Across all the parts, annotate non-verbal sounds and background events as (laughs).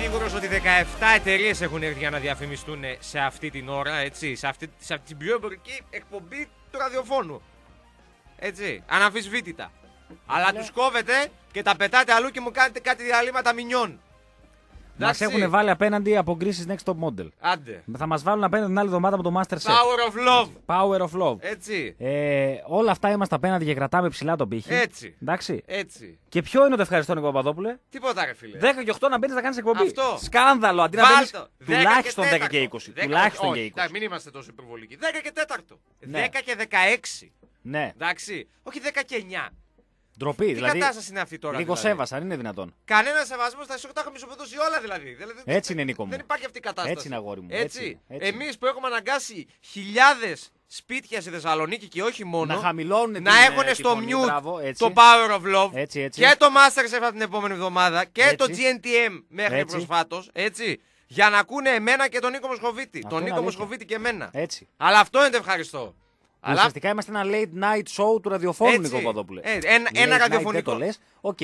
σίγουρος ότι 17 εταιρείες έχουν έρθει για να διαφημιστούν σε αυτή την ώρα, έτσι, σε αυτή, σε αυτή την πιο εμπορική εκπομπή του ραδιοφώνου. Έτσι, αναμφισβήτητα. Αλλά τους κόβετε και τα πετάτε αλλού και μου κάνετε κάτι διαλύματα μηνιών. Μας Εντάξει. έχουν βάλει απέναντι απογκρίσει Next Top Model. Άντε. Θα μας βάλουν απέναντι την άλλη εβδομάδα με το Masterchef. Power of love. Power of Love. Έτσι. Ε, όλα αυτά είμαστε απέναντι και κρατάμε ψηλά τον πύχη. Έτσι. Εντάξει. Έτσι. Και ποιο είναι το ευχαριστώ, Νίκο Παπαδόπουλε; Τίποτα ρε φίλε. 10 και 8 να μπαίνεις να κάνεις εκπομπή. Αυτό. Σκάνδαλο. Αντί να μπαίνει. Βάλτο. Δέκα Τουλάχιστον και 10 και 20. τέταρτο. Δέκα- Τουλάχιστον όχι, και 20. εντάξει, μην είμαστε τόσο υπερβολικοί. 10 και 4. Ναι. 10 και 16. Ναι, Εντάξει. Όχι 10 και 9. Ντροπή. Τι Δηλαδή. κατάσταση είναι αυτή τώρα. Λίγο δηλαδή; σέβασαν, είναι δυνατόν. Κανένα σεβασμός στα ισότα έχουμε ισοπεδώσει όλα δηλαδή. δηλαδή. Έτσι είναι, Νίκο μου. Δεν υπάρχει αυτή η κατάσταση. Έτσι είναι, αγόρι μου. Έτσι. Έτσι, έτσι. Εμείς που έχουμε αναγκάσει χιλιάδες σπίτια στη Θεσσαλονίκη και όχι μόνο. Να χαμηλώνουν να την, ε, έχουν τη στο φωνή, mute μπράβο, έτσι. το Power of Love Έτσι, έτσι. και το Masterchef από την επόμενη εβδομάδα και Έτσι. το GNTM μέχρι Έτσι. προσφάτως. Έτσι. Για να ακούνε εμένα και τον Νίκο Μοσχοβίτη. Αυτό τον είναι Νίκο αλήθεια. Μοσχοβίτη και εμένα. Έτσι. Αλλά αυτό είναι το ευχαριστώ. Αλλά Ουσιαστικά είμαστε ένα late night show του ραδιοφώνου, Έτσι. Νίκο Παπαδόπουλε. Ε, ένα- Late ένα night ραδιοφωνικό. Δεν το λες. Οκ.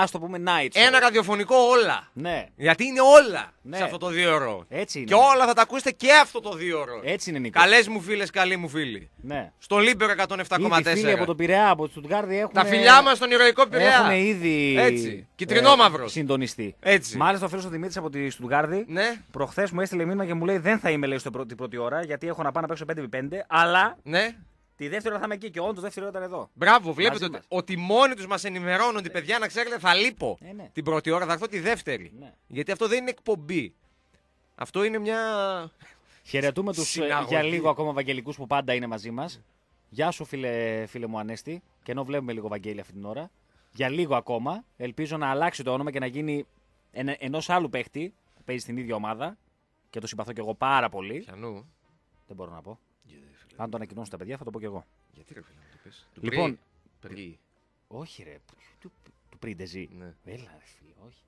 Α το πούμε night show. ένα ραδιοφωνικό όλα. Ναι. Γιατί είναι όλα Ναι. σε αυτό το δίωρο. Έτσι είναι. Και όλα θα τα ακούσετε και αυτό το δίωρο. Έτσι είναι, Νίκο. Καλές μου φίλες, καλοί μου φίλοι. Ναι. Στο Λίμπερο Ήδη 107,4. φίλοι από τον Πειραιά, από το Στουτγκάρδι έχουν. Τα φιλιά μας στον ηρωικό Πειραιά. Έχουν ήδη. Έτσι. Κιτρινόμαυρος. ε, συντονιστεί. Έτσι. Μάλιστα, ο φίλος ο Δημήτρης από τη Στουτγκάρδη. Ναι, Προχθές μου έστειλε μήνυμα και μου λέει: Δεν θα είμαι λέει στο πρώτη, πρώτη ώρα γιατί έχω να πάω να παίξω 5x5. Αλλά ναι. Τη δεύτερη ώρα θα είμαι εκεί. Και όντως δεύτερη ώρα ήταν εδώ. Μπράβο, βλέπετε ότι, μας. ότι μόνοι τους μας ενημερώνουν ότι παιδιά να ξέρετε θα λείπω Ε, ναι. την πρώτη ώρα, θα έρθω τη δεύτερη. Ναι. Γιατί αυτό δεν είναι εκπομπή. Αυτό είναι μια. (laughs) Χαιρετούμε τους Συναγωγή. για λίγο ακόμα Βαγγελικούς που πάντα είναι μαζί μας. Γεια σου, φίλε, φίλε μου Ανέστη. Και ενώ βλέπουμε λίγο Βαγγέλη αυτή την ώρα. Για λίγο ακόμα. Ελπίζω να αλλάξει το όνομα και να γίνει ενός άλλου παίχτη που παίζει στην ίδια ομάδα. Και το συμπαθώ κι εγώ πάρα πολύ. Πιανού. Δεν μπορώ να πω. Αν το ανακοινώσουν τα παιδιά, θα το πω κι εγώ. Γιατί; Ρε φίλε μου το πες. Του Λοιπόν. Πρι. Πρι. Όχι, ρε. Του, του, του Πρίντεζι. Ναι. Έλα, ρε φίλε, όχι.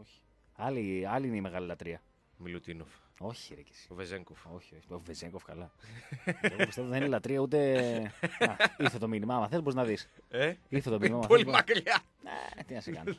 όχι. Άλλη, άλλη είναι η μεγάλη λατρεία. Μιλουτίνοφ. Όχι, ρε κι εσύ. Ο Βεζέγκοφ. Όχι, όχι. Ο Βεζέγκοφ καλά. Εγώ πιστεύω δεν είναι λατρεία ούτε. Α, ήρθε το μήνυμα. Άμα θες, μπορείς να δεις. Ε, Ήρθε το μήνυμα. άμα πολύ θες, μακριά. Ε, τι να σε κάνω.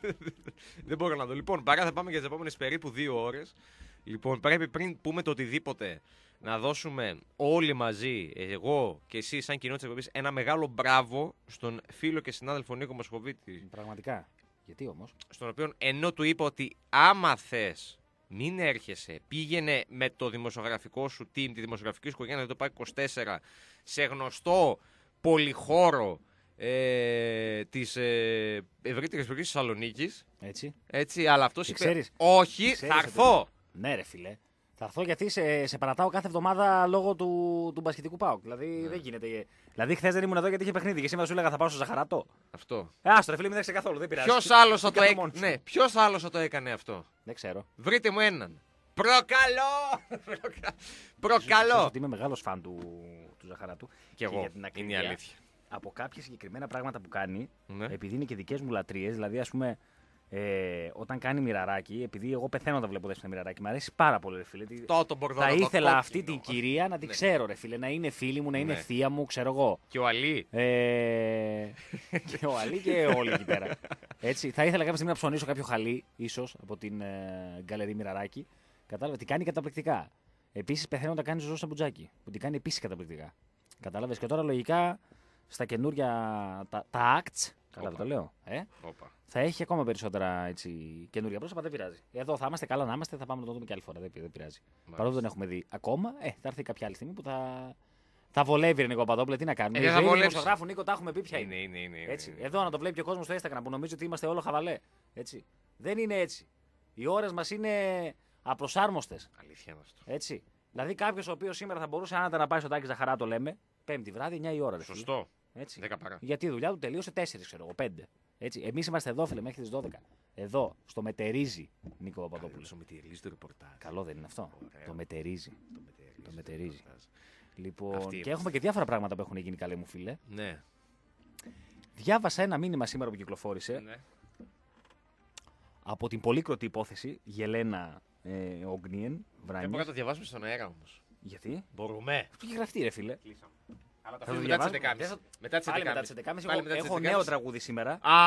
Δεν μπορώ να δω. Λοιπόν, παρά θα πάμε για τις επόμενες περίπου δύο ώρες. Λοιπόν, πρέπει πριν πούμε το οτιδήποτε να δώσουμε όλοι μαζί, εγώ και εσύ, σαν κοινό της εκπομπής, ένα μεγάλο μπράβο στον φίλο και συνάδελφο Νίκο Μοσχοβίτη. Πραγματικά. Γιατί όμως; Στον οποίο ενώ του είπα ότι άμα θες, μην έρχεσαι, πήγαινε με το δημοσιογραφικό σου team, τη δημοσιογραφική σου οικογένεια, δεν το πάει 24, σε γνωστό πολυχώρο ε, της ε, ευρύτερης περιοχής Θεσσαλονίκης. Έτσι. Έτσι, αλλά αυτός Και είπε. ξέρεις- Όχι, και ξέρεις θα ότι- έρθω. Ναι, ρε φιλέ. Θα έρθω γιατί σε, σε παρατάω κάθε εβδομάδα λόγω του, του μπασκετικού πάουκ. Δηλαδή Ναι. δεν γίνεται. Δηλαδή χθες δεν ήμουν εδώ γιατί είχε παιχνίδι και σήμερα σου έλεγα θα πάω στο Ζαχαρατό. Αυτό. Ε, άστο, ρε φίλε, μην δέξει καθόλου. Δεν πειράζει. Ποιος άλλος θα το Κάτω έκανε. μόνος σου. Ναι, ποιος άλλος θα το έκανε αυτό; Δεν ξέρω. Βρείτε μου έναν. Προκαλώ! Προκα- (laughs) Προκαλώ! Ξέρεις ότι είμαι μεγάλος φαν του, του Ζαχαρατού. Κι εγώ. για την Είναι η ακρίβεια, αλήθεια. Από κάποια συγκεκριμένα πράγματα που κάνει, Ναι. επειδή είναι και δικές μου λατρείες, δηλαδή ας πούμε. Ε, όταν κάνει μοιραράκι, επειδή εγώ πεθαίνω όταν βλέπω δεύτερο μοιραράκι, μου αρέσει πάρα πολύ, ρε φίλε. τι- Το, το μπορδό, Θα το ήθελα κόκκινο. αυτή την κυρία να την Ναι. ξέρω, ρε φίλε. Να είναι φίλη μου, να είναι Ναι. θεία μου, ξέρω εγώ. Και ο Αλή. Ε, και ο Αλή και όλοι εκεί πέρα. (laughs) Έτσι, θα ήθελα κάποια στιγμή να ψωνίσω κάποιο χαλί, ίσως από την ε, γκαλερί Μοιραράκι. Κατάλαβε, την κάνει καταπληκτικά. Επίσης πεθαίνω όταν κάνει ζώο στα μπουτζάκι, που την κάνει επίσης καταπληκτικά. Κατάλαβες; Και τώρα λογικά στα καινούργια τα, τα acts. Κατάλαβε Όπα. το λέω. Ε, Όπα. θα έχει ακόμα περισσότερα έτσι, καινούργια πρόσωπα, δεν πειράζει. Εδώ θα είμαστε καλά να είμαστε, θα πάμε να το δούμε και άλλη φορά. Δεν, δεν πειράζει. Παρόλο που δεν έχουμε δει ακόμα, ε, θα έρθει κάποια άλλη στιγμή που θα, θα βολεύει ρε Νίκο Παπαδόπουλε. Τι να κάνουμε. Ε, Η θα ζωή του βολέψει. δημοσιογράφου Νίκο τα έχουμε πει ποια είναι. Είναι, είναι, είναι. είναι, Έτσι. είναι. Εδώ να το βλέπει και ο κόσμος στο Instagram που νομίζει ότι είμαστε όλο χαβαλέ. Έτσι. Δεν είναι έτσι. Οι ώρες μας είναι απροσάρμοστες. Αλήθεια είναι αυτό. Έτσι. Δηλαδή κάποιος ο οποίος σήμερα θα μπορούσε άνετα να πάει στο τάκι Ζαχαρά, το λέμε, πέμπτη βράδυ, 9 η ώρα. ρε φίλε. Σωστό. Έτσι. Δέκα παρά. Γιατί η δουλειά του τελείωσε 4, ξέρω εγώ, 5. Έτσι. Εμείς είμαστε εδώ, φίλε, μέχρι τις 12. Εδώ, στο Μετερίζι, Νίκο Παπαδόπουλος. Καλώς με τη ρελίζ του ρεπορτάζ. Καλό δεν είναι αυτό. Ωραίο. Το Μετερίζι. Το μετερίζει. Το μετερίζει. ρεπορτάζ. Λοιπόν, Αυτή και είμαστε. έχουμε και διάφορα πράγματα που έχουν γίνει, καλέ μου φίλε. Ναι. Διάβασα ένα μήνυμα σήμερα που κυκλοφόρησε ναι. από την πολύκροτη υπόθεση Γελένα ε, Ογνίεν Δεν Βράνιες. μπορούμε να το διαβάσουμε στον αέρα όμως. Γιατί; Μπορούμε. Αυτό έχει γραφτεί, ρε φίλε. Κλείσαμε. Αλλά τα Θα το αφήνουμε μετά τις διαβάσουμε. 11.30. Μετά τις 11.30. Πάλι μετά τις 11.30. Πάλι Εγώ μετά τις έχω 11.30. νέο τραγούδι σήμερα. Α,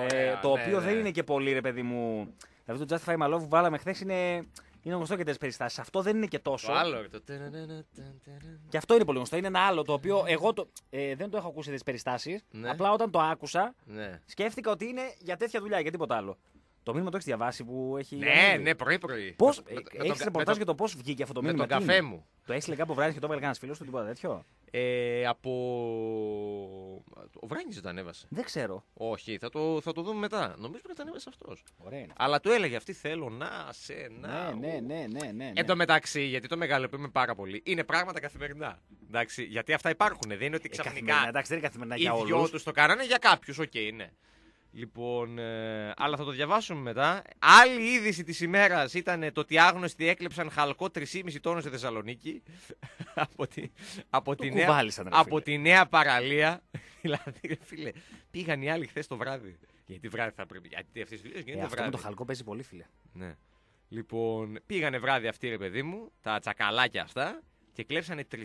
ε, ωραία, το ναι, οποίο ναι. δεν είναι και πολύ, ρε παιδί μου. Δηλαδή το Justify My Love που βάλαμε χθες είναι, είναι γνωστό και τέτοιε περιστάσεις. Αυτό δεν είναι και τόσο. Το άλλο. Το... τενενενε, ταν, ταν. Και αυτό είναι πολύ γνωστό. Είναι ένα άλλο το οποίο εγώ το, ε, δεν το έχω ακούσει τέτοιε περιστάσεις. Ναι. Απλά όταν το άκουσα, Ναι. σκέφτηκα ότι είναι για τέτοια δουλειά, για τίποτα άλλο. Το μήνυμα το έχεις διαβάσει που έχει. Ναι, ναι, πρωί-πρωί. Πώς. Με το- με το- με Έχει τον- ρεπορτάζ με για το πώς βγήκε αυτό το το- Με μήνυμα. τον τι καφέ είναι; μου. Το έχει κάπου βράδυ και το έβαλε κανένας φίλος του, τίποτα τέτοιο; Ε, από. Ο Βράνης το ανέβασε. Δεν ξέρω. Όχι, θα το, θα το δούμε μετά. Νομίζω ότι το ανέβασε αυτός. Ωραία είναι. Αλλά το έλεγε αυτή θέλω να σε να. Ναι, ναι, ναι, ναι, ναι. ναι. Εν τω μεταξύ, γιατί το μεγαλοποιούμε πάρα πολύ, είναι πράγματα καθημερινά. Εντάξει, γιατί αυτά υπάρχουν. Δεν είναι ότι Ε, καθημερινά, ξαφνικά εντάξει, δεν είναι καθημερινά οι για δυο όλους. τους το κάνανε για κάποιους. Οκ, ναι. Λοιπόν, ε, αλλά θα το διαβάσουμε μετά. Άλλη είδηση της ημέρας ήταν το ότι άγνωστοι έκλεψαν χαλκό 3,5 τόνο στη Θεσσαλονίκη. (laughs) από, τη, από, Το τη νέα, κουβάλισαν, ρε από φίλε. τη νέα παραλία. (laughs) δηλαδή, ρε φίλε, πήγαν οι άλλοι χθες το βράδυ. Γιατί βράδυ θα πρέπει. Γιατί αυτές τις δουλειές Ε, γίνεται αυτό με βράδυ. το χαλκό παίζει πολύ, φίλε. Ναι. Λοιπόν, πήγανε βράδυ αυτοί ρε παιδί μου, τα τσακαλάκια αυτά, και κλέψανε 3,5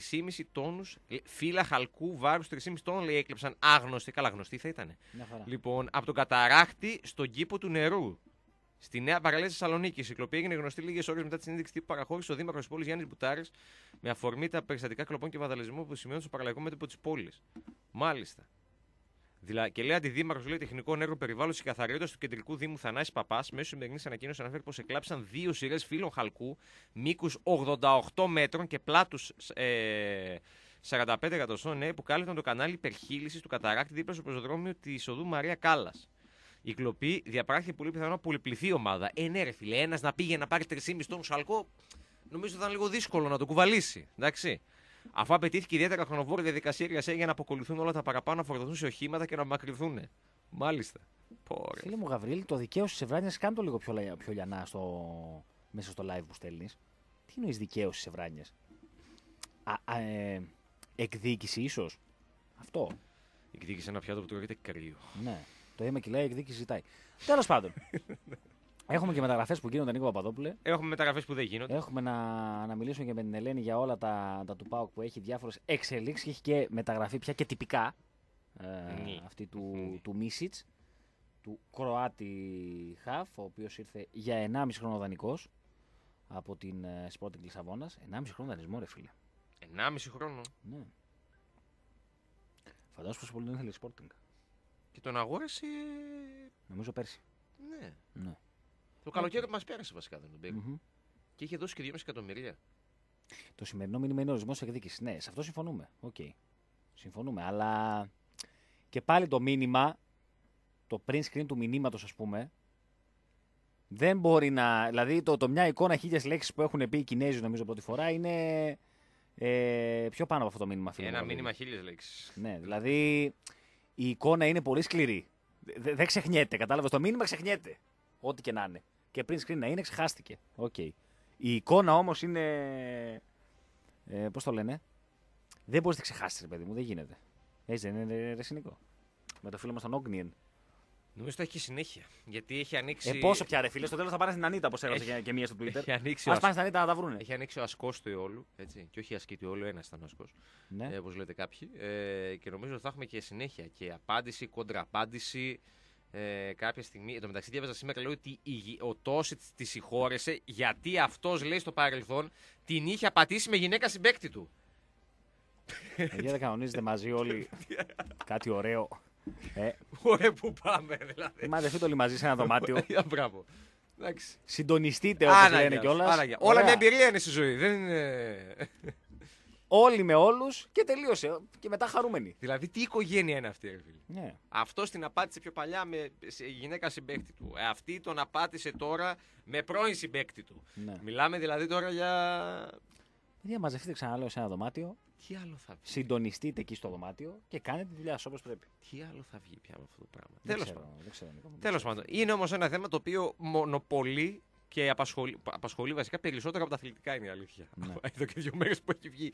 τόνους φύλλα χαλκού βάρους 3,5 τόνων. Λέει έκλεψαν άγνωστοι. Καλά, γνωστοί θα ήταν. Μια χαρά. Λοιπόν, από τον καταράκτη στον κήπο του νερού. Στη νέα παραλία Θεσσαλονίκη. Η κυκλοπή έγινε γνωστή λίγες ώρες μετά τη συνέντευξη τύπου παραχώρησης ο Δήμαρχο της πόλης Γιάννης Μπουτάρης με αφορμή τα περιστατικά κλοπών και βαδαλισμού που σημειώνουν στο παραλιακό μέτωπο της πόλης. Μάλιστα. Δηλαδή, και λέει αντιδήμαρχο, λέει τεχνικό έργο περιβάλλοντος και καθαριότητας του κεντρικού Δήμου Θανάσης Παπάς, μέσω σημερινής ανακοίνωσης αναφέρει πως εκλάψαν δύο σειρές φύλλων χαλκού μήκους 88 μέτρων και πλάτους ε, 45 εκατοστών ναι, που κάλυπταν το κανάλι υπερχείλησης του καταράκτη δίπλα στο πεζοδρόμιο της οδού Μαρία Κάλλας. Η κλοπή διαπράχθηκε πολύ πιθανό να πολυπληθεί η ομάδα. Ε, ναι, ρε φίλε, ένας να πήγε να πάρει 3,5 τόνου χαλκό, νομίζω ότι ήταν λίγο δύσκολο να το κουβαλήσει. Εντάξει. Αφού απαιτήθηκε ιδιαίτερα χρονοβόρη διαδικασία εργασία για να αποκολουθούν όλα τα παραπάνω, να φορτωθούν σε οχήματα και να μακριθούν. Μάλιστα. Πόρε. Φίλε μου, Γαβρίλη, το δικαίωση τη Ευράνια κάνει το λίγο πιο, λα- πιο λιανά στο... μέσα στο live που στέλνεις. Τι εννοείς δικαίωση τη Ευράνια. Ε, εκδίκηση, ίσως; Αυτό. Εκδίκησε ένα πιάτο που τρώγεται κρύο. Ναι. Το αίμα κυλάει, εκδίκηση ζητάει. Τέλος πάντων. (laughs) Έχουμε και μεταγραφές που γίνονται, Νίκο Παπαδόπουλε. Έχουμε μεταγραφές που δεν γίνονται. Έχουμε να, να μιλήσουμε και με την Ελένη για όλα τα, τα του ΠΑΟΚ που έχει διάφορες εξελίξεις και έχει και μεταγραφή πια και τυπικά. Ε, Ναι. αυτή του, Ναι. του Μίσιτς, του Κροάτι Χαφ, ο οποίος ήρθε για 1,5 χρόνο δανεικός από την ε, Sporting Λισαβόνας. 1,5 χρόνο δανεισμό, ρε φίλε. 1,5 χρόνο. Ναι. Φαντάζομαι πόσο πολύ δεν ήθελε η Sporting. Και τον αγόρασε. Νομίζω πέρσι. Ναι. Ναι. Το καλοκαίρι που μας πέρασε βασικά δεν τον πήρε. Μμμ. Και είχε δώσει και 2,5 εκατομμυρία. Το σημερινό μήνυμα είναι ορισμός εκδίκησης. Ναι, σε αυτό συμφωνούμε. Οκ. Συμφωνούμε. Αλλά και πάλι το μήνυμα, το print screen του μηνύματος, ας πούμε, δεν μπορεί να. Δηλαδή, το, το μια εικόνα χίλιες λέξεις που έχουν πει οι Κινέζοι, νομίζω, πρώτη φορά είναι ε, πιο πάνω από αυτό το μήνυμα. φίλε μου, Ένα Γαβρίλη. μήνυμα χίλιες λέξεις. Ναι, δηλαδή η εικόνα είναι πολύ σκληρή. Δε- δεν ξεχνιέται, κατάλαβες; Το μήνυμα ξεχνιέται. Ό,τι και να είναι. Και print screen να είναι, ξεχάστηκε. Οκ. Η εικόνα όμως είναι. Ε, Πώς το λένε. Δεν μπορείς να τη ξεχάσεις, ρε παιδί μου, δεν γίνεται. Έτσι δεν είναι Ρεσινικό. Με το φίλο μας τον Όγκνιεν. Νομίζω ότι έχει και συνέχεια. Γιατί έχει ανοίξει. Ε, πόσο πια, ρε φίλε, στο τέλος θα πάνε στην Ανίτα, όπως έγραψε Έχει- και- και μία στο Twitter. Έχει ανοίξει, Α ο, πάνε ασ... στην Ανίτα να τα βρούνε. έχει ανοίξει ο ασκός του Αιόλου. Έτσι. Και όχι η ασκοί του Αιόλου, ένας ήταν ο ασκός. Ναι. Ε, Όπως λέτε κάποιοι. Ε, και νομίζω ότι θα έχουμε και συνέχεια. Και απάντηση, κοντραπάντηση. Ε, κάποια στιγμή. Εν τω μεταξύ, διάβαζα σήμερα λέει ότι η, γη- ο Τόσιτς της συγχώρεσε γιατί αυτός λέει στο παρελθόν την είχε απατήσει με γυναίκα συμπέκτη του. Γιατί δεν κανονίζετε μαζί όλοι κάτι ωραίο; Ε, Ωραία, πού πάμε δηλαδή. μαζευτείτε όλοι μαζί σε ένα δωμάτιο. (laughs) Για μπράβο. Εντάξει. Συντονιστείτε όπως Άρα, λένε γεια, κιόλας. άρα, γεια. Όλα μια εμπειρία είναι στη ζωή. Δεν είναι... Όλοι με όλους και τελείωσε. Και μετά χαρούμενοι. δηλαδή, τι οικογένεια είναι αυτή, ρε φίλε; Ναι. Αυτό την απάτησε πιο παλιά με σε γυναίκα συμπέκτη του. Ε, αυτή τον απάτησε τώρα με πρώην συμπέκτη του. ναι. Μιλάμε δηλαδή τώρα για. Παιδιά, μαζευτείτε ξαναλέω σε ένα δωμάτιο, Τι άλλο θα βγει; συντονιστείτε εκεί στο δωμάτιο και κάνετε τη δουλειά σας όπως πρέπει. Τι άλλο θα βγει πια από αυτό το πράγμα; Δεν Τέλος ξέρω, πάντων. δεν ξέρω, Νίκο μου. Τέλος πάντων. Είναι όμως ένα θέμα το οποίο μονοπολεί και απασχολεί, απασχολεί βασικά περισσότερο από τα αθλητικά είναι η αλήθεια. Ναι. (laughs) Εδώ και δύο μέρες που έχει βγει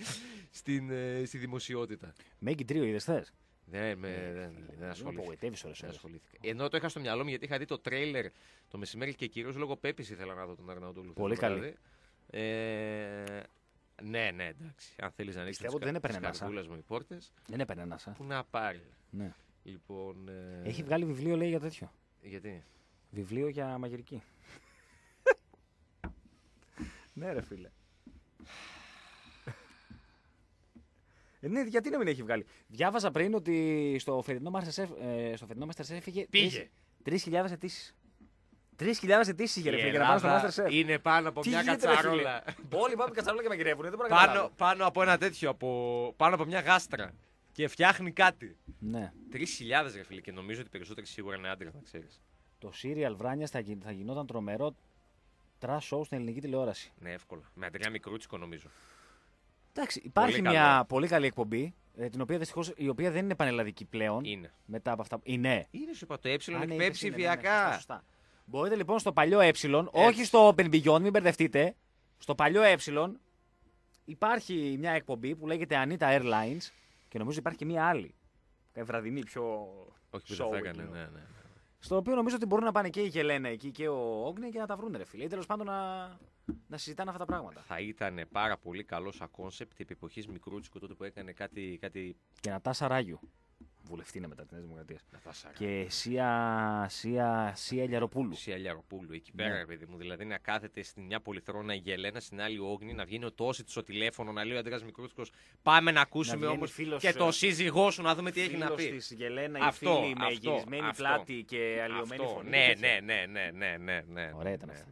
στην, ε, στη δημοσιότητα. Μέγκι τρίο, είδες θες; Δεν, με, Ε, δεν, φίλε, δεν με ασχολήθηκα. απογοητεύεις ώρες Δεν ώρες. ασχολήθηκα. Ενώ το είχα στο μυαλό μου γιατί είχα δει το τρέιλερ το μεσημέρι και κυρίως λόγω πέπηση ήθελα να δω τον Αρναούτογλου. Πολύ το καλή. βράδυ. Ε, ναι, ναι, εντάξει. Αν θέλεις να ανοίξεις Πιστεύω ότι δεν έπαιρνε τις ανάσα. καρδούλε μου οι πόρτες, Δεν έπαιρνε ένα. α. που να πάρει. Ναι. Λοιπόν. ε, Έχει βγάλει βιβλίο, λέει για τέτοιο. Γιατί; Βιβλίο για μαγειρική. Ναι, ρε φίλε. Ε, ναι, γιατί να μην έχει βγάλει. Διάβαζα πριν ότι στο φετινό Masterchef, ε, στο φετινό Masterchef είχε Πήγε. 3.000 αιτήσεις. 3.000 αιτήσεις είχε ρε Η φίλε για να πάμε Ελλάδα στο Masterchef. είναι πάνω από Τι μια γίνεται, ρε, κατσαρόλα. φίλε; Όλοι πάμε κατσαρόλα και μαγειρεύουν. Δεν μπορώ να πάνω, καταλάβω. πάνω από ένα τέτοιο, από, πάνω από μια γάστρα. Και φτιάχνει κάτι. Ναι. 3.000 ρε φίλε και νομίζω ότι περισσότεροι σίγουρα είναι άντρες, να ξέρεις. Το Serial Βράνια θα, γι- θα γινόταν τρομερό trash show στην ελληνική τηλεόραση. Ναι, εύκολα. Με Αντρέα Μικρούτσικο νομίζω. Εντάξει, υπάρχει καλό. μια πολύ καλή εκπομπή, ε, την οποία δυστυχώς, η οποία δεν είναι πανελλαδική πλέον. Είναι. Μετά από αυτά. Είναι. Είναι, σου είπα, το ε Α, έχει ναι, πάει είπες, είναι, ναι, ναι, ψηφιακά. σωστά, σωστά. Μπορείτε λοιπόν στο παλιό ε, όχι στο Open Beyond, μην μπερδευτείτε. Στο παλιό ε, υπάρχει μια εκπομπή που λέγεται Anita Airlines και νομίζω υπάρχει και μια άλλη. Βραδινή, πιο. Όχι που show δεν θα έκανε, εκείνο. ναι, ναι. Στο οποίο νομίζω ότι μπορούν να πάνε και η Γελένα εκεί και ο Όγνε και να τα βρουν, ρε φίλε. Ή τέλος πάντων να, να συζητάνε αυτά τα πράγματα. Θα ήταν πάρα πολύ καλό σαν κόνσεπτ επί εποχής Μικρούτσικο τότε που έκανε κάτι. κάτι... Και Νατάσα Ράγιου. Βουλευτή είναι μετά της Νέας Δημοκρατίας. Να τα σαρά. Και Σία, Σία, Σία Λιαροπούλου. Ουσία Λιαροπούλου, εκεί Ναι. πέρα, ρε παιδί μου. Δηλαδή να κάθεται στην μια πολυθρόνα η Γελένα, στην άλλη ο Όγνη, να βγαίνει ο Τόση στο τηλέφωνο, να λέει ο Αντρέας Μικρούτσικος. Πάμε να ακούσουμε βγαίνει όμως φίλος, και ε, το σύζυγός σου να δούμε τι έχει να Φίλος πει. της Γελένα, Αυτό, η φίλη με αυτό, γυρισμένη αυτό. πλάτη και αλλοιωμένη Αυτό. φωνή. Ναι, τέτοια. ναι, ναι, ναι, ναι, ναι, ναι. Ωραία ήταν ναι. αυτά.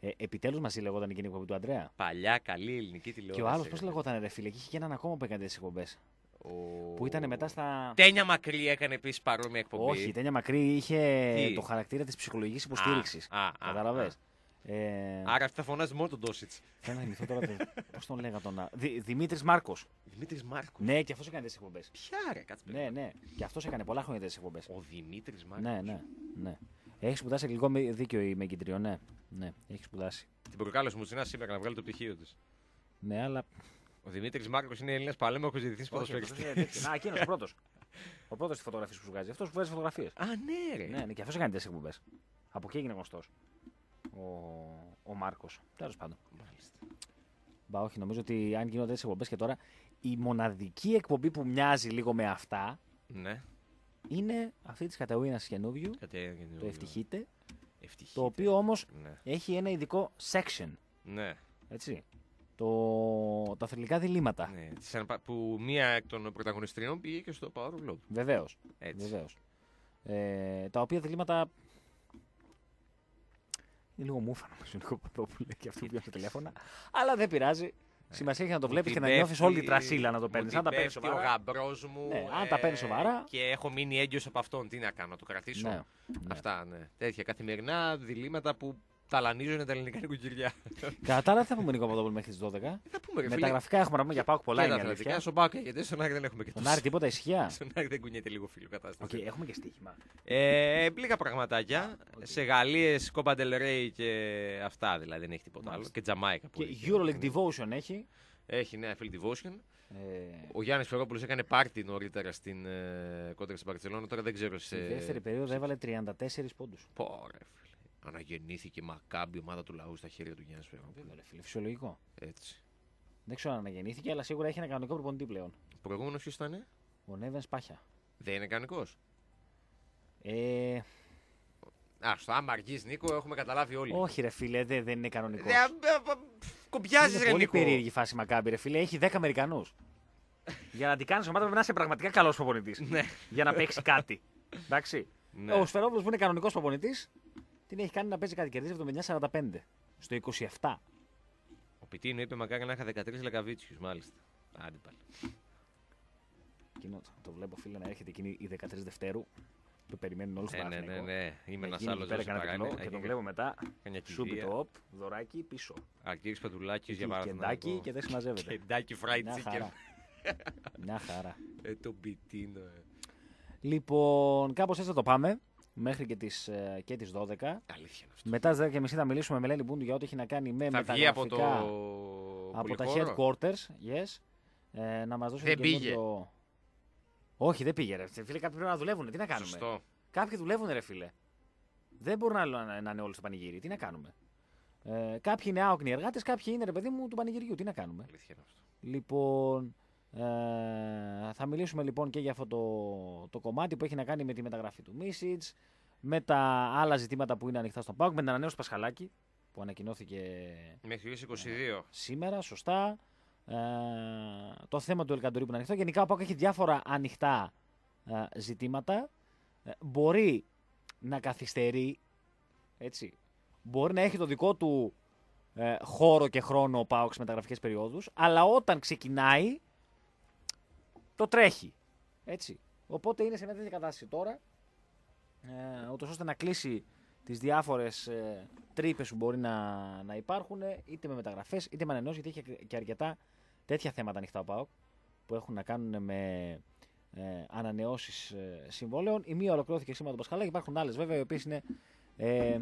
Ε, Επιτέλους μας λεγόταν εκείνη η εκπομπή του Αντρέα. Παλιά, καλή ελληνική τηλεόραση. Και ο άλλος ρε πώς παιδί. λεγόταν, ρε φίλε, και είχε και έναν ακόμα που έκανε τις εκπομπές. Ο... Που ήταν μετά στα. Τένια Μακρύ έκανε επίσης παρόμοια εκπομπή. Όχι, η Τένια Μακρύ είχε Τι; το χαρακτήρα της ψυχολογικής υποστήριξης. Α, α, α, Κατάλαβες; Ε, Άρα αυτή θα φωνάζει μόνο τον Τόσιτς. Θέλω να θυμηθώ τώρα. Πώς τον λέγα τον. α- Δη, Δημήτρης Μάρκος. Δημήτρης Μάρκος. Ναι, και αυτός έκανε τις εκπομπές. Ποια ρε, κάτσε Ναι, ναι. Και αυτός έκανε πολλά χρόνια τις εκπομπές. Ο Δημήτρης Μάρκος. Ναι, ναι, ναι. Έχει σπουδάσει αγγλικό με- δίκαιο η Μεγκεντριό, ναι. Ναι, έχει σπουδάσει. Την προκάλεσε μου Τζινά σήμερα να βγάλει το πτυχίο της. Ναι, αλλά. Ο Δημήτρης Μάρκος είναι Έλληνας παλέμαχο διεθνή ποδοσφαιριστή. Να, εκείνος ο πρώτος. Ο πρώτος της φωτογραφίας που σου βγάζει. Αυτός που βγάζει φωτογραφίες. Α, ναι, ρε. Ναι, ναι, και αυτός έκανε τις εκπομπές. Από εκεί έγινε γνωστός. Ο, ο Μάρκος. Τέλος πάντων. Μάλιστα. Μπα, όχι, νομίζω ότι αν γίνονται έτσι εκπομπές και τώρα, η μοναδική εκπομπή που μοιάζει λίγο με αυτά Ναι. είναι αυτή της Καταουίνα Καινούριου, το Ευτυχείτε, Ευτυχή. το οποίο όμως Ναι. έχει ένα ειδικό section. Ναι. Έτσι. Το, τα θρηλυκά διλήμματα. ναι. Σαν πα- που μία εκ των πρωταγωνιστριών πήγε και στο Power Globe. Βεβαίως. Έτσι. Βεβαίως. Ε, τα οποία διλήμματα. Είναι λίγο μούφα νομίζω Νίκο Παπαδόπουλε και αυτού που πιάνουν τηλέφωνα. Αλλά δεν πειράζει. Σημασία έχει να το βλέπεις Ότι και να νιώθεις πέφτει- όλη τη τρασίλα να το παίρνεις. ότι Αν τα παίρνει πέφτει ο σοβαρά. γαμπρός μου. Ναι, αν τα παίρνεις σοβαρά. Και έχω μείνει έγκυος από αυτόν. Τι να κάνω, να το κρατήσω; Ναι, ναι. Αυτά, ναι. Τέτοια καθημερινά διλήμματα που ταλανίζουν τα ελληνικά νοικοκυριά. Κατά τα άλλα, θα πούμε Νίκο Παπαδόπουλο μέχρι τις 12. Τι θα πούμε, ρε Με φίλε. τα γραφικά έχουμε να πούμε για πάω πολλά Και είναι τα η αθλητικά, αλήθεια. στον Πάκο γιατί στον Άρη δεν έχουμε και Τον τόσο. Άρη τίποτα ησυχία. (laughs) Στον Άρη δεν κουνιέται λίγο φίλο Οκ, κατάσταση. έχουμε και στοίχημα. Ε, λίγα πραγματάκια. Σε Γαλλίες, Copa del Rey και αυτά δηλαδή δεν έχει τίποτα άλλο. Μάλιστα. Και Τζαμάικα. που Και έχει. Euroleague Devotion έχει. Έχει νέα Phil Devotion. Ε, Ο Γιάννης Φερόπουλος έκανε πάρτι νωρίτερα στην ε, κόντρα στην Παρσελόνα. Τώρα δεν ξέρω σε. Στη δεύτερη περίοδο έβαλε 34 πόντους. Πόρε, φίλε. Αναγεννήθηκε μακάμπι ομάδα του λαού στα χέρια του Γιάννης Φερόπουλου. Βέβαια, ρε φίλε, φυσιολογικό. Έτσι. Δεν ξέρω αν αναγεννήθηκε, αλλά σίγουρα έχει ένα κανονικό προπονητή πλέον. Προηγούμενος ποιος ήταν. Ο Νέβεν Σπάχια. Δεν είναι κανονικός; Ε, Α, στο άμα αργείς Νίκο, έχουμε καταλάβει όλοι. όχι, ρε φίλε, δεν, δεν είναι κανονικός. Δεν Κομπιάζει, είναι ρε πολύ Νίκο. περίεργη η φάση Μακάμπη, ρε φίλε. Έχει 10 Αμερικανούς. Για να την κάνει ομάδα πρέπει να είσαι πραγματικά καλός προπονητής. Ναι. για να παίξει κάτι. Εντάξει. Ναι. Ο Σφερόπουλος που είναι κανονικός προπονητής την έχει κάνει να παίζει κάτι. Κερδίζει 79-45. Στο 27. Ο Πιτίνο είπε μακάρι να είχα 13 λεκαβίτσιους, μάλιστα. Άντε πάλι. Εκείνο, το βλέπω φίλε να έρχεται εκείνη η 13 Δευτέρου που περιμένουν όλους Ε, τον ναι, ναι, Παναθηναϊκό. ναι. Είμαι Να ένας γίνει άλλος εκεί πέρα κανένα τεχνό και τον βλέπω μετά. Μια Σούπι κηδεία. το οπ, δωράκι πίσω. Αρκήρυ Πετουλάκη για Εκεί, παράδειγμα. Κεντάκι και δεν συμμαζεύεται. Κεντάκι fried Μια chicken. χαρά. Μια χαρά. Ε, το Πιτίνο. ε. Λοιπόν, κάπως έτσι θα το πάμε. Μέχρι και τις και τις 12. Αλήθεια είναι αυτό. Μετά στι 10.30 θα μιλήσουμε με Λέλη Μπούντου για ό,τι έχει να κάνει με Θα βγει από μεταγραφικά το. από τα πολυχώρο; headquarters. Yes. Ε, να μας δώσουν Δεν καινούριο- Όχι, δεν πήγε. Ρε. Φίλε, κάποιοι πρέπει να δουλεύουν. Τι να κάνουμε; Σωστό. Κάποιοι δουλεύουν, ρε φίλε. Δεν μπορούν να, να, να είναι όλοι στο πανηγύρι. Τι να κάνουμε; Ε, κάποιοι είναι άοκνοι εργάτες, κάποιοι είναι ρε παιδί μου του πανηγυριού. Τι να κάνουμε; Αλήθεια είναι αυτό. Λοιπόν, ε, θα μιλήσουμε λοιπόν και για αυτό το, το κομμάτι που έχει να κάνει με τη μεταγραφή του Μίσιτς, με τα άλλα ζητήματα που είναι ανοιχτά στον Πάουκ, με την ανανέωση του Πασχαλάκη. που ανακοινώθηκε Μέχρι το 22. σήμερα, σωστά. Ε, το θέμα του Ελκαντορίου που είναι ανοιχτό. Γενικά ο ΠΑΟΚ έχει διάφορα ανοιχτά ε, ζητήματα. Ε, μπορεί να καθυστερεί, έτσι. Μπορεί να έχει το δικό του ε, χώρο και χρόνο ο ΠΑΟΚ σε μεταγραφικές περιόδους, αλλά όταν ξεκινάει, το τρέχει. Έτσι. Οπότε είναι σε μια τέτοια κατάσταση τώρα, ε, ούτως ώστε να κλείσει τις διάφορες ε, τρύπες που μπορεί να, να υπάρχουν, είτε με μεταγραφές είτε με ανανεώσεις, γιατί έχει και αρκετά τέτοια θέματα ανοιχτά ο ΠΑΟΚ, που έχουν να κάνουν με ε, ανανεώσεις ε, συμβόλαιων. Η μία ολοκληρώθηκε σήμερα τον Πασχαλάκη, υπάρχουν άλλες βέβαια, οι οποίες είναι ε,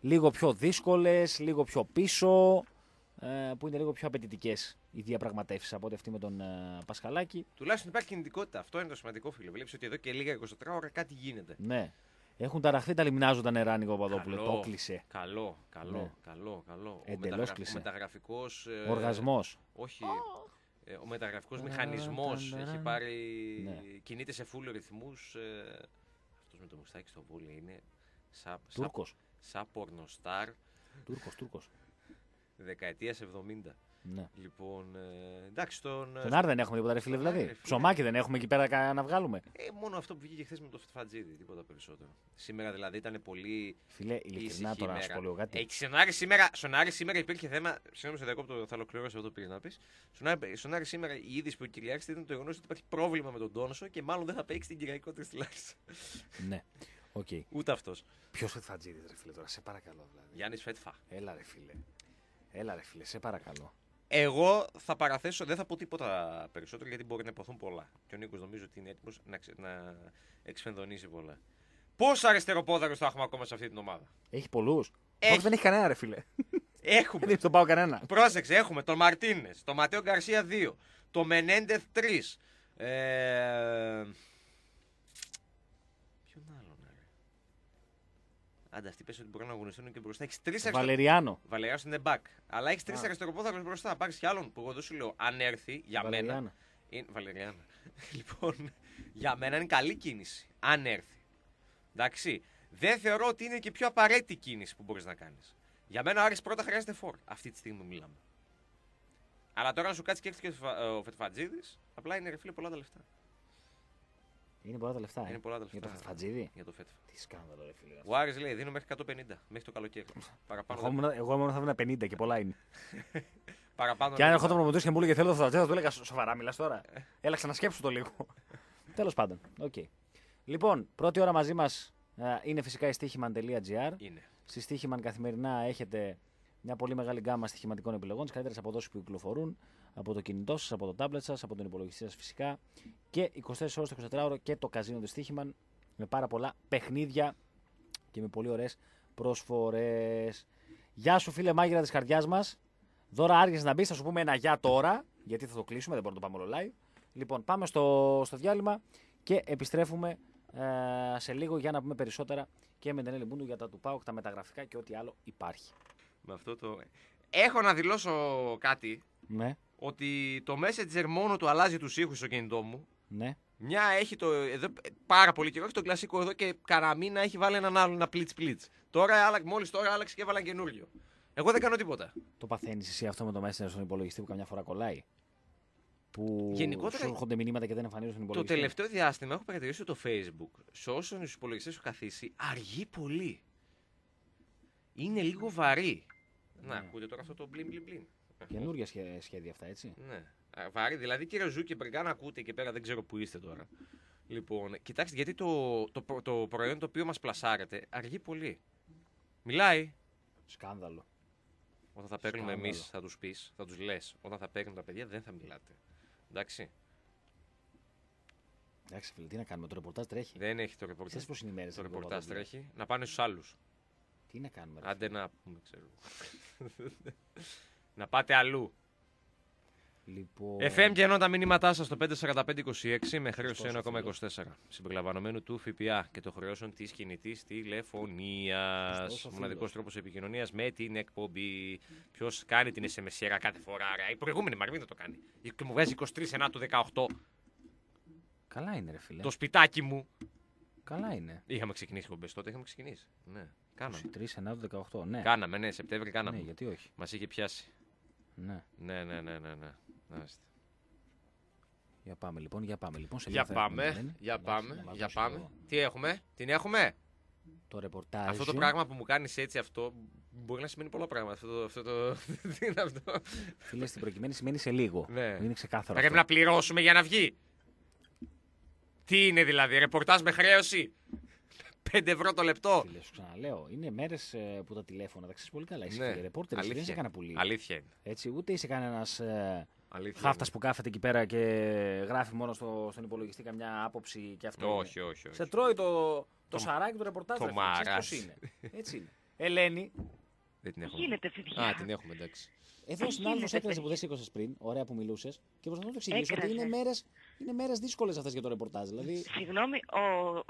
λίγο πιο δύσκολες, λίγο πιο πίσω, ε, που είναι λίγο πιο απαιτητικές οι διαπραγματεύσεις από ό,τι αυτή με τον ε, Πασχαλάκη. Τουλάχιστον υπάρχει κινητικότητα. Αυτό είναι το σημαντικό, φίλε. Βλέπεις ότι εδώ και λίγα 24 ώρα κάτι γίνεται. Ναι. Έχουν ταραχθεί τα λιμνάζοντα τα νερά, Νίκο Παπαδόπουλε. Καλό. Το κλείσε. Καλό, καλό, Ναι. καλό, καλό. Εντελώς κλείσε. Ο μεταγραφικός. Ε, Οργασμός. Όχι. Ε, ο μεταγραφικός Ταρα, μηχανισμός ταρα. έχει πάρει. Ναι. κινείται σε φούλου ρυθμούς. Ε, Αυτός με το μουστάκι στο βόλιο είναι. Σαν, σαν, Τούρκος. σαν πορνοστάρ Τούρκος, Τούρκος. Δεκαετίας 70. Ναι. Λοιπόν, ε, εντάξει, τον. ε, Τον Άρ δεν έχουμε τίποτα, ρε φίλε, Τον Άρη, δηλαδή. ρε φίλε. Ψωμάκι δεν έχουμε εκεί πέρα κα- να βγάλουμε. ε, μόνο αυτό που βγήκε χθες με το Φατζίδι, τίποτα περισσότερο. Σήμερα δηλαδή ήταν πολύ. Φίλε, ειλικρινά ήσυχη τώρα να σου ημέρα. πω λίγο κάτι. Ε, στον Άρη σήμερα, στον Άρη σήμερα υπήρχε θέμα. Συγγνώμη, σε διακόπτω, θα ολοκληρώσω αυτό που πήγε να πεις. Στον, Άρη- στον Άρη σήμερα η είδηση που κυριάρχησε ήταν το γεγονός ότι υπάρχει πρόβλημα με τον Τόνσο και μάλλον δεν θα παίξει την κυριακή στη Λάρισα. Ναι. Οκ. Ούτε αυτός. Ποιος θα τζίδι, ρε φίλε, τώρα, σε παρακαλώ δηλαδή. Γιάννης Φέτφα. Έλα, ρε φίλε. Έλα, ρε φίλε, σε παρακαλώ. Εγώ θα παραθέσω, δεν θα πω τίποτα περισσότερο γιατί μπορεί να υποθούν πολλά. Και ο Νίκος νομίζω ότι είναι έτοιμος να, ξε- να εξφενδονήσει πολλά. Πόσο αριστεροπόδαρο θα έχουμε ακόμα σε αυτή την ομάδα; Έχει πολλούς. Έχει. Όχι, δεν έχει κανένα, ρε φίλε. Έχουμε. Δεν τον πάω κανένα. Πρόσεξε, έχουμε τον Μαρτίνες, τον Ματέο Γκαρσία 2, τον Μενέντεθ 3. Ε... Ποιον άλλον, ρε. Άντε, αυτοί πες ότι μπορούν να αγωνιστούν και μπροστά. Έχεις τρεις αριστεροπόδαρου. Βαλεριάνο. Βαλεριάνο είναι back. Αλλά έχεις τρεις Α. αριστεροπόδαρου μπροστά. Πάρεις κι άλλον που εγώ δεν σου λέω αν έρθει για μένα. Βαλεριάνο. Είναι... Βαλεριάνα. (laughs) λοιπόν, για μένα είναι καλή κίνηση. Αν έρθει. Εντάξει. Δεν θεωρώ ότι είναι και πιο απαραίτητη κίνηση που μπορείς να κάνεις. Για μένα ο Άρης πρώτα χρειάζεται φόρ. Αυτή τη στιγμή που μιλάμε. Αλλά τώρα να σου κάτσει και έρθει και ο Φα- ο Φετφατζίδης, απλά είναι ρε φίλε πολλά τα λεφτά. Είναι πολλά τα λεφτά. Είναι ε. πολλά τα Για το λεφτά. Φατζίδι. Για το Φέτφα. Τι σκάνδαλο, ρε φίλε. Ο Άρης λέει δίνω μέχρι 150 μέχρι το καλοκαίρι. Παραπάνω. Εγώ, δεν- ήμουν- εγώ μόνο θα ήμουν 50 και πολλά είναι. (laughs) Παραπάνω. Και αν δεν ερχόταν θα- ο προμηθευτή και μου έλεγε θέλω το Φατζίδι, θα του έλεγα «Σο- σοβαρά μιλάς τώρα. (laughs) Έλα, ξανασκέψου το λίγο. (laughs) Τέλος πάντων. οκ. Λοιπόν, πρώτη ώρα μαζί μας είναι φυσικά η Stoiximan.gr. Είναι. Στη Stoiximan καθημερινά έχετε μια πολύ μεγάλη γκάμα στοιχηματικών επιλογών, τις καλύτερες αποδόσεις που κυκλοφορούν από το κινητό σας, από το τάμπλετ σας, από τον υπολογιστή σας φυσικά. Και 24 ώρες το 24ωρο και το καζίνο της Στίχημαν με πάρα πολλά παιχνίδια και με πολύ ωραίες προσφορέ. Γεια σου, φίλε μάγειρα της καρδιάς μας. Δώρα άργησες να μπεις, θα σου πούμε ένα γεια τώρα, γιατί θα το κλείσουμε, δεν μπορούμε να το πάμε όλο live. Λοιπόν, πάμε στο, στο διάλειμμα και επιστρέφουμε ε, σε λίγο για να πούμε περισσότερα και με την Έλλη Μπούντου για τα του ΠΑΟΚ, τα μεταγραφικά και ό,τι άλλο υπάρχει. Με αυτό το. Έχω να δηλώσω κάτι. Ναι, Ότι το Messenger μόνο του αλλάζει τους ήχους στο κινητό μου. ναι. Μια έχει το. Εδώ, πάρα πολύ καιρό έχει τον κλασικό εδώ και κανένα μήνα έχει βάλει έναν άλλο ένα πλίτ πλίτ. Τώρα μόλις τώρα άλλαξε και έβαλαν καινούριο. Εγώ δεν κάνω τίποτα. Το παθαίνεις εσύ αυτό με το Messenger στον υπολογιστή που καμιά φορά κολλάει; Που Γενικότερα- σου έρχονται μηνύματα και δεν εμφανίζονται στον Το υπολογιστή; τελευταίο διάστημα έχω παρατηρήσει ότι το Facebook σε όσους υπολογιστές έχω καθίσει αργεί πολύ. Είναι λίγο βαρύ. Να, ακούτε τώρα αυτό το μπλιν μπλιν μπλιν. Καινούργια σχέ- σχέδια αυτά, έτσι. Ναι. Α, Βαρύ, δηλαδή κύριε Ζούκερμπεργκ, αν ακούτε εκεί πέρα, δεν ξέρω που είστε τώρα. Λοιπόν, κοιτάξτε, γιατί το, το, προ- το προϊόν το οποίο μας πλασάρετε αργεί πολύ. Μιλάει. Σκάνδαλο. Όταν θα παίρνουμε Σκάνδαλο. εμείς, θα τους πεις, θα τους λες. Όταν θα παίρνουν τα παιδιά, δεν θα μιλάτε. Εντάξει. Εντάξει, φίλε, τι να κάνουμε, το ρεπορτάζ τρέχει. Δεν έχει το ρεπορτάζ. Ξέρεις πώς είναι οι μέρε. Το ρεπορτάζ τρέχει. Να πάνε στους άλλους. Τι να κάνουμε, ρε. Άντε να πούμε, ξέρω. (laughs) να πάτε αλλού. Λοιπόν. FM και ενώ τα μηνύματά σας στο 54526 με χρέο Ωστόσο, 1,24. Συμπεριλαμβανομένου του ΦΠΑ και των χρεώσεων της κινητής τηλεφωνίας. Ωστόσο, Μοναδικός φίλος. τρόπος επικοινωνίας με την εκπομπή. Ποιος κάνει την SMS κάθε φορά, ρε. Η προηγούμενη Μαρμίνα δεν το κάνει. Και μου βγάζει 23 ένα του 18. Καλά είναι, ρε φίλε. Το σπιτάκι μου. Καλά είναι. Είχαμε ξεκινήσει εκπομπές τότε, είχαμε ξεκινήσει. Ναι. Κάναμε. 23 Ενάτου 18. Ναι. Κάναμε, ναι, Σεπτέμβρη κάναμε. ναι, γιατί όχι. Μας είχε πιάσει. Ναι. Ναι, ναι, ναι, ναι. ναι. Μάλιστα. Για πάμε λοιπόν, για πάμε λοιπόν. Σε Για λίγο θα έχουμε, πάμε, Ελένη. για Εντάξει, πάμε, να μας για δώσεις πάμε. το- Τι έχουμε, την έχουμε; Το ρεπορτάζ. Αυτό το πράγμα που μου κάνεις έτσι αυτό μπορεί να σημαίνει πολλά πράγματα. Αυτό το. Αυτό το... (laughs) Τι είναι αυτό; Φίλε, στην προκειμένη σημαίνει σε λίγο. Ναι. Είναι ξεκάθαρο. Πρέπει αυτό. να πληρώσουμε για να βγει. Τι είναι δηλαδή, ρεπορτάζ με χρέωση; 5 ευρώ το λεπτό. Φίλε, σου ξαναλέω, είναι μέρες που τα τηλέφωνα τα ξέρεις πολύ καλά. Εσύ Ναι, φίλε, ρεπόρτερ, εσύ δεν αλήθεια. είσαι κανένα πουλί. Αλήθεια είναι. Έτσι, ούτε είσαι κανένας ε, Αλήθεια χάφτας είναι. που κάθεται εκεί πέρα και γράφει μόνο στο, στον υπολογιστή καμιά άποψη και αυτό. είναι. Όχι, όχι, όχι. Σε τρώει το, το, σαράκι του ρεπορτάζ. το ρε φίλε, ξέρεις μάρας. πώς είναι. Έτσι είναι. Ελένη, Δεν την έχουμε. Γίνεται, παιδιά. Α, την έχουμε, εντάξει. εδώ ο συνάδελφος γίνεται, έκραζε που δεν παιδιά. σήκωσες πριν, ωραία που μιλούσες, και προσπαθώ να το εξηγήσω ότι Έκραζε. είναι μέρες είναι μέρες δύσκολες αυτές για το ρεπορτάζ. Δηλαδή, Συγγνώμη, ο,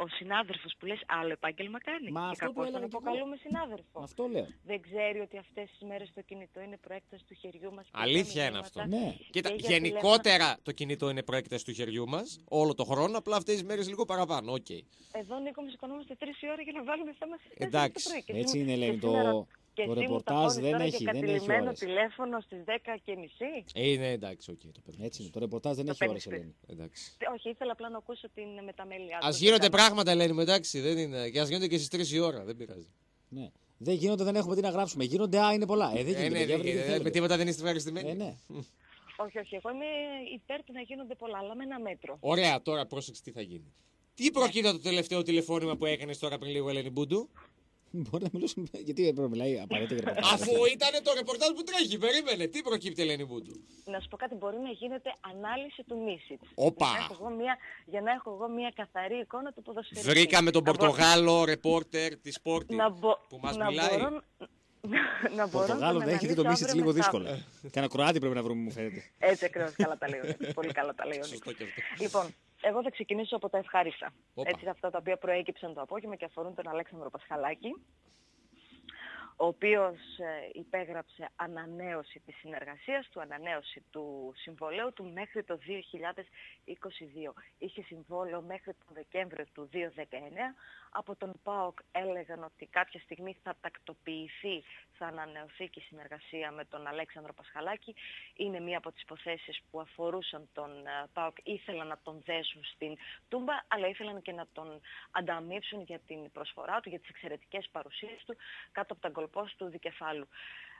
ο συνάδελφος που λες άλλο επάγγελμα κάνει. Μα και αυτό που κακώς έλεγα τον κι εγώ. αποκαλούμε συνάδελφο. αυτό λέω. Δεν ξέρει ότι αυτές τις μέρες το κινητό είναι προέκταση του χεριού μας. Αλήθεια είναι αυτό. Ναι. Κοίτα, Και για γενικότερα το κινητό είναι προέκταση του χεριού μας όλο το χρόνο, απλά αυτές τις μέρες λίγο παραπάνω. Οκ. Εδώ Νίκο, με σηκωνόμαστε τρεις ώρα για να βάλουμε θέμα σε τέσσερις Εντάξει. το πρωί. Και Έτσι εσύ- είναι, και Ελένη. εσύ Το, με ρω- και το εσύ μου ρεπορτάζ ταπώνεις δεν τώρα έχει, για δεν έχει κατειλημμένο ώρες. τηλέφωνο στις 10 και μισή. Ε, είναι εντάξει, οκ. το παίρνω. Έτσι είναι. Το ρεπορτάζ δεν Το έχει ώρες, παίρνεις Ελένη. Εντάξει. Όχι, ήθελα απλά να ακούσω την μεταμέλειά Α του. γίνονται Δεν πράγματα, Ελένη μου, εντάξει. Δεν είναι. Και ας γίνονται και στις 3 η ώρα, δεν πειράζει. Ναι. Δεν γίνονται, δεν έχουμε τι να γράψουμε. Γίνονται, α, είναι πολλά. Ε, δεν Ε, γίνεται. ναι, παιδιά, δεν βρείτε τι γίνεται. θέλετε. Με τίποτα δεν είστε ευχαριστημένοι. Ε, ναι. (laughs) Όχι, όχι. Εγώ είμαι υπέρ του να γίνονται πολλά, αλλά με ένα μέτρο. Ωραία, τώρα πρόσεξε τι θα γίνει. Τι προκύπτει το τελευταίο τηλεφώνημα που έκανες τώρα πριν λίγο, Ελένη Μπούντου; (laughs) Μπορεί να μιλήσουμε. Γιατί έπρεπε να μιλάει απαραίτητα για ρεπορτάζ. Αφού ήταν το ρεπορτάζ που τρέχει, περίμενε. Τι προκύπτει, Ελένη Μπούντου. Να σου πω κάτι, μπορεί να γίνεται ανάλυση του Μίσιτ. Όπα. Για να έχω εγώ μια, για να έχω εγώ μια καθαρή εικόνα του ποδοσφαιριστή. Βρήκαμε τον Να μπο- Πορτογάλο ρεπόρτερ της Sporting να μπο- που μας να μιλάει. μπορώ- να μπορώ Πορτογάλο να δεν έχει δει το αναλύσω μίσιτ αύριο λίγο μεθαύριο. δύσκολα. Κάνα Κροάτι πρέπει να βρούμε, μου φαίνεται. Έτσι ακριβώς, καλά τα λέει ο Νίκος. Πολύ καλά τα λέει ο Νίκος. Σωστό και αυτό. Λοιπόν, εγώ θα ξεκινήσω από τα ευχάριστα. Όπα. Έτσι, αυτά τα οποία προέκυψαν το απόγευμα και αφορούν τον Αλέξανδρο Πασχαλάκη, ο οποίος ε, υπέγραψε ανανέωση της συνεργασίας του, ανανέωση του συμβολέου του μέχρι το 2022. Είχε συμβόλαιο μέχρι τον Δεκέμβριο του 2019. Από τον ΠΑΟΚ έλεγαν ότι κάποια στιγμή θα τακτοποιηθεί, θα ανανεωθεί και η συνεργασία με τον Αλέξανδρο Πασχαλάκη. Είναι μία από τις υποθέσεις που αφορούσαν τον ε, ΠΑΟΚ. Ήθελαν να τον δέσουν στην Τούμπα, αλλά ήθελαν και να τον ανταμείψουν για την προσφορά του, για τις εξαιρετικές παρουσίες του κάτω από τα γκολπός του δικεφάλου.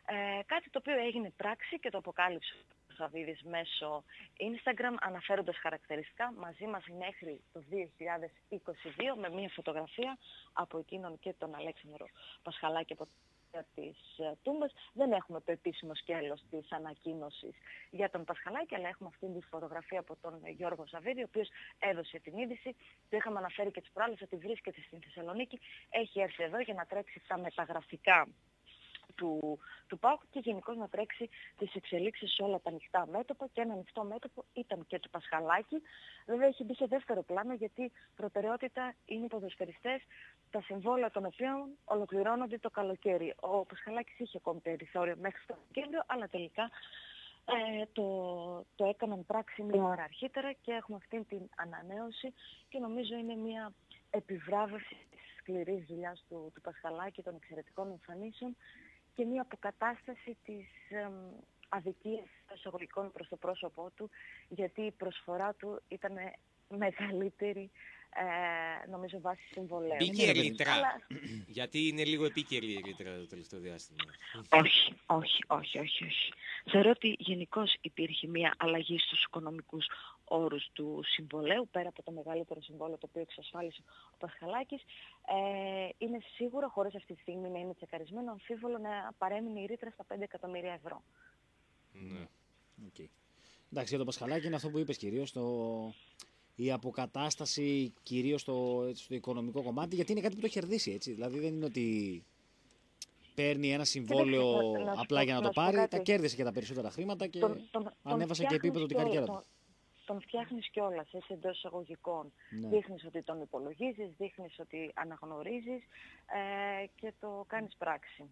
Ε, κάτι το οποίο έγινε πράξη και το αποκάλυψε ο Σαββίδης μέσω Instagram αναφέροντας χαρακτηριστικά μαζί μας μέχρι το 2022 με μια φωτογραφία από εκείνον και τον Αλέξανδρο Πασχαλάκη από της ε, Τούμπας. Δεν έχουμε το επίσημο σκέλος της ανακοίνωσης για τον Πασχαλάκη, αλλά έχουμε αυτή τη φωτογραφία από τον Γιώργο Σαββίδη, ο οποίος έδωσε την είδηση. Το είχαμε αναφέρει και τις προάλλες ότι βρίσκεται στην Θεσσαλονίκη. Έχει έρθει εδώ για να τρέξει τα μεταγραφικά του, του ΠΑΟΚ και γενικώς να τρέξει τις εξελίξεις σε όλα τα ανοιχτά μέτωπα και ένα ανοιχτό μέτωπο ήταν και του Πασχαλάκη. Βέβαια έχει μπει σε δεύτερο πλάνο γιατί προτεραιότητα είναι οι ποδοσφαιριστές τα συμβόλαια των οποίων ολοκληρώνονται το καλοκαίρι. Ο Πασχαλάκης είχε ακόμη περιθώριο μέχρι το Δεκέμβριο αλλά τελικά ε, το, το έκαναν πράξη μία ώρα αρχίτερα και έχουμε αυτή την ανανέωση και νομίζω είναι μια επιβράβευση της σκληρής δουλειάς του, του Πασχαλάκη, των εξαιρετικών εμφανίσεων και μια αποκατάσταση της εμ, αδικίας εισαγωγικών προς το πρόσωπό του γιατί η προσφορά του ήταν μεγαλύτερη ε, νομίζω βάσει συμβολέου. Μπήκε Ναι, ρε, ρήτρα. Αλλά- (clears throat) Γιατί είναι λίγο επίκαιρη η ρήτρα το τελευταίο διάστημα. Όχι, όχι, όχι, όχι, όχι. Θεωρώ ότι γενικώς υπήρχε μια αλλαγή στους οικονομικούς όρους του συμβολέου, πέρα από το μεγαλύτερο συμβόλαιο το οποίο εξασφάλισε ο Πασχαλάκης. Ε, είναι σίγουρο, χωρίς αυτή τη στιγμή να είναι τσεκαρισμένο, αμφίβολο να παρέμεινε η ρήτρα στα 5 εκατομμύρια ευρώ. Ναι. ΟΚ. Εντάξει, για το Πασχαλάκη είναι αυτό που είπες κυρίως. Το... Η αποκατάσταση κυρίως στο, έτσι, στο οικονομικό κομμάτι, γιατί είναι κάτι που το έχει κερδίσει. Έτσι. Δηλαδή δεν είναι ότι παίρνει ένα συμβόλαιο να- να σου απλά πω- για να να το σου πω πάρει. κάτι. Τα κέρδισε και τα περισσότερα χρήματα και Τον- τον- τον ανέβασε και φτιάχνεις επίπεδο την κιόλας, καριέρα του. Τον, τον φτιάχνεις κιόλας, έτσι εντός εισαγωγικών. Ναι. Δείχνεις ότι τον υπολογίζεις, δείχνεις ότι αναγνωρίζεις ε, και το κάνεις πράξη.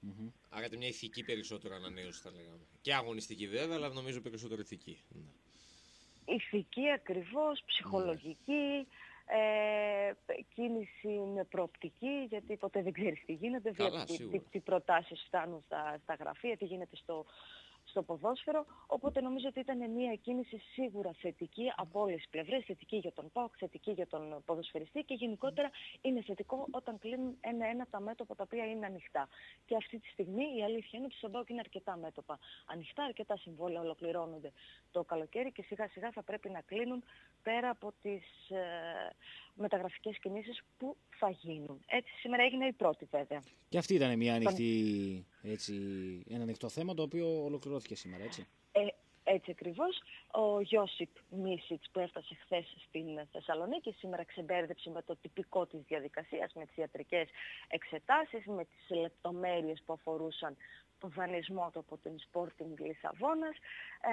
Μμμ. Άρα είναι μια ηθική περισσότερο ανανέωση θα λέγαμε. Και αγωνιστική βέβαια, αλλά νομίζω περισσότερο ηθική. Ναι. Ηθική ακριβώς, ψυχολογική, ε, κίνηση με προοπτική, γιατί ποτέ δεν ξέρεις τι γίνεται, Καλά, τι, σίγουρα. τι, τι προτάσεις φτάνουν στα, στα γραφεία, τι γίνεται στο, στο ποδόσφαιρο. Οπότε νομίζω ότι ήταν μια κίνηση σίγουρα θετική από όλες τις πλευρές, θετική για τον ΠΑΟΚ, θετική για τον ποδοσφαιριστή και γενικότερα είναι θετικό όταν κλείνουν ένα-ένα τα μέτωπα τα οποία είναι ανοιχτά. Και αυτή τη στιγμή η αλήθεια είναι ότι στον ΠΑΟΚ είναι αρκετά μέτωπα ανοιχτά, αρκετά συμβόλαια ολοκληρώνονται το καλοκαίρι και σιγά σιγά θα πρέπει να κλείνουν πέρα από τις ε, μεταγραφικές κινήσεις που θα γίνουν. Έτσι σήμερα έγινε η πρώτη βέβαια. Και αυτή ήταν μια ανοιχτή, έτσι, ένα ανοιχτό θέμα το οποίο ολοκληρώθηκε σήμερα, έτσι. Ε, έτσι ακριβώς. Ο Γιώσιπ Μίσιτς που έφτασε χθες στην Θεσσαλονίκη σήμερα ξεμπέρδεψε με το τυπικό της διαδικασίας, με τις ιατρικές εξετάσεις, με τις λεπτομέρειες που αφορούσαν τον δανεισμό του από την Sporting Λισαβόνας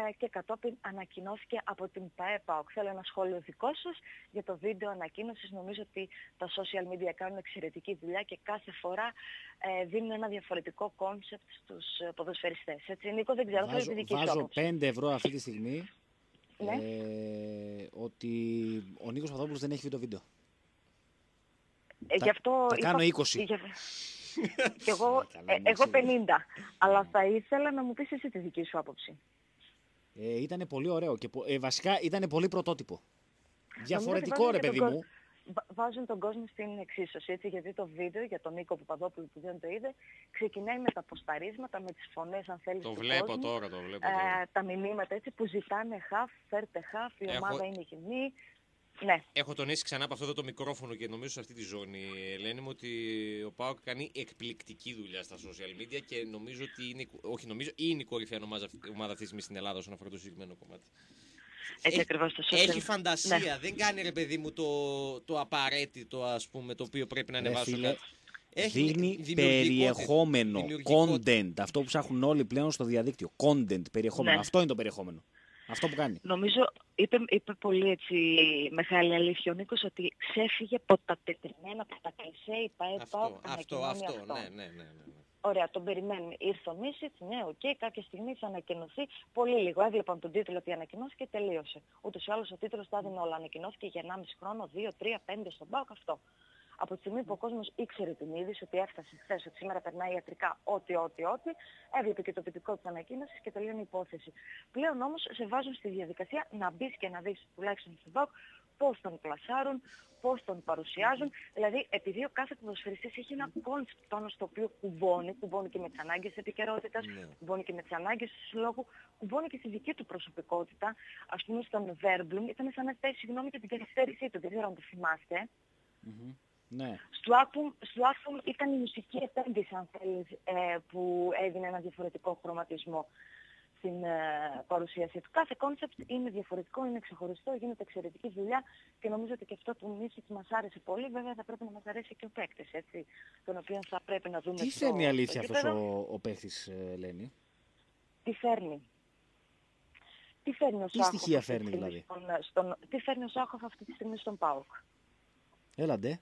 ε, και κατόπιν ανακοινώθηκε από την ΠΑΕ ΠΑΟΚ. Θέλω ένα σχόλιο δικό σας για το βίντεο ανακοίνωσης. Νομίζω ότι τα social media κάνουν εξαιρετική δουλειά και κάθε φορά ε, δίνουν ένα διαφορετικό concept στους ε, ποδοσφαιριστές. Έτσι, Νίκο, δεν ξέρω, θέλω τη Βάζω, δική σου βάζω άποψη. 5 ευρώ αυτή τη στιγμή Ναι. ε, ότι ο Νίκος Παδόπουλος δεν έχει δει το βίντεο. Ε, Τα- γι' αυτό τα είπα- κάνω 20. για- Κι (laughs) εγώ, Καλά, ε, ναι, εγώ σίγουρα. 50. Αλλά θα ήθελα να μου πεις εσύ τη δική σου άποψη. Ε, ήταν πολύ ωραίο και πο- ε, βασικά ήταν πολύ πρωτότυπο. Διαφορετικό βάζουν ρε και τον παιδί κο- μου. Βα- Βάζουν τον κόσμο στην εξίσωση, έτσι, γιατί το βίντεο για τον Νίκο Παπαδόπουλο που δεν το είδε, ξεκινάει με τα ποσταρίσματα, με τις φωνές αν θέλεις Το του βλέπω κόσμου, τώρα, το βλέπω τώρα. ε, τα μηνύματα έτσι που ζητάνε χαφ, φέρτε χαφ, η Έχω- ομάδα είναι κοινή. Ναι, Έχω τονίσει ξανά από αυτό εδώ το μικρόφωνο και νομίζω σε αυτή τη ζώνη, Ελένη μου, ότι ο Πάοκ κάνει εκπληκτική δουλειά στα social media και νομίζω ότι είναι, όχι νομίζω, είναι η κορυφαία ομάδα, αυτή- ομάδα αυτής της στιγμή στην Ελλάδα όσον αφορά το συγκεκριμένο κομμάτι. έτσι Έχει- ακριβώς το social. Έχει φαντασία, Ναι. δεν κάνει ρε παιδί μου το, το απαραίτητο ας πούμε το οποίο πρέπει να Ρε ανεβάσω φίλε, κάτι. Έχει Δείχνει δημιουργικότητα, περιεχόμενο, δημιουργικότητα. content, αυτό που ψάχνουν όλοι πλέον στο διαδίκτυο. Content, περιεχόμενο. Ναι. Αυτό είναι το περιεχόμενο. Αυτό που κάνει. Νομίζω, είπε, είπε πολύ έτσι μεγάλη αλήθεια ο Νίκος ότι ξέφυγε από τα τετριμένα, από τα κλισέ, η ΠΑΕ Αυτό, ΠΑΟΚ αυτό, ανακοινώνει αυτό, ναι, ναι, ναι, ναι. ναι. Ωραία, τον περιμένουμε. Ήρθε ο Μίσιτς, ναι, ΟΚ, κάποια στιγμή θα ανακοινωθεί. Πολύ λίγο. Έβλεπαν τον τίτλο ότι ανακοινώθηκε και τελείωσε. Ούτως ή άλλως ο τίτλος τα έδινε όλα. Ανακοινώθηκε για 1,5 χρόνο, 2, 3, 5 στον ΠΑΟΚ, αυτό. Από τη στιγμή που ο κόσμος ήξερε την είδηση ότι έφτασε χθες, ότι σήμερα περνάει ιατρικά, ό,τι, ό,τι, ό,τι, έβλεπε και το τυπικό της ανακοίνωσης και τελείωνε η υπόθεση. Πλέον όμως σε βάζουν στη διαδικασία να μπεις και να δεις, τουλάχιστον στον ΠΑΟΚ, πώς τον πλασάρουν, πώς τον παρουσιάζουν. Δηλαδή, επειδή ο κάθε ποδοσφαιριστής έχει ένα concept πάνω στο οποίο κουμπώνει, κουμπώνει και με τις ανάγκες της επικαιρότητας, Ναι. κουμπώνει και με τις ανάγκες του συλλόγου, κουμπώνει και στη δική του προσωπικότητα. Ας πούμε στον Βέρμπλουμ ήταν σαν να ζητάει συγγνώμη για την καθυστέρησή του, δεν ξέρω αν το θυμάστε. Μμμ. Ναι. Στο Άκπομ, στο Άκπομ ήταν η μουσική επένδυση, αν θέλεις, ε, που έδινε ένα διαφορετικό χρωματισμό στην ε, παρουσίαση του. Κάθε concept είναι διαφορετικό, είναι ξεχωριστό, γίνεται εξαιρετική δουλειά και νομίζω ότι και αυτό που Μίσιτς μας άρεσε πολύ, βέβαια θα πρέπει να μας αρέσει και ο παίκτης, έτσι, τον οποίο θα πρέπει να δούμε Τι στο, φέρνει αλήθεια στο αυτός γήπεδο. ο, ο παίχτης, ε, Ελένη. Τι φέρνει; Τι φέρνει ο Τι Σάχοφ στοιχεία αυτή τη φέρνει, στιγμή δηλαδή; Στον, στον, τι φέρνει ο Σάχοφ αυτή τη στιγμή στον ΠΑΟΚ; Έλαντε.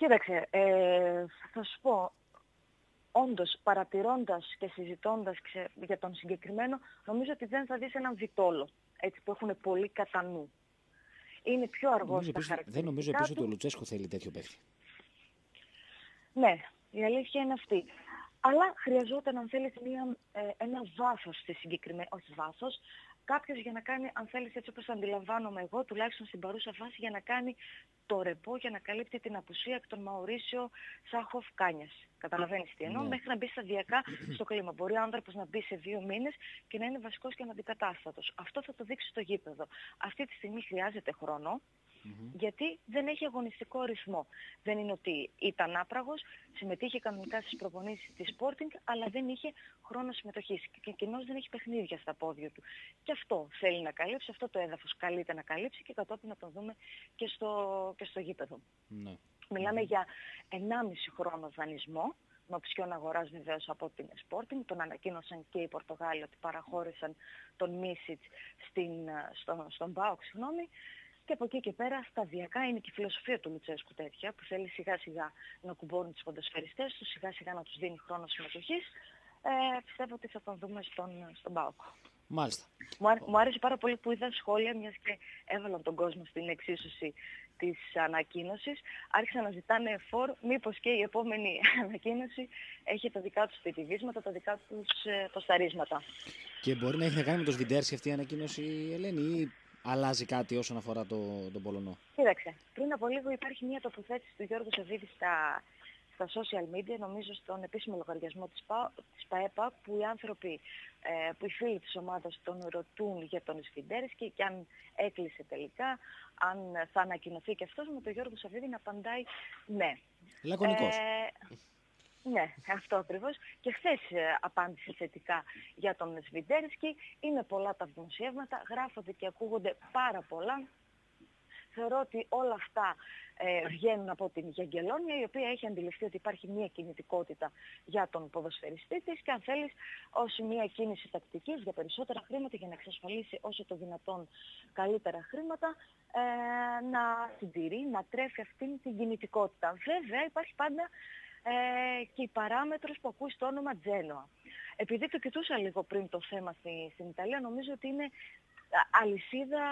Κοίταξε, ε, θα σου πω, όντως παρατηρώντας και συζητώντας ξε- για τον συγκεκριμένο, νομίζω ότι δεν θα δεις έναν βιτόλο, έτσι που έχουν πολύ κατά νου. Είναι πιο αργός Νομίζω στα επίσης- δεν χαρακτηριστικά νομίζω επίσης ότι του. ο Λουτσέσκο θέλει τέτοιο παίχτη. Ναι, η αλήθεια είναι αυτή. Αλλά χρειαζόταν, αν θέλεις, μια, ε, ένα βάθος στη συγκεκριμένη, όχι βάθος, κάποιος για να κάνει, αν θέλεις έτσι όπως αντιλαμβάνομαι εγώ, τουλάχιστον στην παρούσα φάση, για να κάνει το ρεπό, για να καλύπτει την απουσία εκ των Μαουρίσιο Σάχοφ Κάνιας. Καταλαβαίνεις τι εννοώ, Ναι. μέχρι να μπει σταδιακά στο κλίμα. Μπορεί ο άνθρωπος να μπει σε δύο μήνες και να είναι βασικός και αναντικατάστατος. Αυτό θα το δείξει στο γήπεδο. Αυτή τη στιγμή χρειάζεται χρόνο, γιατί δεν έχει αγωνιστικό ρυθμό. Δεν είναι ότι ήταν άπραγος, συμμετείχε κανονικά στις προπονήσεις της Sporting, αλλά δεν είχε χρόνο συμμετοχής. Και κοινώς δεν έχει παιχνίδια στα πόδια του. Και αυτό θέλει να καλύψει, αυτό το έδαφος καλείται να καλύψει και κατόπιν να τον δούμε και στο, και στο γήπεδο. Ναι. Μιλάμε για 1,5 χρόνο δανεισμό, με οψιόν αγοράς βεβαίως από την Sporting. Τον ανακοίνωσαν και οι Πορτογάλοι ότι παραχώρησαν τον Μίσιτς στην, ε, στο, στον ΠΑΟΚ, συγγνώμη. Και από εκεί και πέρα σταδιακά είναι και η φιλοσοφία του Λουτσέσκου τέτοια, που θέλει σιγά σιγά να κουμπώνει τους ποδοσφαιριστές του, σιγά σιγά να τους δίνει χρόνο συμμετοχής. Ε, πιστεύω ότι θα τον δούμε στον, στον ΠΑΟΚ. Μάλιστα. Μου, άρ- μου άρεσε πάρα πολύ που είδα σχόλια, μιας και έβαλαν τον κόσμο στην εξίσωση της ανακοίνωσης. Άρχισαν να ζητάνε φόρ, μήπως και η επόμενη (laughs) ανακοίνωση έχει τα δικά τους πιτιβίσματα, τα δικά τους ε, ποσταρίσματα. Και μπορεί να έχει να κάνει με το Σβιντέρση αυτή η ανακοίνωση, Ελένη, ή αλλάζει κάτι όσον αφορά το, τον Πολωνό. Κοίταξε, πριν από λίγο υπάρχει μια τοποθέτηση του Γιώργου Σαββίδη στα, στα social media, νομίζω στον επίσημο λογαριασμό της, ΠΑ, της ΠαΕΠΑ, που οι άνθρωποι, ε, που οι φίλοι της ομάδας τον ρωτούν για τον Σφιντέρσκι και αν έκλεισε τελικά, αν θα ανακοινωθεί και αυτός, με τον Γιώργο Σαββίδη να απαντάει ναι. Λακωνικός. Ε, ναι, αυτό ακριβώς. Και χθες ε, απάντησε θετικά για τον Σβιντέρσκι. Είναι πολλά τα δημοσιεύματα, γράφονται και ακούγονται πάρα πολλά. Θεωρώ ότι όλα αυτά ε, βγαίνουν από την Γεγγελόνια, η οποία έχει αντιληφθεί ότι υπάρχει μια κινητικότητα για τον ποδοσφαιριστή της και αν θέλεις ως μια κίνηση τακτικής για περισσότερα χρήματα για να εξασφαλίσει όσο το δυνατόν καλύτερα χρήματα ε, να συντηρεί, να τρέφει αυτήν την κινητικότητα. Βέβαια υπάρχει πάντα ε, και η παράμετρος που ακούεις στο όνομα Τζένοα. Επειδή το κοιτούσα λίγο πριν το θέμα στη, στην Ιταλία, νομίζω ότι είναι α, αλυσίδα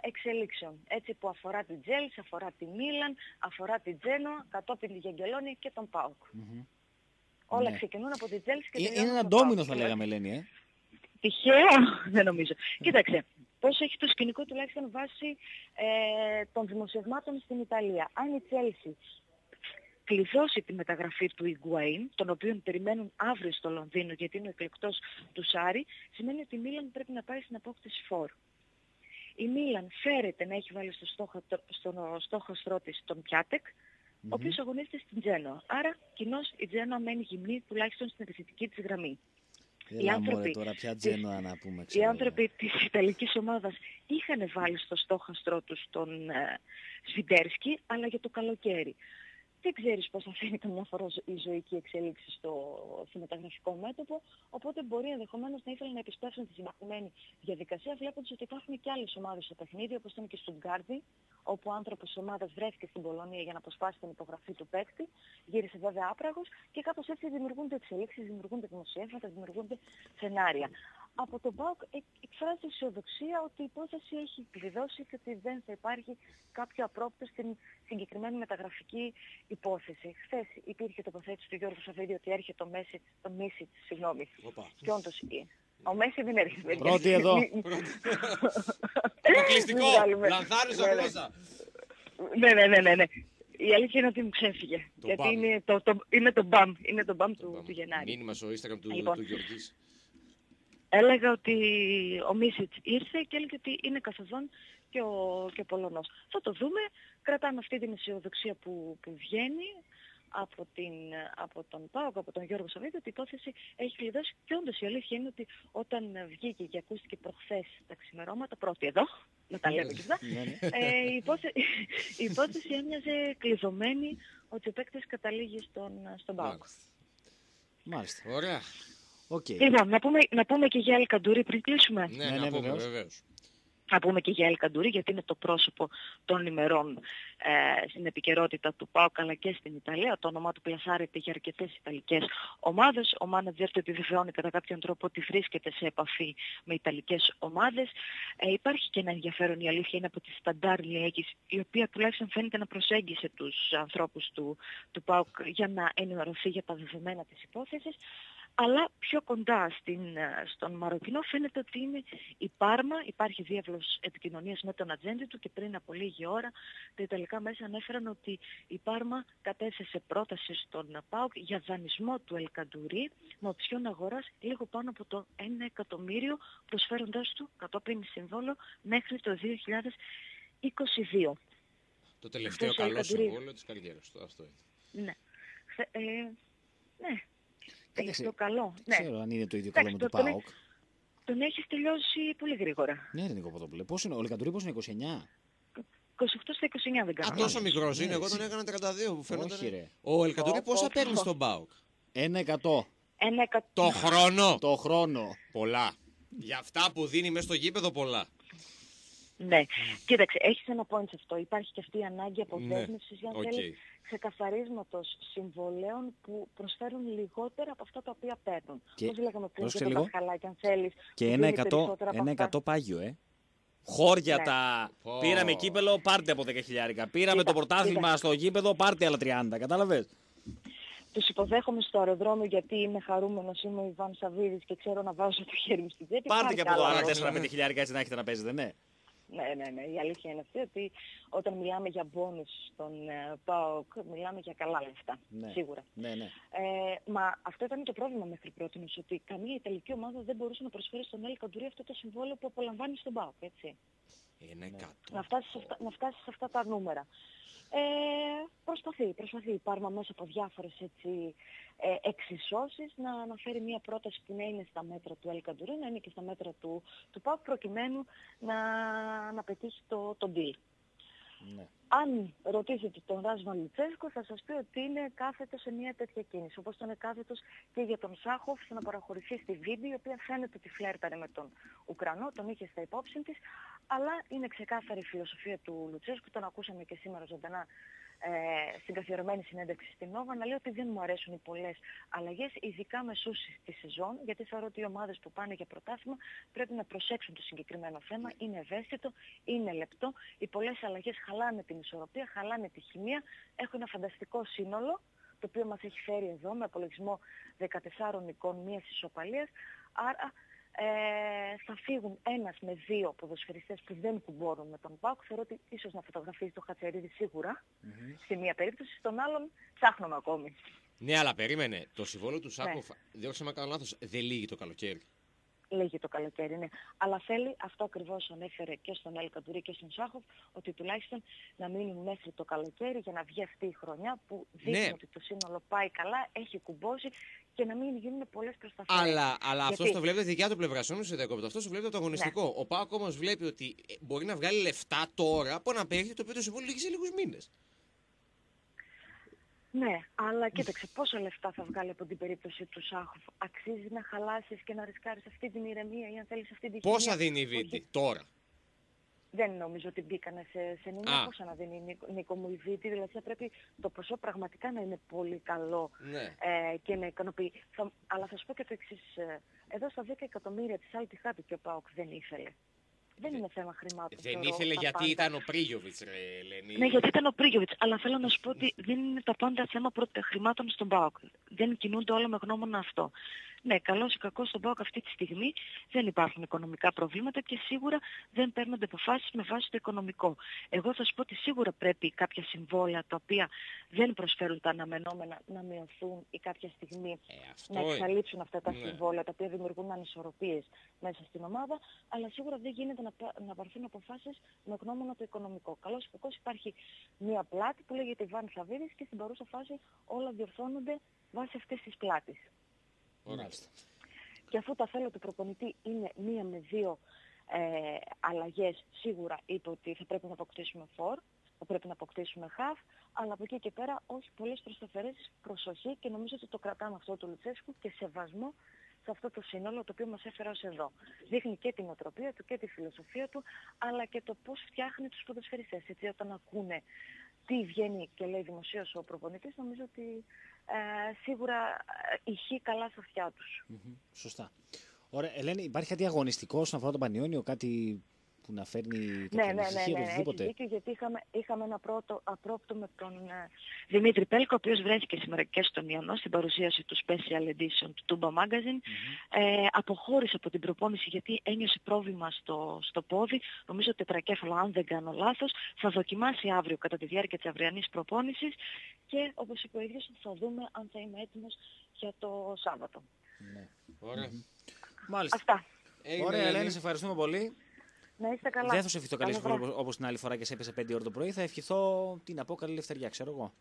εξελίξεων. Έτσι που αφορά την Τζέλς, αφορά τη Μίλαν, αφορά την Τζένοα, κατόπιν τη Γεγγελόνη και τον Πάουκ. Μμμ. Όλα Ναι. ξεκινούν από την Τζέλς και Ε, τελειώνουν Είναι ένα στον ΠΑΟΚ. ντόμινο, θα λέγαμε, Ελένη, ε. Τυχαίο, (laughs) δεν νομίζω. Κοίταξε, πώς έχει το σκηνικό τουλάχιστον βάσει ε, των δημοσιευμάτων στην Ιταλία. Αν η Τσέλσι κλειδώσει τη μεταγραφή του Ιγκουαΐν, τον οποίο περιμένουν αύριο στο Λονδίνο γιατί είναι ο εκλεκτός του Σάρι, σημαίνει ότι η Μίλαν πρέπει να πάει στην απόκτηση φόρ. Η Μίλαν φέρεται να έχει βάλει στο, στόχο, στο στόχαστρό της τον Πιάτεκ, ο οποίος αγωνίζεται στην Τζένοα. Άρα κοινώς η Τζένοα μένει γυμνή τουλάχιστον στην επιθετική της γραμμή. Έλα, μωρέ, άνθρωποι τώρα πια της- Τζένοα να πούμε. Οι ξέρω. άνθρωποι της Ιταλικής ομάδας είχαν βάλει στο στόχαστρό τους τον ε, Σβιντέρσκι, αλλά για το καλοκαίρι. Δεν ξέρεις πώς θα φέρει καμιά φορά ζω- η ζωική εξέλιξη στο, στο μεταγραφικό μέτωπο, οπότε μπορεί ενδεχομένως να ήθελαν να επισπεύσουν τη συγκεκριμένη διαδικασία, βλέποντας ότι υπάρχουν και άλλες ομάδες στο παιχνίδι, όπως ήταν και στο Γκάρδι, όπου ο άνθρωπος της ομάδας βρέθηκε στην Πολωνία για να αποσπάσει την υπογραφή του παίκτη, γύρισε βέβαια άπραγος και κάπως έτσι δημιουργούνται εξελίξεις, δημιουργούνται δημοσιεύματα, δημιουργούνται σενάρια. Από τον ΠΑΟΚ εκ- εκφράζει αισιοδοξία ότι η υπόθεση έχει κλειδώσει και ότι δεν θα υπάρχει κάποιο απρόπτο στην συγκεκριμένη μεταγραφική υπόθεση. Χθες υπήρχε τοποθέτηση του Γιώργου Σαββίδη ότι έρχεται το Μέση, το Μίσιτ, συγγνώμη. Οπα. Και όντως, ε, ο Μέση δεν έρχεται. παιδιά. Πρώτη εδώ. Μη- μη- Αποκλειστικό! Μην βγάλουμε. Λανθάρισα Ναι, ναι. γλώσσα. Ναι, ναι, ναι, ναι, ναι. Η αλήθεια είναι ότι μου ξέφυγε. Το γιατί μπαμ. είναι το, το, είναι το μπαμ, είναι το μπαμ του, του Γενάρη. Μήνυμα στο Instagram του, Λοιπόν. του Γεωργής. Έλεγα ότι ο Μίσιτς ήρθε και έλεγε ότι είναι καθοδόν και ο, και ο Πολωνός. Θα το δούμε. Κρατάμε αυτή την αισιοδοξία που, που βγαίνει από, την, από τον ΠΑΟΚ, από τον Γιώργο Σαββίδη, ότι η υπόθεση έχει κλειδώσει. Και όντως η αλήθεια είναι ότι όταν βγήκε και ακούστηκε προχθές τα ξημερώματα, πρώτη εδώ, να τα λέμε και αυτά, Ναι, ναι. ε, η, υπόθεση, η υπόθεση έμοιαζε κλειδωμένη ότι ο παίκτης καταλήγει στον, στον ΠΑΟΚ. Μάλιστα. Μάλιστα. Ωραία. Οκ. Λοιπόν, να πούμε, να πούμε και για Ελ Καντουρί πριν κλείσουμε. Ναι, Ναι, να ναι, πούμε βεβαίως. βεβαίως. Να πούμε και για Ελκαντούρη γιατί είναι το πρόσωπο των ημερών ε, στην επικαιρότητα του ΠΑΟΚ αλλά και στην Ιταλία. Το όνομά του πλασάρεται για αρκετές Ιταλικές ομάδες. Ο μάνατζερ του επιβεβαιώνει κατά κάποιον τρόπο ότι βρίσκεται σε επαφή με Ιταλικές ομάδες. Ε, υπάρχει και ένα ενδιαφέρον, η αλήθεια είναι από τη Σταντάρ Λιέγης, η οποία τουλάχιστον φαίνεται να προσέγγισε τους ανθρώπους του, του ΠΑΟΚ για να ενημερωθεί για τα δεδομένα της υπόθεσης. Αλλά πιο κοντά στην, ε, στον Μαροκινό φαίνεται ότι είναι η Πάρμα. Υπάρχει διάβλος επικοινωνίας με τον ατζέντη του και πριν από λίγη ώρα τα Ιταλικά μέσα ανέφεραν ότι η Πάρμα κατέθεσε πρόταση στον ΠΑΟΚ για δανεισμό του Ελκαντουρί με οψιόν αγοράς λίγο πάνω από το 1 εκατομμύριο προσφέροντάς του κατόπιν συμβόλο μέχρι το 2022. Το τελευταίο Αυτός ο καλό Ελκαντουρί. συμβόλαιο της καριέρας του. Αυτό είναι. Ναι. Χθε- Ε, ναι. Κοίταξε, το καλό. Δεν Ναι. ξέρω αν είναι το ίδιο Εντάξει, καλό με το το- τον ΠΑΟΚ. Τον έχεις τελειώσει πολύ γρήγορα. Ναι, Νίκο Πρωτοπούλε. Πώς είναι, ο Λεκαντουρί πώς είναι, 29. 28 στα 29 δεν Α, κάνω. τόσο ναι, μικρός ναι, είναι. Εγώ εσύ. τον έκανα 32 που φαίνονταν. Όχι, ρε. Ο Ελκαντουρί Πω, πόσα πω, παίρνει πω. στον Μπάουκ. 1 εκατό Ένα εκατό. Το χρόνο. το χρόνο. Πολλά. Για αυτά που δίνει μέσα στο γήπεδο πολλά. Ναι. Κοίταξε, έχεις ένα point σε αυτό. Υπάρχει και αυτή η ανάγκη αποδέσμευσης, για να οκ. θέλεις, ξεκαθαρίσματος συμβολέων που προσφέρουν λιγότερα από αυτά τα οποία παίρνουν. Και- Όπως λέγαμε πριν πρόσεξε για το λίγο. Πασχαλάκι, αν θέλεις. Και που ένα δίνει 100, περισσότερα από ένα αυτά. 100 πάγιο, ε. Χώρια Ναι. τα. Πω. Πήραμε κύπελο, πάρτε από 10 Πήραμε Κοίτα, το πρωτάθλημα κοίτα. στο γήπεδο, πάρτε άλλα 30. Κατάλαβες; Τους υποδέχομαι στο αεροδρόμιο γιατί είμαι χαρούμενος, είμαι ο Ιβάν Σαββίδης και ξέρω να βάζω το χέρι μου στην τσέπη. Πάρτε και από Υπάρχει εδώ άλλο. άλλα ναι. 4-5 χιλιάρικα έτσι να έχετε να παίζετε, ναι. Ναι, ναι, ναι. Η αλήθεια είναι αυτή ότι όταν μιλάμε για μπόνους στον ε, ΠΑΟΚ, μιλάμε για καλά λεφτά. Ναι. Σίγουρα. Ναι, ναι. Ε, μα αυτό ήταν το πρόβλημα μέχρι πρώτη, ότι καμία Ιταλική ομάδα δεν μπορούσε να προσφέρει στον Έλλη Καντουρί αυτό το συμβόλαιο που απολαμβάνει στον ΠΑΟΚ, έτσι. Ένα Ναι. εκατό. Να φτάσεις σε αυτά, να φτάσεις σε αυτά τα νούμερα. Ε, προσπαθεί, προσπαθεί η Πάρμα μέσα από διάφορες έτσι, ε, εξισώσεις να αναφέρει μια πρόταση που να είναι στα μέτρα του Ελκαντουρί, να είναι και στα μέτρα του, του ΠΑΟΚ προκειμένου να, να πετύχει το, το deal. Ναι. Αν ρωτήσετε τον Ράσβαν Λουτσέσκο θα σας πει ότι είναι κάθετος σε μια τέτοια κίνηση. Όπως ήταν κάθετος και για τον Σάχοφ στο να παραχωρηθεί στη Βίντι, η οποία φαίνεται ότι φλέρταρε με τον Ουκρανό, τον είχε στα υπόψη της, αλλά είναι ξεκάθαρη η φιλοσοφία του Λουτσέσκου, τον ακούσαμε και σήμερα ζωντανά ε, στην καθιερωμένη συνέντευξη στην Νόβα, να λέει ότι δεν μου αρέσουν οι πολλές αλλαγές, ειδικά μεσούσεις τη σεζόν, γιατί θεωρώ ότι οι ομάδες που πάνε για πρωτάθλημα πρέπει να προσέξουν το συγκεκριμένο θέμα, είναι ευαίσθητο, είναι λεπτό, οι πολλές αλλαγές χαλάνε την ισορροπία, χαλάνε τη χημεία, έχουν ένα φανταστικό σύνολο, το οποίο μας έχει φέρει εδώ με απολογισμό 14 εικόν μιας ισοπαλίας, άρα ε, θα φύγουν ένας με δύο ποδοσφαιριστές που δεν κουμπώνουν με τον ΠΑΟΚ. Θεωρώ ότι ίσως να φωτογραφίζει το Χατσερίδη σίγουρα, στη μία περίπτωση, στον άλλον ψάχνουμε ακόμη. Ναι, αλλά περίμενε. Το συμβόλαιο Ναι. του Σάκοφ, διόρθωσα με κάνω λάθος, δεν λύγει το καλοκαίρι. Λέγει το καλοκαίρι, ναι. Αλλά θέλει, αυτό ακριβώς ανέφερε και στον Ελ Καντουρί και στον Σάχοφ, ότι τουλάχιστον να μείνουν μέχρι το καλοκαίρι για να βγει αυτή η χρονιά που δείχνει Ναι. ότι το σύνολο πάει καλά, έχει κουμπώσει και να μην γίνουν πολλές προσταφές. Αλλά, αλλά αυτό Γιατί- το βλέπει δικιά του πλευρά. Συγγνώμη, σε διακόπτω. Αυτό το βλέπει από το αγωνιστικό. Ναι. Ο Πάοκ όμως βλέπει ότι ε, μπορεί να βγάλει λεφτά τώρα από ένα παίχτη το οποίο το συμβόλαιο λύγει σε λίγους μήνες. Ναι, αλλά κοίταξε πόσα λεφτά θα βγάλει από την περίπτωση του Σάχοφ; Αξίζει να χαλάσεις και να ρισκάρεις αυτή την ηρεμία ή αν θέλεις αυτή την Πόσα χημεία; δίνει η Όχι, Βίντι τώρα; Δεν νομίζω ότι μπήκανε σε, σε νούμερα Α. πόσα να δίνει η Νίκο- Νίκο μου η Βίντι. Δηλαδή θα πρέπει το ποσό πραγματικά να είναι πολύ καλό Ναι. ε, και να ικανοποιεί. Θα, αλλά θα σου πω και το εξής. Εδώ στα 10 εκατομμύρια της Άλτη Χάπη και ο Πάοκ δεν ήθελε. Δεν είναι θέμα χρημάτων. Δεν θεωρώ, ήθελε τα γιατί πάντα. ήταν ο Πρίγιοβιτς, ρε Ελένη. Ναι, γιατί ήταν ο Πρίγιοβιτς. Αλλά θέλω να σου πω ότι δεν είναι τα πάντα θέμα πρώτα χρημάτων στον ΠΑΟΚ. Δεν κινούνται όλα με γνώμονα αυτό. Ναι, καλός ή κακός στον ΠΑΟΚ αυτή τη στιγμή δεν υπάρχουν οικονομικά προβλήματα και σίγουρα δεν παίρνονται αποφάσεις με βάση το οικονομικό. Εγώ θα σου πω ότι σίγουρα πρέπει κάποια συμβόλαια τα οποία δεν προσφέρουν τα αναμενόμενα να μειωθούν ή κάποια στιγμή Ε, να αυτό εξαλείψουν αυτά τα Ναι. συμβόλαια τα οποία δημιουργούν ανισορροπίες μέσα στην ομάδα, αλλά σίγουρα δεν γίνεται να, πα- να πάρθουν αποφάσεις με γνώμονα το οικονομικό. Καλώς ή κακώς υπάρχει μία πλάτη που λέγεται Ιβάν Σαββίδης και στην παρούσα φάση όλα διορθώνονται βάσει αυτής της πλάτης. Μάλιστα. Και αφού τα θέλω του προπονητή είναι μία με δύο ε, αλλαγές, σίγουρα είπε ότι θα πρέπει να αποκτήσουμε φορ, θα πρέπει να αποκτήσουμε χαφ, αλλά από εκεί και πέρα όχι πολλές προσταφερές, προσοχή και νομίζω ότι το κρατάμε αυτό του Λουτσέσκου και σεβασμό σε αυτό το σύνολο το οποίο μας έφερε ως εδώ. Δείχνει και την οτροπία του και τη φιλοσοφία του, αλλά και το πώς φτιάχνει τους ποδοσφαιριστές. Έτσι όταν ακούνε τι βγαίνει και λέει δημοσίως ο προπονητής, νομίζω ότι ε, σίγουρα ε, ηχεί καλά στα αυτιά τους. Μμμ, Σωστά. Ωραία, Ελένη, υπάρχει κάτι αγωνιστικό όσον αφορά τον Πανιόνιο, κάτι που να φέρνει Ναι, κάποια ναι, ναι, ανησυχία, ναι, έχεις οτιδήποτε. δίκιο γιατί είχαμε, είχαμε ένα πρώτο απρόπτο με τον ε, Δημήτρη Πέλκο, ο οποίος βρέθηκε σήμερα και στον Ιωνό στην παρουσίαση του Special Edition του Tumba Magazine. Ε, αποχώρησε από την προπόνηση γιατί ένιωσε πρόβλημα στο, στο πόδι, νομίζω τετρακέφαλο αν δεν κάνω λάθος. Θα δοκιμάσει αύριο κατά τη διάρκεια της αυριανής προπόνησης και όπως είπε ο ίδιος θα δούμε αν θα είμαι έτοιμος για το Σάββατο. Ναι. Ωραία. Μάλιστα. Αυτά. Έγινε, Ωραία, Ελένη, Ελένη. σε ευχαριστούμε πολύ. Να είστε καλά. Δεν θα σου ευχηθώ καλή Καλό φορά βράδυ. όπως την άλλη φορά και σε έπεσε 5 ώρα το πρωί. Θα ευχηθώ τι να πω, καλή ελευθεριά, ξέρω εγώ.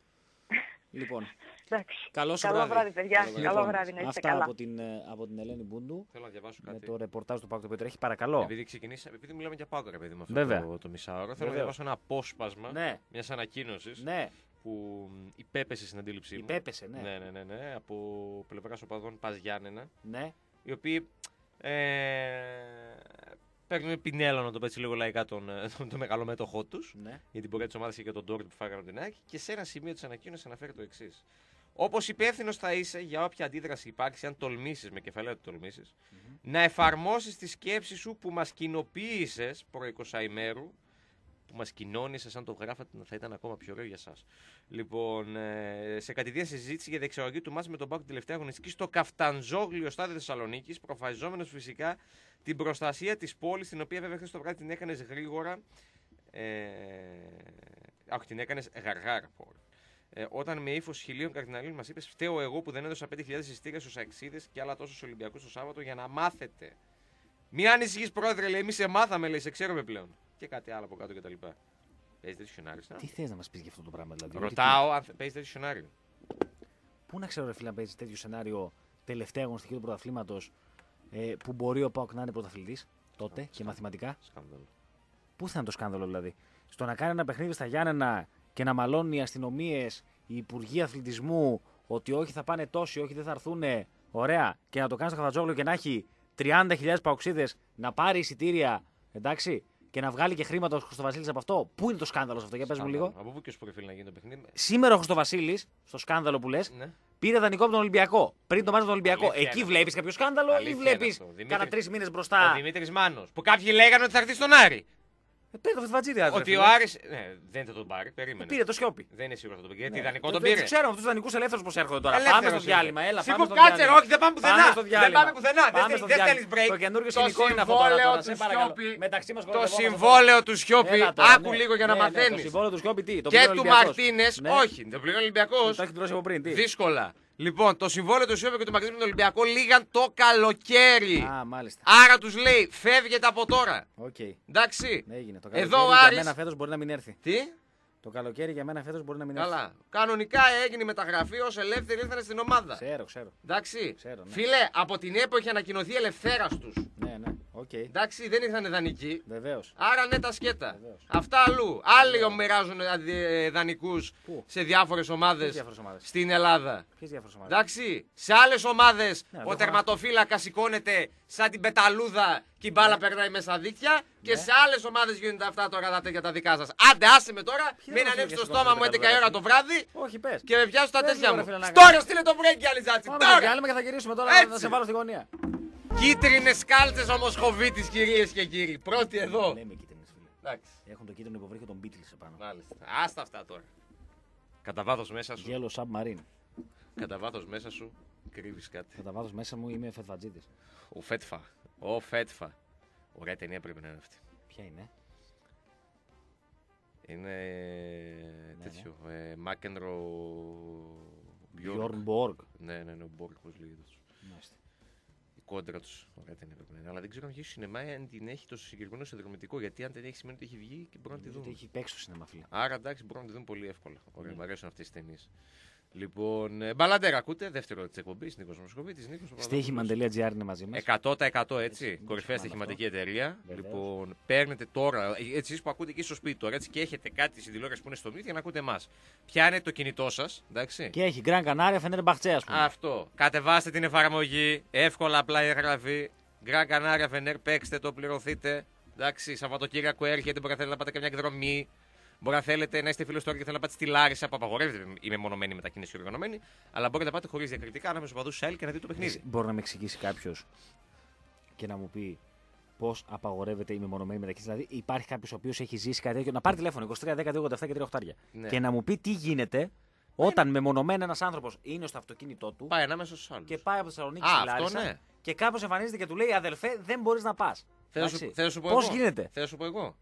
(laughs) λοιπόν, Εντάξει. καλό σου Καλό βράδυ. βράδυ, παιδιά. Καλό βράδυ. Καλό Λοιπόν, βράδυ, να είστε Αυτά καλά. από την, ε, από την Ελένη Μπούντου Θέλω να διαβάσω με κάτι. το ρεπορτάζ του Πάκου το οποίο τρέχει. Παρακαλώ. Επειδή ξεκινήσα, επειδή μιλάμε για πάγκο, ρε παιδί μου, αυτό Βέβαια. το, το μισάωρο, θέλω να Βεβαίως. διαβάσω ένα απόσπασμα Ναι, μιας ανακοίνωσης ναι, που μ, υπέπεσε στην αντίληψή μου. υπέπεσε, ναι. ναι, ναι, ναι, ναι, από πλευράς οπαδών Πα Γιάννενα, ναι. οι οποίοι ε, παίρνουν πινέλο, να το πω έτσι λίγο λαϊκά, τον, ε, τον, τον μεγαλομέτωχό τους. Ναι. Για την πορεία της ομάδας και τον Ντόρι που φάγανε από την ΑΕΚ. Και σε ένα σημείο της ανακοίνωσης αναφέρει το εξής. Όπως υπεύθυνος θα είσαι για όποια αντίδραση υπάρξει, αν τολμήσεις, με κεφαλαίο ότι τολμήσεις, να εφαρμόσεις τη σκέψη σου που μας κοινοποίησες προ 20 ημέρου, που μας κοινώνησε, σαν το γράφατε, θα ήταν ακόμα πιο ωραίο για εσά. Λοιπόν, ε, σε κατηδία συζήτηση για διεξαγωγή του μάτς με τον Πάκο την τελευταία αγωνιστική στο Καφταντζόγλιο στάδιο Θεσσαλονίκης, προφαζόμενο φυσικά την προστασία της πόλης, την οποία βέβαια χθες το βράδυ την έκανες γρήγορα. Ε, όχι, την έκανες γαργάρα. Πόλη. Ε, όταν με ύφος χιλίων καρδιναλίων μας είπες: Φταίω εγώ που δεν έδωσα 5.000 εισιτήρια στους Αξίδες και άλλα τόσο στους Ολυμπιακούς το Σάββατο για να μάθετε. Μην ανησυχεί, πρόεδρε, λέει: Εμεί σε μάθαμε, λέει: Σε ξέρουμε πλέον. Και κάτι άλλο από κάτω κτλ. Παίζεις τέτοιο σενάριο. να; Τι θες να μας πεις για αυτό το πράγμα, δηλαδή; Ρωτάω αν παίζεις τέτοιο σενάριο. Πού να ξέρω, ρε φίλε, να παίζεις τέτοιο σενάριο τελευταία αγωνιστική του πρωταθλήματος ε, που μπορεί ο Πάοκ να είναι πρωταθλητής τότε και μαθηματικά; Σκάνδαλο. Πού θα είναι το σκάνδαλο δηλαδή; Στο να κάνει ένα παιχνίδι στα Γιάννενα και να μαλώνουν οι αστυνομίες, οι υπουργοί αθλητισμού ότι όχι θα πάνε τόσοι, όχι δεν θα έρθουν. Ωραία. Και να το κάνεις στο Χαβατζόγλου και να έχει 30.000 παοξίδες να πάρει εισιτήρια. Εντάξει; Και να βγάλει και χρήματα ο Χρυστοβασίλης από αυτό. Πού είναι το σκάνδαλο σε αυτό, για πες μου Σκάνδαλο. λίγο. Από πού και ω προφίλ να γίνει το παιχνίδι. Σήμερα ο Χρυστοβασίλης, στο σκάνδαλο που λες, Ναι. πήρε δανεικό από τον Ολυμπιακό. Πριν το μάτι τον Ολυμπιακό. Αλήθεια Εκεί είναι βλέπεις κάποιο σκάνδαλο ή Αλήθεια βλέπεις είναι αυτό. Δημήτρη- κάνα τρεις μήνες Ο μπροστά. Δημήτρης Μάνος. Που κάποιοι λέγανε ότι θα έρθει στον Άρη. Ε, Πήρε το Φετβατζίδι, άντρε, Ότι φίλε. ο Άρης... Ναι, δεν θα τον πάρει. Περίμενε. Πήρε το σιόπι. Δεν είναι σίγουρο θα τον πει. Γιατί Ναι. ιδανικό Το- τον δεν πήρε. ξέρω αυτούς τους δανεικούς ελεύθερους πώς έρχονται τώρα. Ελεύθερος πάμε στο είναι. διάλειμμα, έλα. Σήκω, πάμε στο κάτσε, διάλειμμα. όχι, δεν πάμε πουθενά. στο Δεν διάλειμμα. πάμε πουθενά. Δεν Πάμε θέλει- στο δεν διάλειμμα. θέλεις break. Το καινούριο Το σκηνικό είναι αυτό τώρα, συμβόλαιο τώρα, σε του παρακαλώ. Σιώπη. Μεταξύ μας Το κοροϊδευόμαστε συμβόλαιο του Σιώπη. Έλα τώρα, Άκου ναι. λίγο για να Ναι, ναι, μαθαίνεις. Το συμβόλαιο του Σιώπη τι. το Και πλήρωνε ο του Ολυμπιακός. Μαρτίνες. Ναι. Όχι, δεν πληρώνει ο Ολυμπιακός. Το έχεις πληρώσει από πριν. Τι; Δύσκολα. Λοιπόν, το συμβόλαιο του Σιώπη και του Μαρτίνε με τον Ολυμπιακό λίγαν το καλοκαίρι. Α, μάλιστα. Άρα τους λέει φεύγετε από τώρα. Οκ. Εντάξει. Έγινε. Το Εδώ καλοκαίρι ο για Άρης- μένα φέτος μπορεί να μην έρθει. Τι; Το καλοκαίρι για μένα φέτος μπορεί να μην έρθει. Καλά. Κανονικά έγινε η μεταγραφή ως ελεύθεροι ήρθαν στην ομάδα. Ξέρω, ξέρω. Εντάξει. Ξέρω, ναι. Φίλε, από την ΕΠΟ είχε ανακοινωθεί ελευθέρας τους. Ναι, ναι. Οκ. Εντάξει, δεν ήρθαν δανεικοί. Βεβαίως. Άρα ναι τα σκέτα. Βεβαίως. Αυτά αλλού. Άλλοι μοιράζουν δανεικούς Πού; σε διάφορες ομάδες Ποιες διάφορες ομάδες; στην Ελλάδα. Ποιες διάφορες ομάδες; Εντάξει, σε άλλες ομάδες Ναι, ο δεν τερματοφύλακα σηκώνεται σαν την πεταλούδα και η μπάλα περνάει μέσα δίκτυα. Και Ναι. σε άλλες ομάδες γίνονται αυτά τώρα τα τέτοια τα δικά σας. Άντε, άσε με τώρα, Ποια μην είναι ανοίξει το αυτή η στόμα μου 11 η πεταλούδα, ώρα φίλε; το βράδυ Όχι, πες. και με πιάσουν τα Πες τέτοια λίγο, μου. ρε φίλε, να Τώρα κάνεις. στείλε το break για Αλιτζάτσι. Πάμε στο Τώρα! διάλειμμα και θα γυρίσουμε τώρα Έτσι. να σε βάλω στη γωνία. Κίτρινες κάλτσε ο Μοσχοβίτη, κυρίες και κύριοι. Πρώτη εδώ. Λέμε κίτρινες φίλε. Εντάξει. Έχουν το κίτρινο υποβρύχιο των Beatles επάνω. Μάλιστα. Άστα αυτά τώρα. Κατά βάθος μέσα σου. Yellow Submarine. Κατά βάθος μέσα σου κρύβεις κάτι. Κατά βάθος μέσα μου είμαι φετβατζίτη. Ο Φέτφα. Ο Φέτφα. Ωραία ταινία πρέπει να είναι αυτή. Ποια είναι; Είναι Ναι, τέτοιο. Ε, Μάκενρο. Bjorn Borg. Ναι, ναι, ναι, ο Μπόρκ, πώ λέγεται. Μάλιστα. Η κόντρα τους. Ωραία ταινία πρέπει να είναι. Αλλά δεν ξέρω αν βγει στο σινεμά αν την έχει το συγκεκριμένο συνδρομητικό. Γιατί αν δεν έχει σημαίνει ότι έχει βγει και μπορούν να τη Νομίζω ότι δουν. έχει παίξει στο σινεμά, φίλε. Άρα εντάξει μπορούν να τη δουν πολύ εύκολα. Ωραία, Ναι. μου αρέσουν αυτές τι ταινίες. Λοιπόν, ε, μπαλαντέρα ακούτε, δεύτερο της εκπομπής, Νίκος Μοσχοβίτης. Στοίχημαν.gr είναι μαζί μας. 100% έτσι. μην Κορυφαία ξεχνάμε στοιχηματική εταιρεία. Βεβαίως. Λοιπόν, παίρνετε τώρα, εσείς που ακούτε εκεί στο σπίτι τώρα, έτσι και έχετε κάτι στην τηλεόραση που είναι στο μύθι για να ακούτε εμάς. Πιάνετε το κινητό σας, εντάξει; Και έχει Γκραν Κανάρια, φαίνεται μπαχτσέ, ας πούμε. Αυτό. Κατεβάστε την εφαρμογή. Εύκολα απλά εγγραφή. Γκραν Κανάρια Φενέρ, παίξτε το, πληρωθείτε. Εντάξει, Σαββατοκύριακο έρχεται, μπορεί να θέλετε να πάτε καμιά εκδρομή. Μπορεί να θέλετε να είστε φίλος τώρα και θέλετε να πάτε στη Λάρισα που απαγορεύεται η μεμονωμένη μετακίνηση και οργανωμένη. Αλλά μπορείτε να πάτε χωρίς διακριτικά ανάμεσα στου παδού ΣΑΕΛ και να δείτε το παιχνίδι. Μπορεί να με εξηγήσει κάποιος και να μου πει πώς απαγορεύεται η μεμονωμένη μετακίνηση. Δηλαδή, υπάρχει κάποιος ο οποίος έχει ζήσει κάτι τέτοιο. Να πάρει τηλέφωνο 23, 10, 2, 87 και 3 οχτάρια. Ναι. Και να μου πει τι γίνεται όταν μεμονωμένα ένας άνθρωπος είναι στο αυτοκίνητό του Πάει ανάμεσα στους άλλους. και πάει από Θεσσαλονίκη Α, στη αυτό Λάρισα ναι. και κάποιο εμφανίζεται και του λέει Αδελφέ, δεν μπορείς να πας. Θέλω να σου, θέλω να σου πω Πώς εγώ. γίνεται; Θέλω να σου πω εγώ.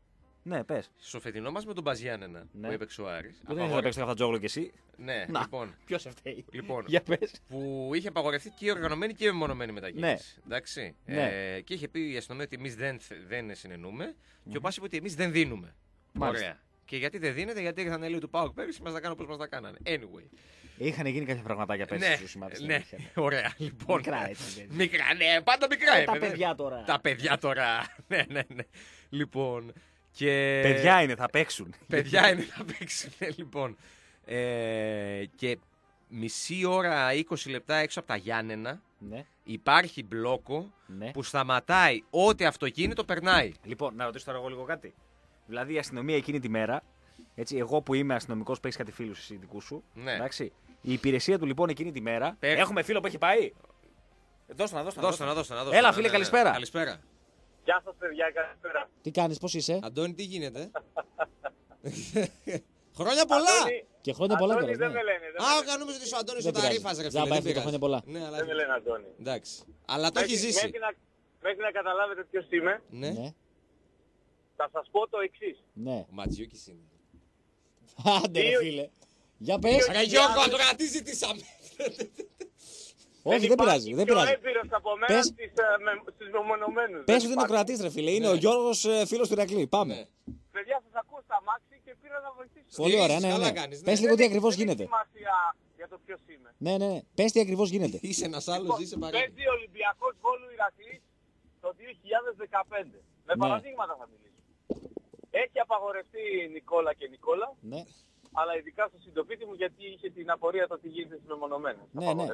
Ναι, πες. Στο φετινό μας με τον Μπαζιάννενα Ναι. που έπαιξε ο Άρης, Που δεν ήθελα να παίξει το Χατζόγλου κι εσύ. Ναι, Να. λοιπόν. Ποιος σε φταίει. λοιπόν Για πες. που είχε απαγορευτεί και η οργανωμένη και η μεμονωμένη μετακίνηση. Εντάξει. Ναι. Ε, και είχε πει η αστυνομία ότι εμείς δεν, θε- δεν συνενούμε και ο Πάσης είπε ότι εμείς δεν δίνουμε. Μάλιστα. Ωραία. Και γιατί δεν δίνεται, γιατί ήρθαν έλεγχοι του Πάουκ πέρυσι, μας τα κάνουν όπως μας τα κάνανε. Anyway. Είχαν γίνει κάποια πραγματάκια πέρσι ναι, στους σημάδε. ναι, ωραία. Λοιπόν, Μικρά έτσι. Μικρά, ναι, πάντα μικρά. Ε, ε, τα βέβαια. παιδιά τώρα. Τα παιδιά τώρα. (laughs) ναι, ναι, ναι. Λοιπόν. Και... Παιδιά είναι, θα παίξουν. Παιδιά είναι να παίξουν, λοιπόν. Ε, και μισή ώρα, 20 λεπτά έξω από τα Γιάννενα, Ναι, υπάρχει μπλόκο ναι. που σταματάει ό,τι αυτοκίνητο περνάει. Λοιπόν, να ρωτήσω τώρα εγώ λίγο κάτι. Δηλαδή η αστυνομία εκείνη τη μέρα, έτσι, εγώ που είμαι αστυνομικός που έχεις κάτι φίλους εσύ δικούς σου. Ναι. Εντάξει, η υπηρεσία του λοιπόν εκείνη τη μέρα. Πε- Έχουμε φίλο που έχει πάει; Ε, Δώστε να, δώστε να. Δώστε να δώστε να δώστε. Έλα, να, φίλε, ναι, ναι. καλησπέρα. Καλησπέρα. Γεια σας παιδιά, καλησπέρα. Τι κάνεις, πώς είσαι; Αντώνη, τι γίνεται; (laughs) Χρόνια πολλά! Αντώνη, Και χρόνια πολλά Αντώνη κιόλας, δεν ναι. με λένε. Δεν, Α, με, κάνουμε ότι ο Αντώνης ο Δεν πειράζει. Ταρίφας, ρε Για φίλε. πάει, δεν φίλε, πειράζει. χρόνια πολλά. Ναι, αλλά. δεν με λένε Αντώνη. Εντάξει. Αλλά το έχεις Μέχρι- ζήσει. Μέχρι να, μέχρι να καταλάβετε ποιος είμαι, Ναι. Ναι, θα σας πω το εξής. ναι. Ο Ματζιούκη είναι. Άντε, ρε Δύο- φίλε. Για πες. Δύο- Ρε Γιώργο, τώρα τι ζητήσαμε. (laughs) Όχι, δεν υπάρχει πειράζει. Δεν πιο πειράζει. έμπειρος από μένα Πες- στις, ε, με- στις μεμονωμένους. Πες Δεν ότι είναι ο υπάρχει. κρατής, ρε φίλε. Είναι ο Γιώργος φίλος του Ηρακλή. Πάμε. Ναι. Παιδιά, σας ακούω στα μάξι και πήρα να βοηθήσω. Πολύ ωραία, ναι, καλά ναι. κάνεις, ναι. Πες λίγο τι ακριβώς Δεν έχεις γίνεται. σημασία για το ποιος είμαι. Ναι, ναι, ναι. Πες τι ακριβώς γίνεται. (laughs) Είσαι ένας άλλος, Λοιπόν, είσαι παρά. παίζει ο Ολυμπιακός Βόλου Ηρακλής το 2015. Με Ναι. παραδείγματα θα μιλήσω. Έχει απαγορευτεί Νικόλα και Νικόλα, Ναι, αλλά ειδικά στο συντοπίτη μου γιατί είχε την απορία το τι γίνεται στις μεμονωμένες Ναι, ναι.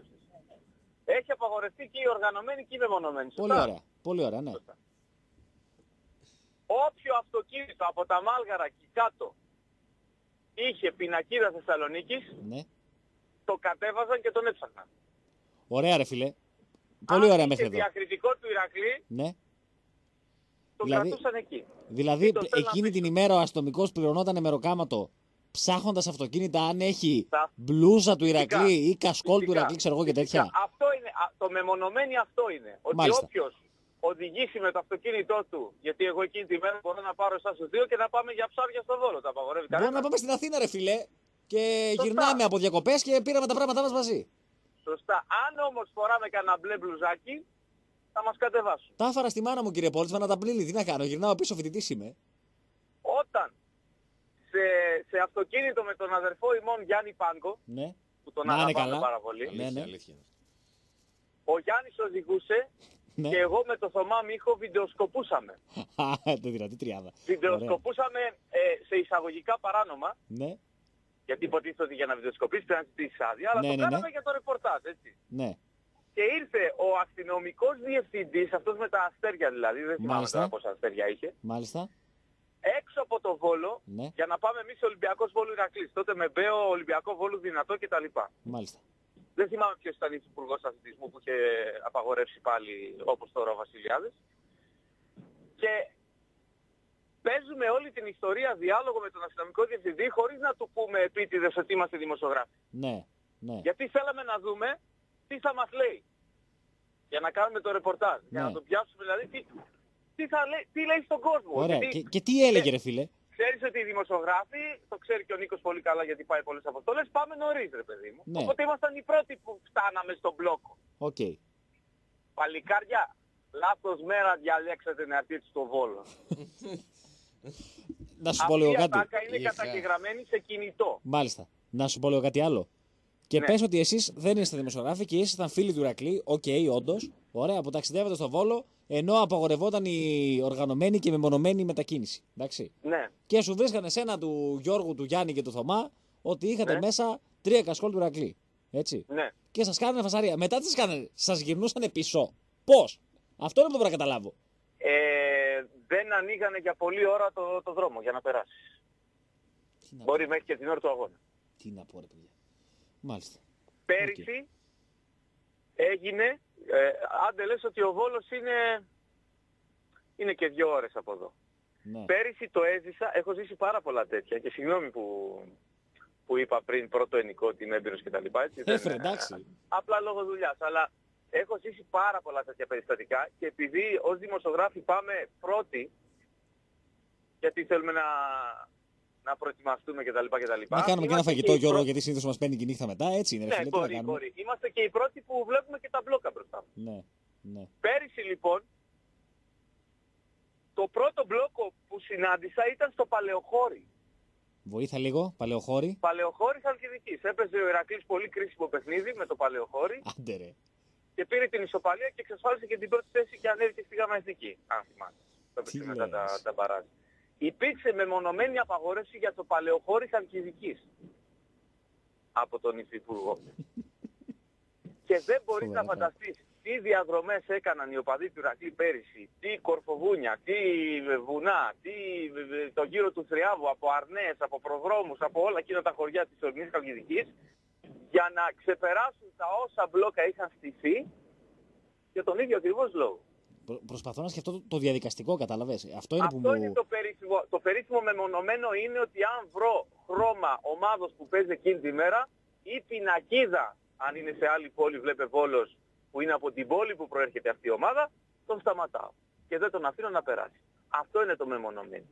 Απαγορεύσεις. Έχει απαγορευτεί και οι οργανωμένοι και οι μεμονωμένοι. πολύ σωστά; ωραία. Πολύ ωραία, ναι. Σωστά. Όποιο αυτοκίνητο από τα Μάλγαρα και κάτω είχε πινακίδα Θεσσαλονίκης, ναι. το κατέβαζαν και τον έψαχναν. Ωραία, ρε φίλε. Πολύ ωραία Αν μέχρι είχε εδώ. διακριτικό του Ηρακλή, Ναι. τον Δηλαδή- κρατούσαν εκεί. Δηλαδή, το θέλω να εκείνη πείσω. την ημέρα ο αστυνομικός πληρωνόταν μεροκάματο ψάχνοντας αυτοκίνητα αν έχει Τα- μπλούζα του Ηρακλή ή κασκόλ του Φυσικά, Ηρακλή, ξέρω εγώ και φυσικά. τέτοια. Αυτό είναι, α, το μεμονωμένοι αυτό είναι. Ότι Μάλιστα. όποιος οδηγήσει με το αυτοκίνητό του, γιατί εγώ εκείνη τη μέρα μπορώ να πάρω εσάς τους δύο και να πάμε για ψάρια στο Βόλο. Τα απαγορεύει Μπορούμε να κανένα. πάμε στην Αθήνα, ρε φίλε. Και Σωστά. γυρνάμε από διακοπές και πήραμε τα πράγματα μας μαζί. Σωστά. Αν όμως φοράμε κανένα μπλε μπλουζάκι, θα μας κατεβάσουν. Τα έφαρα στη μάνα μου, κύριε Πόλτσμα, να τα πλύνει. Τι να κάνω, γυρνάω πίσω φοιτητής είμαι. Όταν σε, σε αυτοκίνητο με τον αδερφό ημών Γιάννη Πάνκο, Ναι. που τον Να είναι αγαπάμε καλά. πάρα πολύ, Ναι, ναι. Αλήθεια. Ο Γιάννης οδηγούσε ναι. και εγώ με το Θωμά Μίχο βιντεοσκοπούσαμε. (laughs) το δυνατή τριάδα. Ωραία. Βιντεοσκοπούσαμε ε, σε εισαγωγικά παράνομα, Ναι, γιατί υποτίθεται ότι για να βιντεοσκοπήσεις πρέπει να ζητήσεις άδεια, αλλά Ναι, το ναι, κάναμε ναι. για το ρεπορτάζ, έτσι. ναι. Και ήρθε ο αστυνομικός διευθυντής, αυτός με τα αστέρια δηλαδή, δεν θυμάμαι Μάλιστα. τώρα πόσα αστέρια είχε, Μάλιστα. έξω από το Βόλο Ναι, για να πάμε εμείς Ολυμπιακός Βόλου Ηρακλής. Τότε με Μπέο, Ολυμπιακό Βόλου δυνατό κτλ. μάλιστα. Δεν θυμάμαι ποιος ήταν ο υπουργός αθλητισμού που είχε απαγορεύσει πάλι όπως τώρα ο Βασιλιάδης. Και παίζουμε όλη την ιστορία διάλογο με τον αστυνομικό διευθυντή χωρίς να του πούμε επίτηδες ότι είμαστε δημοσιογράφοι. Ναι, ναι. Γιατί θέλαμε να δούμε τι θα μας λέει. Για να κάνουμε το ρεπορτάζ. Για Ναι. να το πιάσουμε δηλαδή τι, τι, θα λέει, τι λέει στον κόσμο. Ωραία. Γιατί Και, και τι έλεγε, ρε φίλε; Ξέρεις ότι οι δημοσιογράφοι, το ξέρει και ο Νίκος πολύ καλά γιατί πάει πολλές αποστολές, πάμε νωρίς ρε παιδί μου. Ναι. Οπότε ήμασταν οι πρώτοι που φτάναμε στον μπλόκο. ΟΚ. Παλικάρια, λάθος μέρα διαλέξατε να έρθετε στο Βόλο. (laughs) Να σου πω λίγο Αυτή η κάτι. ατάκα είναι Είχα. καταγεγραμμένη σε κινητό. Μάλιστα. Να σου πω λίγο κάτι άλλο. Και Ναι. πες ότι εσείς δεν είστε δημοσιογράφοι και ήσασταν φίλοι του Ηρακλή. ΟΚ, όντως. Ωραία, που ταξιδεύετε στο Βόλο, ενώ απαγορευόταν η οργανωμένη και μεμονωμένη μετακίνηση. Εντάξει. Ναι. Και σου βρίσκανε σένα του Γιώργου, του Γιάννη και του Θωμά ότι είχατε Ναι. μέσα τρία κασκόλ του Ηρακλή. Έτσι. Ναι. Και σας κάνανε φασαρία. Μετά τις σα κάνανε, σας γυρνούσαν πίσω. Πώς; Αυτό είναι που δεν μπορώ να καταλάβω. Ε, δεν ανοίγανε για πολλή ώρα το, το δρόμο για να περάσεις. Τι να, Μπορεί μέχρι και την ώρα του αγώνα. τι να πω, ρε παιδιά. Μάλιστα. Πέρυσι έγινε, ε, άντε λες ότι ο Βόλος είναι, είναι και δύο ώρες από εδώ. Ναι. Πέρυσι το έζησα, έχω ζήσει πάρα πολλά τέτοια και συγγνώμη που, που είπα πριν πρώτο ενικό ότι είμαι έμπειρος και τα λοιπά. Έτσι, δεν- Έφερε, εντάξει. απλά λόγω δουλειάς. Αλλά έχω ζήσει πάρα πολλά τέτοια περιστατικά και επειδή ως δημοσιογράφοι πάμε πρώτοι, γιατί θέλουμε να, να προετοιμαστούμε κτλ. κτλ. Να κάνουμε και ένα είμαστε φαγητό, οι Γιώργο, πρώτοι- γιατί συνήθως μας παίρνει και νύχτα μετά. Έτσι είναι, ρε Ναι, φίλε, τι να μπορεί, κάνουμε. μπορεί. Είμαστε και οι πρώτοι που βλέπουμε και τα μπλόκα μπροστά μας. Ναι, ναι. Πέρυσι λοιπόν, το πρώτο μπλόκο που συνάντησα ήταν στο Παλαιοχώρι. Βοήθα λίγο, παλαιοχώρη. Παλαιοχώρη Χαλκιδικής. Έπαιζε ο Ηρακλής πολύ κρίσιμο παιχνίδι με το Παλαιοχώρι Άντε ρε. και πήρε την ισοπαλία και εξασφάλισε και την πρώτη θέση και ανέβηκε στη γάμα εθνική, αν θυμάσαι. Το Τι έπαιξε μετά τα, λες. τα μπαράζ. Υπήρξε μεμονωμένη απαγόρευση για το Παλαιοχώρι Χαλκιδικής από τον Υφυπουργό. και δεν μπορείς να Φοβερά πράγματα. φανταστείς τι διαδρομές έκαναν οι οπαδοί του Ηρακλή πέρυσι, τι κορφοβούνια, τι βουνά, τι το γύρο του Θριάβου, από αρνές, από προδρόμους, από όλα εκείνα τα χωριά της ορεινής Καλκιδικής, για να ξεπεράσουν τα όσα μπλόκα είχαν στηθεί για τον ίδιο ακριβώς λόγο. Προ- Προσπαθώ να σκεφτώ το, το διαδικαστικό, κατάλαβες. Αυτό είναι που Αυτό μου. είναι το περίφημο, το περίφημο μεμονωμένο είναι ότι αν βρω χρώμα ομάδος που παίζει εκείνη τη μέρα ή πινακίδα, αν είναι σε άλλη πόλη βλέπε Βόλος, που είναι από την πόλη που προέρχεται αυτή η ομάδα, τον σταματάω και δεν τον αφήνω να περάσει. Αυτό είναι το μεμονωμένο.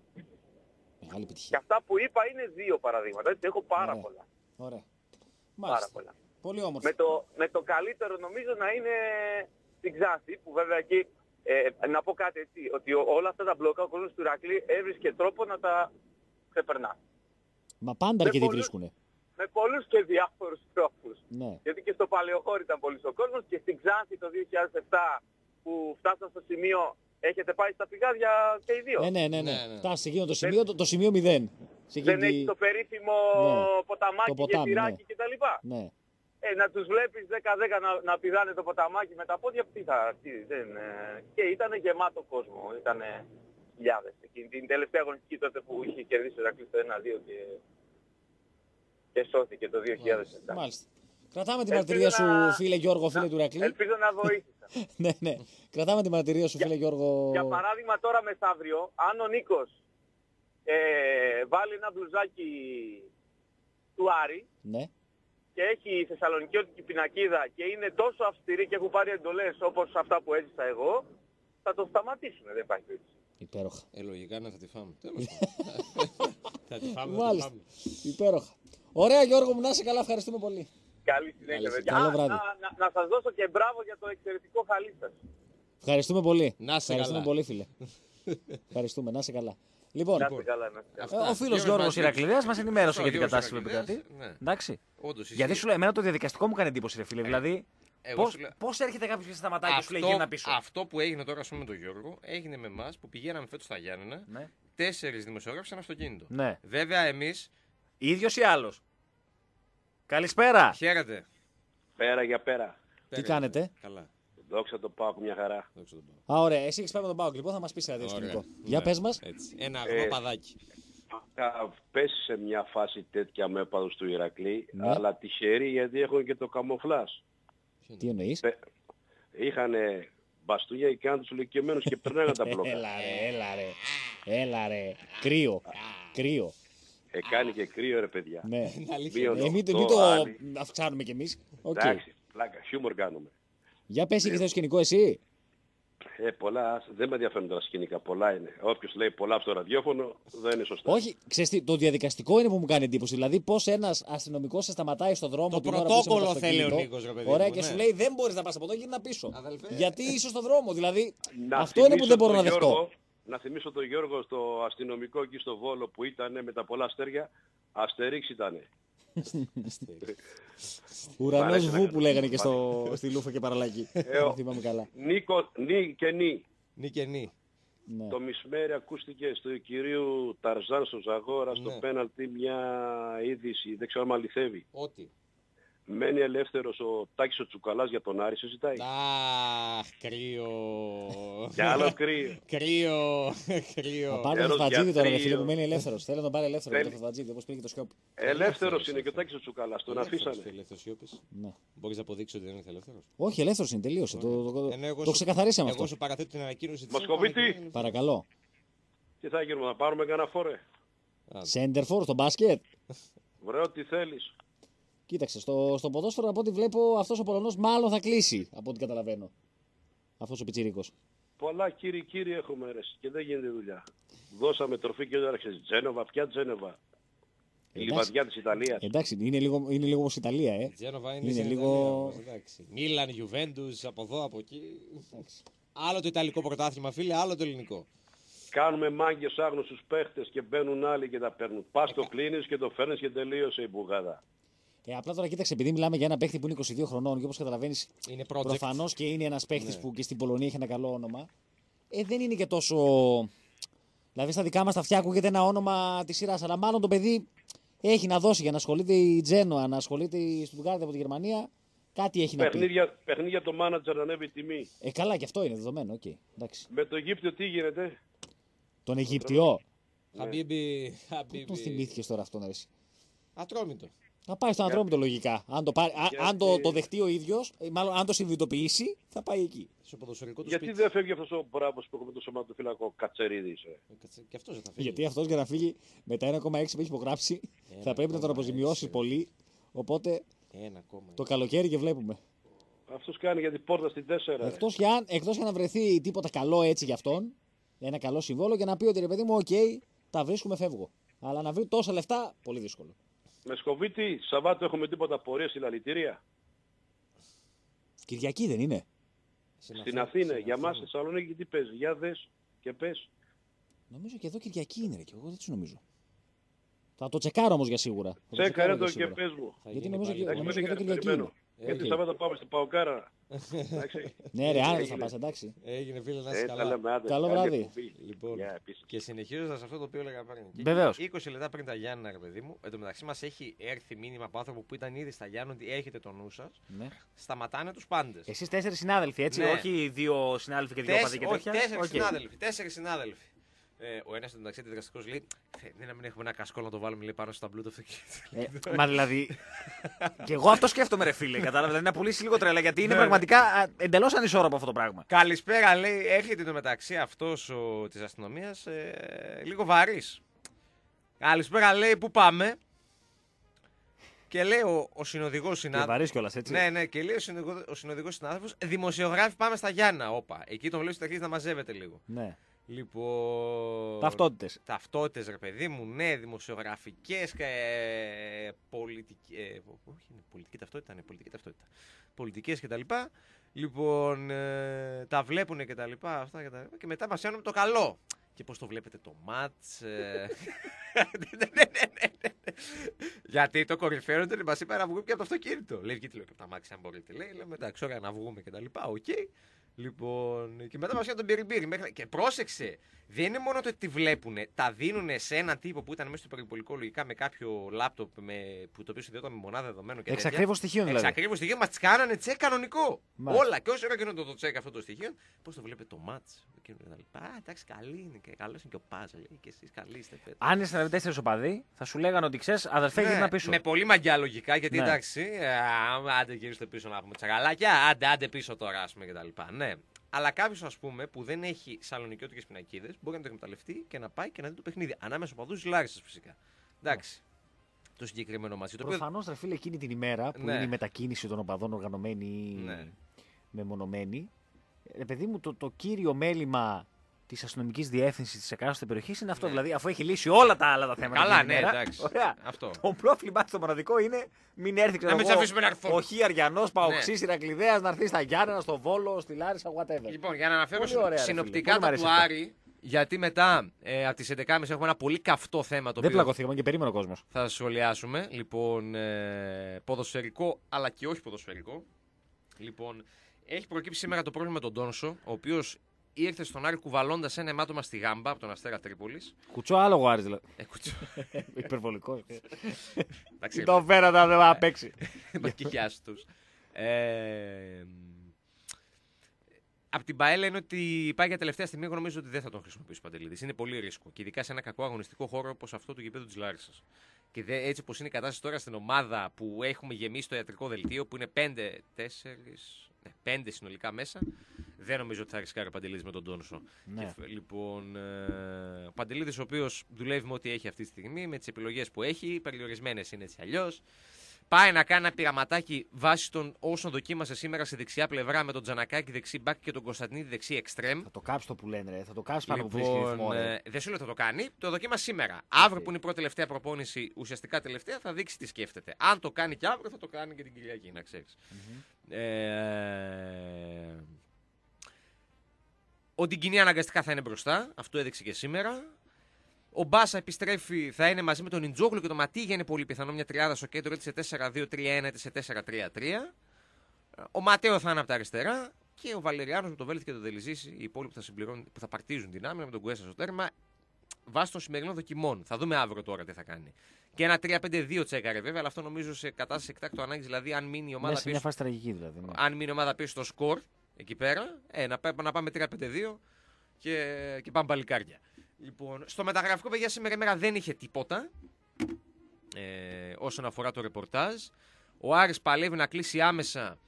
Μεγάλη Και επιτυχία. αυτά που είπα είναι δύο παραδείγματα. Έτσι, έχω πάρα Ωραία. πολλά. Ωραία. Πάρα Μάλιστα. πολλά. Πολύ όμορφο. Με το, με το καλύτερο νομίζω να είναι στην Ξάνθη, που βέβαια εκεί, ε, να πω κάτι έτσι, ότι ο- όλα αυτά τα μπλόκα ο κόσμος του Ηρακλή έβρισκε τρόπο να τα ξεπερνά. Μα πάντα με αρκετοί πολλούς- βρίσκουνε. Με πολλούς και διάφορους τρόπους. Ναι. Γιατί και στο Παλαιοχώρι ήταν πολύς ο κόσμος και στην Ξάνθη το 2007 που φτάσαν στο σημείο έχετε πάει στα πηγάδια και οι δύο. Ναι, ναι, ναι. ναι. Ναι, ναι. Φτάσει σε εκείνο το σημείο, το, το σημείο 0. Σε Δεν εκείνη έχει τη- το περίφημο Ναι. ποταμάκι, Το ποτάμι, γεφυράκι κτλ. Ναι. Ε, να τους βλέπεις 10-10 να, να πηδάνε το ποταμάκι με τα πόδια, τι θα, τι, δεν, ε, και ήταν γεμάτο κόσμο, ήταν χιλιάδες. Εκείνη την τελευταία αγωνιστική τότε που είχε κερδίσει ο Ηρακλής το 1-2 και, και σώθηκε το 2007. Μάλιστα. Κρατάμε τη Ελπίζω μαρτυρία σου, να- φίλε Γιώργο, φίλε του Ρακλή. Ελπίζω να βοήθησα. (laughs) ναι, ναι. Κρατάμε τη μαρτυρία σου, φίλε Γιώργο. Για παράδειγμα τώρα μεθαύριο, αν ο Νίκος ε, βάλει ένα μπλουζάκι του Άρη Ναι. Και έχει θεσσαλονικιώτικη πινακίδα και είναι τόσο αυστηρή και έχουν πάρει εντολές όπως αυτά που έζησα εγώ, θα το σταματήσουν, δεν υπάρχει περίπτωση. Υπέροχα. Ε, λογικά ναι, θα τη φάμε. Τέλος πάντων. (laughs) θα τη φάμε, θα τη Μάλιστα. φάμε. Υπέροχα. Ωραία, Γιώργο μου, να είσαι καλά. Ευχαριστούμε πολύ. Καλή συνέχεια, Καλή παιδιά. Καλό Α, βράδυ. Να, να, να σας δώσω και μπράβο για το εξαιρετικό χαλί σας. Ευχαριστούμε πολύ. Να είσαι Ευχαριστούμε καλά. πολύ, φίλε. Ευχαριστούμε. Να είσαι καλά. Λοιπόν, Να είστε καλά, να είστε καλά. Αυτά. ο φίλος Γιώργος Γιώργο Μάτζης. Ηρακλειδέα μας ενημέρωσε Αυτό, για την Γιώργος κατάσταση που Ηρακλειδέας, επικρατεί. ναι. Εντάξει. Όντως ισχύει. Γιατί σου λέω, εμένα το διαδικαστικό μου κάνει εντύπωση, ρε φίλε. Δηλαδή, Εγώ πώ σου λέω- πώς έρχεται κάποιος και σε σταματάει και σου λέει γύρνα πίσω. αυτό που έγινε τώρα ας πούμε, με τον Γιώργο έγινε με εμάς που πηγαίναμε φέτος στα Γιάννενα. Ναι. Τέσσερις δημοσιογράφοι σε ένα αυτοκίνητο. Ναι. Βέβαια εμεί. ίδιος ή άλλος; Καλησπέρα. Χαίρετε. Πέρα για πέρα. Τι κάνετε; Καλά. Δόξα τω πάω μια χαρά. Δόξα τω Θεώ. Α, ωραία. Εσύ έχεις πάει με τον Πάοκ, λοιπόν, θα μας πεις κάτι για το Ωραία. σκηνικό. Ναι, Για πες μας. έτσι. Ένα αγνό Ε, παδάκι. Είχα πέσει σε μια φάση τέτοια με έπαδους του Ηρακλή, Ναι. αλλά τυχεροί γιατί έχουν και το καμοφλάζ. Τι εννοείς; Είχαν μπαστούνια και κάνουν τους ηλικιωμένους και περνάγαν τα μπλόκα. (laughs) Έλα ρε, έλα ρε. Έλα ρε. Κρύο. Κρύο. Ε, κάνει και κρύο ρε παιδιά. Ναι. Μείον Ε, μην, το- οκτώ, μην το άλλοι. αυξάνουμε κι εμείς. ΟΚ. Εντάξει, πλάκα, χιούμορ κάνουμε. Για πες, είχε το σκηνικό εσύ. Ε, πολλά, δεν με ενδιαφέρουν τα σκηνικά, πολλά είναι. Όποιος λέει πολλά στο ραδιόφωνο δεν είναι σωστό. Όχι, ξέρεις τι, το διαδικαστικό είναι που μου κάνει εντύπωση. Δηλαδή, πώς ένας αστυνομικός σε σταματάει στον δρόμο Το την ώρα που είσαι με το πρωτόκολλο θέλει ο αυτοκίνητο. Νίκος, ρε παιδί Ωραία, μου, και ναι. σου λέει δεν μπορείς να πας από εδώ και να πίσω. Αδελφέ. Γιατί είσαι στον δρόμο. Δηλαδή, Να αυτό είναι που θυμίσω δεν μπορώ να τον δεχτώ. Γιώργο- να θυμίσω τον Γιώργο στο αστυνομικό εκεί στο Βόλο που ήταν με τα πολλά αστέρια. Αστερίξ ήτανε. Ουρανός Μ' αρέσει να βου κάνω. που λέγανε και στο, στη Λούφα και παραλάκι. Ε, ο- Αν θυμάμαι καλά. Νίκο, νί και νί. Νη και νη. Ναι. Το μισμέρι ακούστηκε στο κυρίου Ταρζάν στο Ζαγόρα στο Ναι. πέναλτι μια είδηση, δεν ξέρω αν αληθεύει. Ό,τι. Μένει ελεύθερος ο Τάκης ο Τσουκαλάς για τον Άρη, συζητάει. Αχ, κρύο. Και άλλο κρύο. κρύο. κρύο. Θα πάρει το Έρος Φετβατζίδη τώρα, ρε για φίλε που τρίο. μένει ελεύθερος. Θέλω να τον πάρει ελεύθερο Θέλει. το Φετβατζίδη, όπως πήγε και το Σιόπ. Ελεύθερος είναι και ο Τάκης ο Τσουκαλάς, τον αφήσανε. Ελεύθερος Σιώπης. Ναι. Μπορείς να αποδείξεις ότι δεν είναι ελεύθερος; Όχι, ελεύθερος είναι, τελείωσε. Το, το, Ενώ εγώ το σου- ξεκαθαρίσαμε Εγώ αυτό. σου παραθέτω την ανακοίνωση της Μοσκοβίτη. ΕΚΟ, Παρακαλώ. Τι θα γίνουμε, να πάρουμε κανένα φόρε; Σέντερφορ στο μπάσκετ; Βρε ό,τι θέλεις. Κοίταξε, στο, στο ποδόσφαιρο από ό,τι βλέπω αυτός ο Πολωνός μάλλον θα κλείσει από ό,τι καταλαβαίνω. Αυτός ο Πιτσυρίκο. Πολλά κύριοι κύριοι έχουμε ρε και δεν γίνεται δουλειά. Δώσαμε τροφή και άρχισε Τζένοβα, ποια Τζένοβα; Η Εντάξει. λιβαδιά της Ιταλίας. Εντάξει, είναι λίγο, είναι λίγο όμως Ιταλία, ε. Η Τζένοβα είναι, Είναι στην λίγο- Ιταλία όμως, εντάξει. Μίλαν, Γιουβέντους, από εδώ, από εκεί. Άλλο το Ιταλικό πρωτάθλημα, φίλε, άλλο το ελληνικό. Κάνουμε μάγκες άγνωστους παίχτες και μπαίνουν άλλοι και τα παίρνουν. Πας το κλείνεις και το φέρνεις και τελείωσε η μπουγάδα. Ε, απλά τώρα κοίταξε, επειδή μιλάμε για ένα παίχτη που είναι 22 χρονών και όπως καταλαβαίνεις, Είναι project. προφανώς και είναι ένας παίχτης Ναι. που και στην Πολωνία έχει ένα καλό όνομα. Ε, δεν είναι και τόσο. Δηλαδή στα δικά μας τα αυτιά ακούγεται ένα όνομα της σειράς, αλλά μάλλον το παιδί έχει να δώσει για να ασχολείται η Τζένοα, να ασχολείται η Στουτγκάρδη από τη Γερμανία. Κάτι έχει να πει. Παιχνίδια, παιχνίδια το μάνατζερ ανέβει η τιμή. Ε, καλά, και αυτό είναι δεδομένο. ΟΚ. Εντάξει. Με το Αιγύπτιο τι γίνεται; Τον Αιγυπτιό. Χαμπίμπι, Πού χαμπίμπι. τον θυμήθηκες τώρα αυτόν, ρε. εσύ; Ατρόμητο. Θα πάει στον Ατρόμητο λογικά. Αν το, πάρει, α- αν το, Γιατί- το δεχτεί ο ίδιος, μάλλον αν το συνειδητοποιήσει, θα πάει εκεί. Στο ποδοσφαιρικό του Γιατί σπίτι. δεν φεύγει αυτός ο μπράβος που έχουμε το σωματοφυλακό Κατσερίδης. Ε. Ε, κάτσε, Και αυτός δεν θα φύγει. Γιατί αυτός για να φύγει με τα 1,6 που έχει υπογράψει, θα πρέπει να τον 1,6. αποζημιώσεις πολύ. Οπότε Ένα ακόμα. το καλοκαίρι και βλέπουμε. Αυτός κάνει για την πόρτα στην 4. ε. Εκτός για, εκτός για να βρεθεί τίποτα καλό έτσι για αυτόν, ένα καλό συμβόλαιο και να πει ότι ρε παιδί μου, ΟΚ, τα βρίσκουμε, φεύγω. Αλλά να βρει τόσα λεφτά, πολύ δύσκολο. Με Σκοβίτη, Σαββάτο έχουμε τίποτα πορεία συλλαλητήρια. Κυριακή δεν είναι. Στην Αθήνα, για μας στη Θεσσαλονίκη τι παίζει. Για δες και πες. Νομίζω και εδώ Κυριακή είναι, ρε, και εγώ δεν τους νομίζω. Θα το τσεκάρω όμως για σίγουρα. Θα το Τσέκαρε τσεκάρω το για και σίγουρα. πες μου. Γιατί νομίζω και- Εντάξει, νομίζω με και εδώ δίκαιο, Κυριακή περιμένω. είναι. Γιατί Έγινε. Σαββάτο πάμε στην Παοκάρα. Εντάξει. Ναι, ρε, άνετα θα Έγινε. πας, εντάξει. Έγινε φίλε να είσαι Ε, τα καλά. λέμε, άντε. Καλό Καλή βράδυ. εκπομπή. Λοιπόν, Γεια, επίσης. και συνεχίζοντας αυτό το οποίο έλεγα πριν. και Βεβαίως. 20 λεπτά πριν τα Γιάννα, ρε παιδί μου, εν τω μεταξύ μας έχει έρθει μήνυμα από άνθρωπο που ήταν ήδη στα Γιάννα ότι έχετε το νου σας. Ναι. Σταματάνε τους πάντες. Εσείς τέσσερις συνάδελφοι, έτσι. Ναι. Όχι δύο συνάδελφοι και δύο παδί και όχι, τέτοια. τέσσερις Οκ. συνάδελφοι. Τέσσερις συνάδελφοι. Ε, ο ένας εντωμεταξύ αντιδραστικό λέει: Δεν να μην έχουμε ένα κασκόλ να το βάλουμε λέει, πάνω στα μπλούτο αυτοκίνητο. Ε, μα δηλαδή. (laughs) και εγώ αυτό σκέφτομαι, ρε φίλε. Κατάλαβες. Δηλαδή να πουλήσει λίγο τρέλα γιατί είναι Ναι, πραγματικά εντελώς ανισόρροπο αυτό το πράγμα. Καλησπέρα, λέει. Έρχεται εντωμεταξύ αυτός της αστυνομίας ε, λίγο βαρύς. Καλησπέρα, λέει. Πού πάμε; Και λέει ο, ο συνοδηγός Και συνάδελφο. βαρύς κιόλας, έτσι. Ναι, ναι, και λέει ο συνοδηγό ο συνοδηγός συνάδελφος, δημοσιογράφοι πάμε στα Γιάννα. Όπα. Εκεί τον βλέπεις ότι αρχίζεις να μαζεύεται λίγο. ναι. Λοιπόν. Ταυτότητες. Ταυτότητες, ρε παιδί μου, ναι, δημοσιογραφικές και ε, πολιτικέ. Ε, όχι, είναι πολιτική ταυτότητα, είναι πολιτική ταυτότητα. Πολιτικές κτλ. Λοιπόν, ε, τα βλέπουν και τα λοιπά, αυτά και τα λοιπά. Και μετά μας κάνουν το καλό. Και πώς το βλέπετε το μάτς. ε, ναι, ναι, ναι, ναι. Γιατί το κορυφαίο είναι ότι μας είπε να βγούμε και από το αυτοκίνητο. Λέει, βγείτε λίγο και από τα αμάξι αν μπορείτε. Λέει, λέμε, εντάξει, ωραία να βγούμε και τα λοιπά. Οκ. Λοιπόν, και μετά μας έκανε τον πυριμπύρι. Μέχρι... Και πρόσεξε, δεν είναι μόνο το ότι τη βλέπουν, τα δίνουν σε έναν τύπο που ήταν μέσα στο περιπολικό λογικά με κάποιο λάπτοπ με... που το οποίο συνδέονταν με μονάδα δεδομένων και Εξ τέτοια. ακριβώ στοιχείων δηλαδή. Εξ ακριβώς στοιχείων μα τις κάνανε τσεκ κανονικό. Μάλιστα. Όλα. Και όσο ώρα γίνονται το τσεκ αυτό το στοιχείο, πώς το βλέπετε το μάτ. Και τα λοιπά. Α, εντάξει, καλή είναι και καλός είναι και ο Πάζα. Λέει και εσείς καλοί είστε φέτο. Αν είσαι δηλαδή τέσσερις οπαδοί, θα σου λέγανε ότι ξέρεις, αδερφέ, Ναι, γύρνα πίσω. Με πολύ μαγιά λογικά, γιατί Ναι. εντάξει, ε, α, άντε γυρίστε πίσω να έχουμε τσαγαλάκια, άντε, άντε πίσω τώρα, ας πούμε κτλ. Ναι. Αλλά κάποιος, ας πούμε, που δεν έχει σαλονικιώτικες πινακίδες, μπορεί να το εκμεταλλευτεί και να πάει και να δει το παιχνίδι. Ανάμεσα στους παδούς Λάρισας φυσικά. Εντάξει. Το συγκεκριμένο μαζί. Το οποίο Προφανώς, ρε φίλε, εκείνη την ημέρα που Ναι. είναι η μετακίνηση των οπαδών οργανωμένη ή Ναι. μεμονωμένη. Ρε παιδί μου, το, το κύριο μέλημα της αστυνομικής διεύθυνσης της εκάστοτε περιοχής είναι αυτό. Ναι. Δηλαδή, αφού έχει λύσει όλα τα άλλα τα θέματα. Καλά, εκείνη την ναι, ημέρα, εντάξει. Ωραία. Αυτό. Το πρόβλημά τη το μοναδικό είναι μην έρθει ξέρω Να μην εγώ, τους αφήσουμε να έρθουν. Ο Χ Αριανός, Παοξής, Ναι. Ηρακλειδέας να έρθει στα Γιάννενα, στο Βόλο, στη Λάρισα, whatever. Λοιπόν, για να αναφέρω Πολύ ωραία, ρε συνοπτικά φίλε. Πολύ τα μ' αρέσει του αυτό. Άρη, γιατί μετά ε, από τις 11.30 έχουμε ένα πολύ καυτό θέμα το Δεν οποίο πλακωθήκαμε και περίμενε ο κόσμος. θα σχολιάσουμε. Λοιπόν, ε, ποδοσφαιρικό αλλά και όχι ποδοσφαιρικό. Λοιπόν, έχει προκύψει σήμερα το πρόβλημα με τον Τόνσο, ο οποίος ήρθε στον Άρη κουβαλώντας ένα αιμάτωμα στη γάμπα από τον Αστέρα Τρίπολης. Κουτσό άλογο Άρης δηλαδή. Ε, κουτσό. (laughs) Υπερβολικός. Εντάξει, το φέρατε να δεν παίξει. (laughs) μακιγιάς τους. Ε, Απ' την Παέλα είναι ότι πάει για τελευταία στιγμή. Εγώ νομίζω ότι δεν θα τον χρησιμοποιήσει ο Παντελίδη. Είναι πολύ ρίσκο. Και ειδικά σε ένα κακό αγωνιστικό χώρο όπως αυτό του γηπέδου της Λάρισας. Και δε, έτσι όπως είναι η κατάσταση τώρα στην ομάδα που έχουμε γεμίσει το ιατρικό δελτίο, που είναι 5, 4, ναι, 5 συνολικά μέσα, δεν νομίζω ότι θα ρισκάρει ο Παντελίδη με τον Τόνσο. Ναι. Και, λοιπόν, ε, ο Παντελίδη, ο οποίος δουλεύει με ό,τι έχει αυτή τη στιγμή, με τις επιλογές που έχει, περιορισμένες είναι έτσι αλλιώς. Πάει να κάνει ένα πειραματάκι βάσει των όσων δοκίμασε σήμερα σε δεξιά πλευρά με τον Τζανακάκη δεξί μπακ και τον Κωνσταντινίδη δεξί εξτρέμ. Θα το κάψει το που λένε, ρε. Θα το κάψει πάνω που βρίσκει ρυθμό, Λοιπόν, ρε. ε, δεν σου λέω ότι θα το κάνει, το δοκίμασε σήμερα. Αύριο που είναι η πρώτη τελευταία προπόνηση, ουσιαστικά τελευταία, θα δείξει τι σκέφτεται. Αν το κάνει και αύριο, θα το κάνει και την Κυριακή, να ξέρεις. Ε, ο Ντιγκινή αναγκαστικά θα είναι μπροστά, αυτό έδειξε και σήμερα. Ο Μπάσα επιστρέφει, θα είναι μαζί με τον Ιντζόγλου και τον Ματίγια. Είναι πολύ πιθανό μια τριάδα στο κέντρο, είτε σε 4-2-3-1 είτε σε 4-3-3. Ο Ματέο θα είναι από τα αριστερά και ο Βαλεριάνος με τον Βέλτ και τον Δελιζήση, οι υπόλοιποι που θα, συμπληρώνουν, που θα παρτίζουν την άμυνα με τον Κουέστα στο τέρμα. βάσει των σημερινών δοκιμών. Θα δούμε αύριο τώρα τι θα κάνει. Και ένα 3-5-2 τσέκαρε βέβαια, αλλά αυτό νομίζω σε κατάσταση εκτάκτου ανάγκης. Δηλαδή, αν μείνει η ομάδα Μέσα σε μια πίσω, φάση τραγική δηλαδή. ναι. αν μείνει η ομάδα πίσω στο σκορ εκεί πέρα, ε, να, πέ- να πάμε 3-5-2 και, και πάμε παλικάρια. Λοιπόν, στο μεταγραφικό παιδιά σήμερα η μέρα δεν είχε τίποτα ε, όσον αφορά το ρεπορτάζ. Ο Άρης παλεύει να κλείσει άμεσα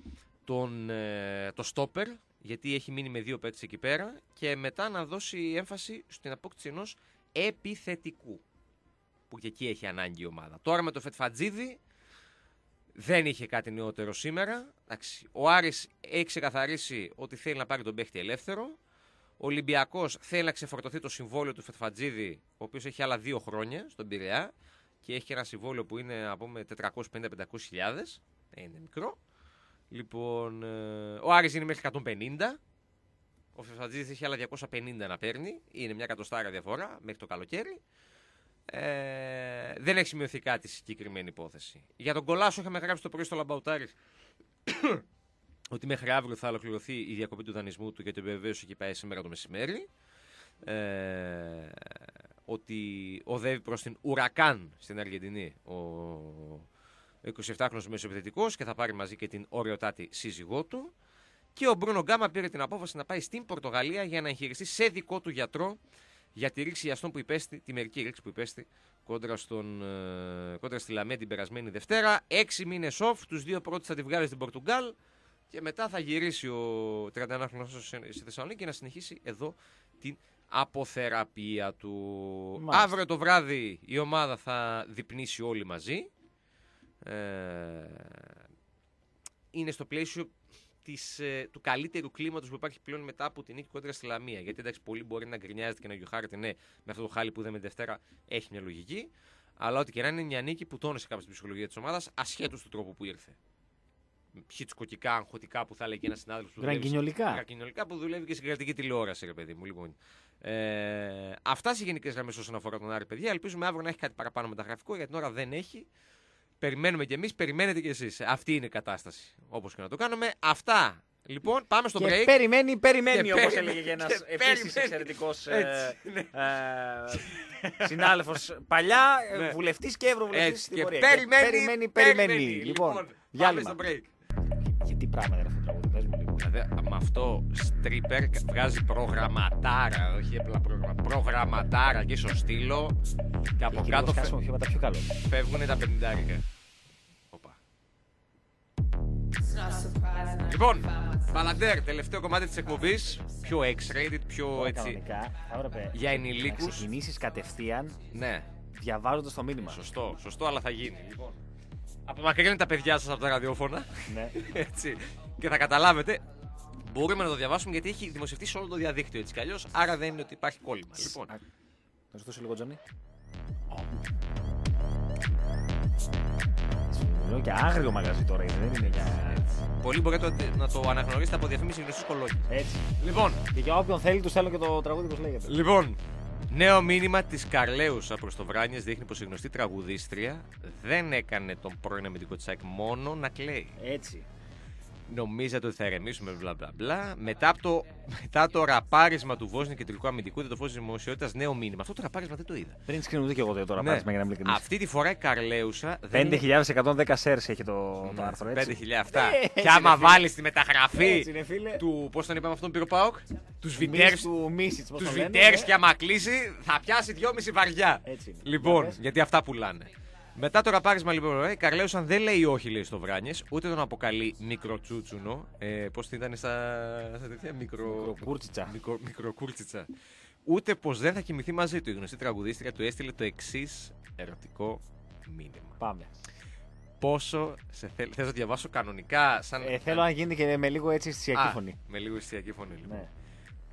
τον, ε, το στόπερ, γιατί έχει μείνει με δύο παίκτες εκεί πέρα, και μετά να δώσει έμφαση στην απόκτηση ενός επιθετικού, που και εκεί έχει ανάγκη η ομάδα. Τώρα με το Φετφατζίδη δεν είχε κάτι νεότερο σήμερα. Εντάξει, ο Άρης έχει ξεκαθαρίσει ότι θέλει να πάρει τον παίχτη ελεύθερο. Ο Ολυμπιακός θέλει να ξεφορτωθεί το συμβόλαιο του Φετφατζίδη, ο οποίος έχει άλλα δύο χρόνια στον Πειραιά και έχει και ένα συμβόλαιο που είναι να πούμε 450-500 χιλιάδες. Ε, είναι μικρό. Λοιπόν, ε, ο Άρης είναι μέχρι 150. Ο Φετφατζίδης έχει άλλα 250 να παίρνει. Είναι μια κατοστάρα διαφορά μέχρι το καλοκαίρι. Ε, δεν έχει σημειωθεί κάτι στη συγκεκριμένη υπόθεση. Για τον Κολάσο είχαμε γράψει το πρωί στο Λαμπαουτάρι (coughs) ότι μέχρι αύριο θα ολοκληρωθεί η διακοπή του δανεισμού του γιατί βεβαίως έχει πάει σήμερα το μεσημέρι. Ε, ότι οδεύει προς την Ουρακάν στην Αργεντινή ο 27χρονος μεσοεπιθετικός και θα πάρει μαζί και την οριοτάτη σύζυγό του. Και ο Μπρούνο Γκάμα πήρε την απόφαση να πάει στην Πορτογαλία για να εγχειριστεί σε δικό του γιατρό για τη ρήξη αστών που υπέστη, τη μερική ρήξη που υπέστη κόντρα, στον, ε, κόντρα στη Λαμέ την περασμένη Δευτέρα. Έξι μήνες off, τους δύο πρώτους θα τη βγάλει στην Πορτουγκάλ και μετά θα γυρίσει ο 31χρονος στη Θεσσαλονίκη να συνεχίσει εδώ την αποθεραπεία του. Μάλιστα. Αύριο το βράδυ η ομάδα θα διπνήσει όλοι μαζί. Ε, είναι στο πλαίσιο της, ε, του καλύτερου κλίματος που υπάρχει πλέον μετά από την νίκη κόντρα στη Λαμία. Γιατί εντάξει, πολλοί μπορεί να γκρινιάζεται και να γιοχάρεται, ναι, με αυτό το χάλι που είδαμε τη Δευτέρα έχει μια λογική. Αλλά ό,τι και να είναι μια νίκη που τόνισε κάποια την ψυχολογία της ομάδας, ασχέτως του τρόπου που ήρθε. Χιτσκοκικά, αγχωτικά που θα έλεγε ένας συνάδελφος που δουλεύει. Γκραγκινιολικά. Γκραγκινιολικά που δουλεύει και στην κρατική τηλεόραση, ρε παιδί μου. Λοιπόν. Ε, αυτά σε γενικές γραμμές όσον αφορά τον Άρη, παιδιά. Ελπίζουμε αύριο να έχει κάτι παραπάνω μεταγραφικό, για την ώρα δεν έχει. Περιμένουμε κι εμείς, περιμένετε κι εσείς. Αυτή είναι η κατάσταση. Όπως και να το κάνουμε. Αυτά. Λοιπόν, πάμε στο Και break. περιμένει, περιμένει, Και όπω περιμένει, έλεγε ένα και επίση περιμένει. εξαιρετικός Έτσι, ναι. συνάδελφος παλιά, Ναι. βουλευτής και ευρωβουλευτής Έτσι, στην και πορεία. περιμένει, περιμένει, περιμένει. Λοιπόν, πάμε διάλειμμα. στο break. Γιατί πράγμα είναι αυτό με αυτό στρίπερ βγάζει προγραμματάρα, όχι απλά προγραμμα... προγραμματάρα και στο στήλο και από Έχει κάτω λίγο φε... σκάσιμο χήματα πιο καλό. φεύγουν τα πενιντάρικα. Οπα. Λοιπόν, Μπαλαντέρ, τελευταίο κομμάτι της εκπομπής, πιο X-rated, πιο Τώρα, έτσι, Κανονικά, θα έπρεπε για να ενηλίκους. ξεκινήσεις κατευθείαν Ναι, διαβάζοντας το μήνυμα. σωστό, σωστό, αλλά θα γίνει. Λοιπόν, απομακρύνετε τα παιδιά σας από τα ραδιόφωνα. Ναι. (laughs) Έτσι. Και θα καταλάβετε. Μπορούμε να το διαβάσουμε γιατί έχει δημοσιευτεί σε όλο το διαδίκτυο έτσι κι αλλιώς. Άρα δεν είναι ότι υπάρχει κόλλημα. Λοιπόν, Α, Να σου δώσω λίγο, Τζόνι. Σου Λέω και άγριο μαγαζί τώρα, είναι, δεν είναι για. πολλοί μπορείτε να- να το αναγνωρίσετε από διαφήμιση γνωστού κολόγια. Έτσι. Λοιπόν, Και για όποιον θέλει, του θέλω και το τραγούδι πώ λέγεται. λοιπόν, νέο μήνυμα της Καρλέουσα προ το Βράνιες δείχνει πως η γνωστή τραγουδίστρια δεν έκανε τον πρώην αμυντικό της μόνο να κλαίει. Έτσι. Νομίζατε ότι θα ηρεμήσουμε, μπλα μπλα μπλα. Μετά, από το, μετά το ραπάρισμα του Βόσνη κεντρικού αμυντικού, δεν το φως της δημοσιότητας νέο μήνυμα. Αυτό το ραπάρισμα δεν το είδα. Πριν σκρίνω και εγώ το τώρα, Ναι. πάρεις με για να μην ειλικρινής. Αυτή τη φορά η Καρλέουσα δεν είναι 5.110 shares έχει το, το άρθρο, έτσι. 5.000 αυτά. Ε, έτσι, και ρε, άμα φίλε. βάλεις τη μεταγραφή Έτσι είναι, φίλε. του. Πώς τον είπαμε αυτόν τον πήρε ο Πάοκ. Του Μίσης Βιτέρ. του Μίσιτς, πώς Τους το λένε, Βιτέρ ναι. και άμα κλείσει θα πιάσει 2,5 βαριά. Έτσι είναι. Λοιπόν, Για πες. γιατί αυτά πουλάνε. Μετά το ραπάρισμα λοιπόν, ε, η Καρλέουσαν δεν λέει όχι λέει στο Βράνιες, ούτε τον αποκαλεί μικροτσούτσουνο. Ε, Πώς ήταν στα, στα τέτοια μικρο... Μικροκούτσιτσα. μικρο- μικροκούτσιτσα. Ούτε πως δεν θα κοιμηθεί μαζί του. Η γνωστή τραγουδίστρια του έστειλε το εξής ερωτικό μήνυμα. Πάμε. Πόσο σε θέλ... Θες να το διαβάσω κανονικά σαν... Ε, θέλω να γίνει και με λίγο έτσι στη Α, φωνή. Με λίγο ιστιακή φωνή λοιπόν. Ναι.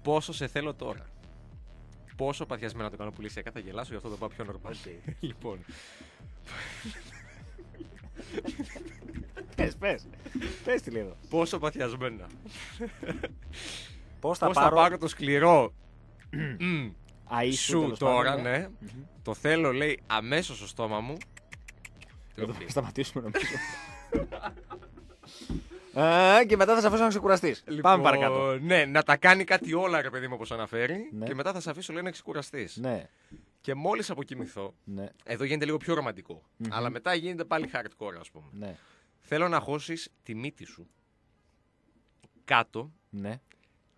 Πόσο σε θέλω τώρα. Πόσο παθιασμένα το κάνω πουλησιακά θα γελάσω, γι' αυτό το πάω πιο normal. Οκ. (laughs) λοιπόν, (laughs) Πες, πες. Πες τη λίγο. πόσο παθιασμένα. Πώς θα Πώς θα πάρω πάρω το σκληρό μμ, αΐσου σου τέλος τώρα, πάντων, ναι. Το θέλω, λέει, αμέσως στο στόμα μου. Εδώ Τροπή. θα σταματήσουμε νομίζω. Ε, και μετά θα σε αφήσω να ξεκουραστείς. Λοιπόν, Πάμε παρακάτω. Ναι, να τα κάνει κάτι όλα, ρε παιδί μου, όπως αναφέρει. Ναι. Και μετά θα σε αφήσω, λέει, να ξεκουραστείς. Ναι. Και μόλις αποκοιμηθώ, Ναι, εδώ γίνεται λίγο πιο ρομαντικο Αλλά μετά γίνεται πάλι hardcore, ας πούμε. ναι, Θέλω να χώσεις τη μύτη σου κάτω ναι.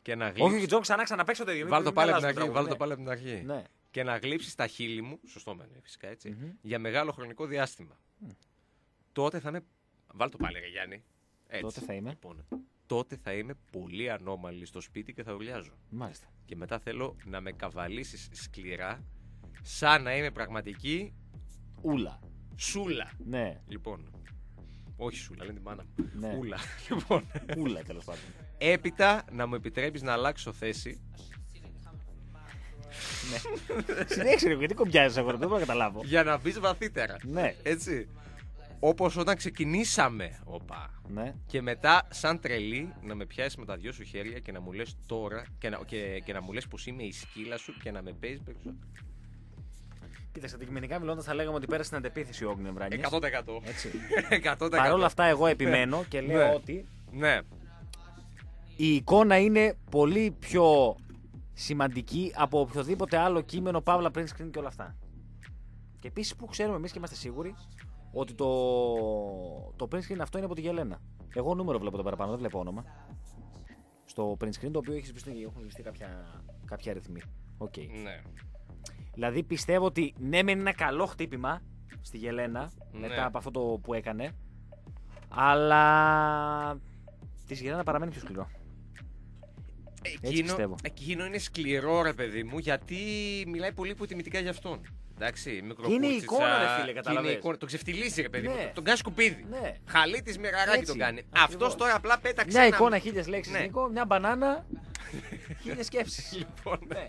και να Όχι, γλύψεις. όχι, Τζον, ξανά ξαναπαίξω το ίδιο. Βάλ το μην πάλι από την αλλάζουμε αρχή. τραγούδι, Βάλ το πάλι από την αρχή. Ναι. ναι. Και να γλύψεις τα χείλη μου. Σωστό μένει φυσικά έτσι. Μμμ. Για μεγάλο χρονικό διάστημα. Τότε θα είμαι. Βάλ το πάλι, ρε Γιάννη. Έτσι. Τότε θα είμαι. Λοιπόν, τότε θα είμαι πολύ ανώμαλη στο σπίτι και θα ουρλιάζω. Μάλιστα. Και μετά θέλω να με καβαλήσεις σκληρά, σαν να είμαι πραγματική Ούλα. σούλα. Ναι, Λοιπόν, όχι σούλα, λένε τη μάνα μου. Ναι. Ούλα. (laughs) Λοιπόν, ούλα τέλος πάντων. έπειτα να μου επιτρέπεις να αλλάξω θέση Συνέχισε, ρε, γιατί κομπιάζει αγόρι, δεν μπορώ να καταλάβω. για να μπεις βαθύτερα. Ναι, Έτσι. Όπως όταν ξεκινήσαμε, οπα. ναι. Και μετά, σαν τρελή, να με πιάσεις με τα δυο σου χέρια και να μου λες τώρα και να, και, και να μου λες πως είμαι η σκύλα σου και να με παίζεις περισσότερο. Κοίταξε, αντικειμενικά μιλώντας, θα λέγαμε ότι πέρασε την αντεπίθεση ο Όγνιε Βράνιε. 100%. Έτσι. (laughs) 100%. Παρ' όλα αυτά, εγώ επιμένω και λέω Ναι. ότι Ναι. η εικόνα είναι πολύ πιο σημαντική από οποιοδήποτε άλλο κείμενο, παύλα, print screen και όλα αυτά. Και επίσης που ξέρουμε εμείς και είμαστε σίγουροι ότι το, το print screen αυτό είναι από τη Γελένα. Εγώ νούμερο βλέπω εδώ παραπάνω, δεν βλέπω όνομα. Στο print screen το οποίο έχεις σβηστεί, έχουν σβηστεί κάποια, κάποιοι αριθμοί. Οκ. Ναι. Δηλαδή πιστεύω ότι ναι, μεν είναι ένα καλό χτύπημα στη Γελένα Ναι. μετά από αυτό το που έκανε. Αλλά της Γελένα παραμένει πιο σκληρό. Εκείνο, πιστεύω. εκείνο είναι σκληρό ρε παιδί μου γιατί μιλάει πολύ υποτιμητικά για αυτόν. Εντάξει, Και είναι η μικροκούτσιτσα, εικόνα, ρε φίλε, και είναι η κατάλαβες. εικόνα. Τον ξεφτιλίζει ρε παιδί μου. Ναι. Τον- Τον κάνει σκουπίδι. Ναι. Χαλί της μοιραράκι Έτσι, τον κάνει. ακριβώς. Αυτός τώρα απλά πέταξε. Μια ένα- εικόνα, χίλιες λέξεις. Ναι. Νίκο, μια μπανάνα, (laughs) χίλιες σκέψεις. Λοιπόν, ναι.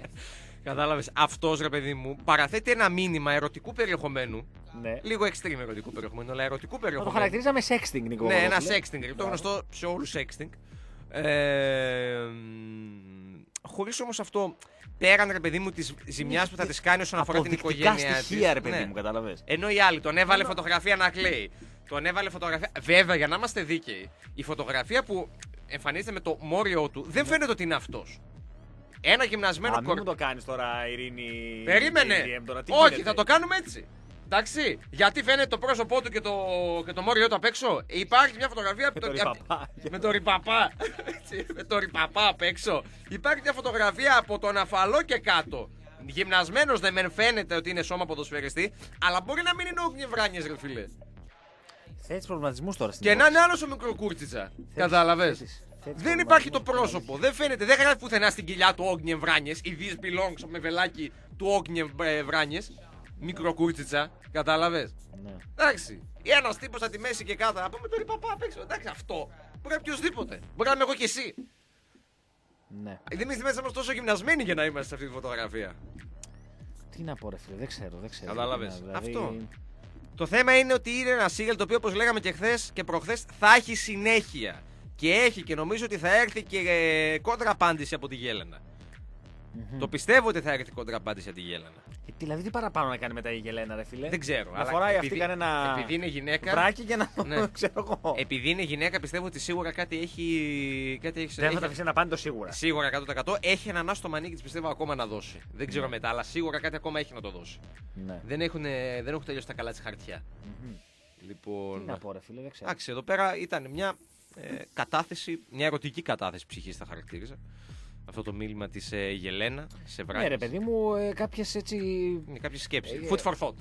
Κατάλαβες. Αυτός ρε παιδί μου παραθέτει ένα μήνυμα ερωτικού περιεχομένου. ναι. Λίγο extreme ερωτικού περιεχομένου, αλλά ερωτικού Θα το περιεχομένου. χαρακτηρίζαμε sexting, Νίκο. Ναι, ένα Βαρδόπουλε. sexting. Το Μπράβο. γνωστό σε όλους sexting. Ε, Χωρίς όμως αυτό, πέραν ρε παιδί μου της ζημιάς που θα της κάνει όσον αφορά την Αποδεικτικά οικογένεια στοιχεία, της. ρε παιδί Ναι. μου, καταλαβες. Ενώ η άλλη τον έβαλε φωτογραφία να κλαίει. Τον έβαλε φωτογραφία. Βέβαια, για να είμαστε δίκαιοι, η φωτογραφία που εμφανίζεται με το μόριό του δεν φαίνεται ότι είναι αυτός. Ένα γυμνασμένο Α, μην κορ... μου το κάνεις τώρα, Ειρήνη. Περίμενε! ATM τώρα, τι Όχι, γίνεται; θα το κάνουμε έτσι. Εντάξει, γιατί φαίνεται το πρόσωπό του και το, και το μόριό του απ' έξω. Υπάρχει μια φωτογραφία Με το- το ριπαπά. με το ριπαπά. Έτσι, με το ριπαπά απ' έξω. Υπάρχει μια φωτογραφία από τον αφαλό και κάτω. Γυμνασμένος δεν μεν φαίνεται ότι είναι σώμα ποδοσφαιριστή, αλλά μπορεί να μην είναι ο Γκνευράνιε, ρε φίλε. Θέτει προβληματισμούς τώρα στην Και να υπόθεση. είναι άλλος ο μικροκούρτιτσα. Κατάλαβες; Θέτεις- θέτεις Δεν υπάρχει το προβληματισμούς πρόσωπο. Δεν φαίνεται. Δεν γράφει πουθενά στην κοιλιά του Όγνιε Βράνιες. Η This belongs με βελάκι του Όγνιε Βράνιες. Μικροκούρτιτσα. Κατάλαβες; Ναι. Εντάξει. Ένας τύπος από τη μέση και κάτω. Να πούμε τον παπά απ' έξω. Εντάξει, αυτό. Μπορεί να είναι οποιοδήποτε. Μπορεί να είμαι εγώ και εσύ. ναι. Δεν είμαστε μέσα μας τόσο γυμνασμένοι για να είμαστε σε αυτή τη φωτογραφία. Τι να πω, ρε φίλε, δεν ξέρω. Δεν ξέρω Κατάλαβες. Τι να- δηλαδή- Αυτό. Το θέμα είναι ότι είναι ένα σύγελ το οποίο, όπως λέγαμε και χθες και προχθές, θα έχει συνέχεια. Και έχει και νομίζω ότι θα έρθει και ε, κόντρα απάντηση από τη Γέλενα. Μμμ. Το πιστεύω ότι θα έρθει κόντρα απάντηση από τη Γέλενα. Ε, Δηλαδή, τι παραπάνω να κάνει μετά η Γελένα, ρε φίλε; Δεν ξέρω. Να αλλά φοράει αυτή επειδή- κανένα. Επειδή είναι γυναίκα. Βράκι για να. (laughs) Ναι. (laughs) ξέρω εγώ. Επειδή είναι γυναίκα, πιστεύω ότι σίγουρα κάτι έχει. Κάτι έχει, Δεν θα έχει- τα αφήσει να πάνε το σίγουρα. Σίγουρα 100%. Έχει ένα άσσο στο μανίκι της πιστεύω ακόμα να δώσει. Δεν ξέρω μετά, αλλά σίγουρα κάτι ακόμα έχει να το δώσει. Ναι. Δεν έχουν, δεν έχουν τελειώσει τα καλά της χαρτιά. Μμμ. Λοιπόν. Τι να πω, ρε φίλε, δεν ξέρω. Εντάξει, εδώ πέρα ήταν μια ε, κατάθεση, μια ερωτική κατάθεση ψυχής θα χαρακτήριζα. Αυτό το μήνυμα της ε, Γελένα σε βράδυ. Ναι, ρε παιδί μου, ε, κάποιες έτσι. Είναι κάποια σκέψη. Ε, Food for thought.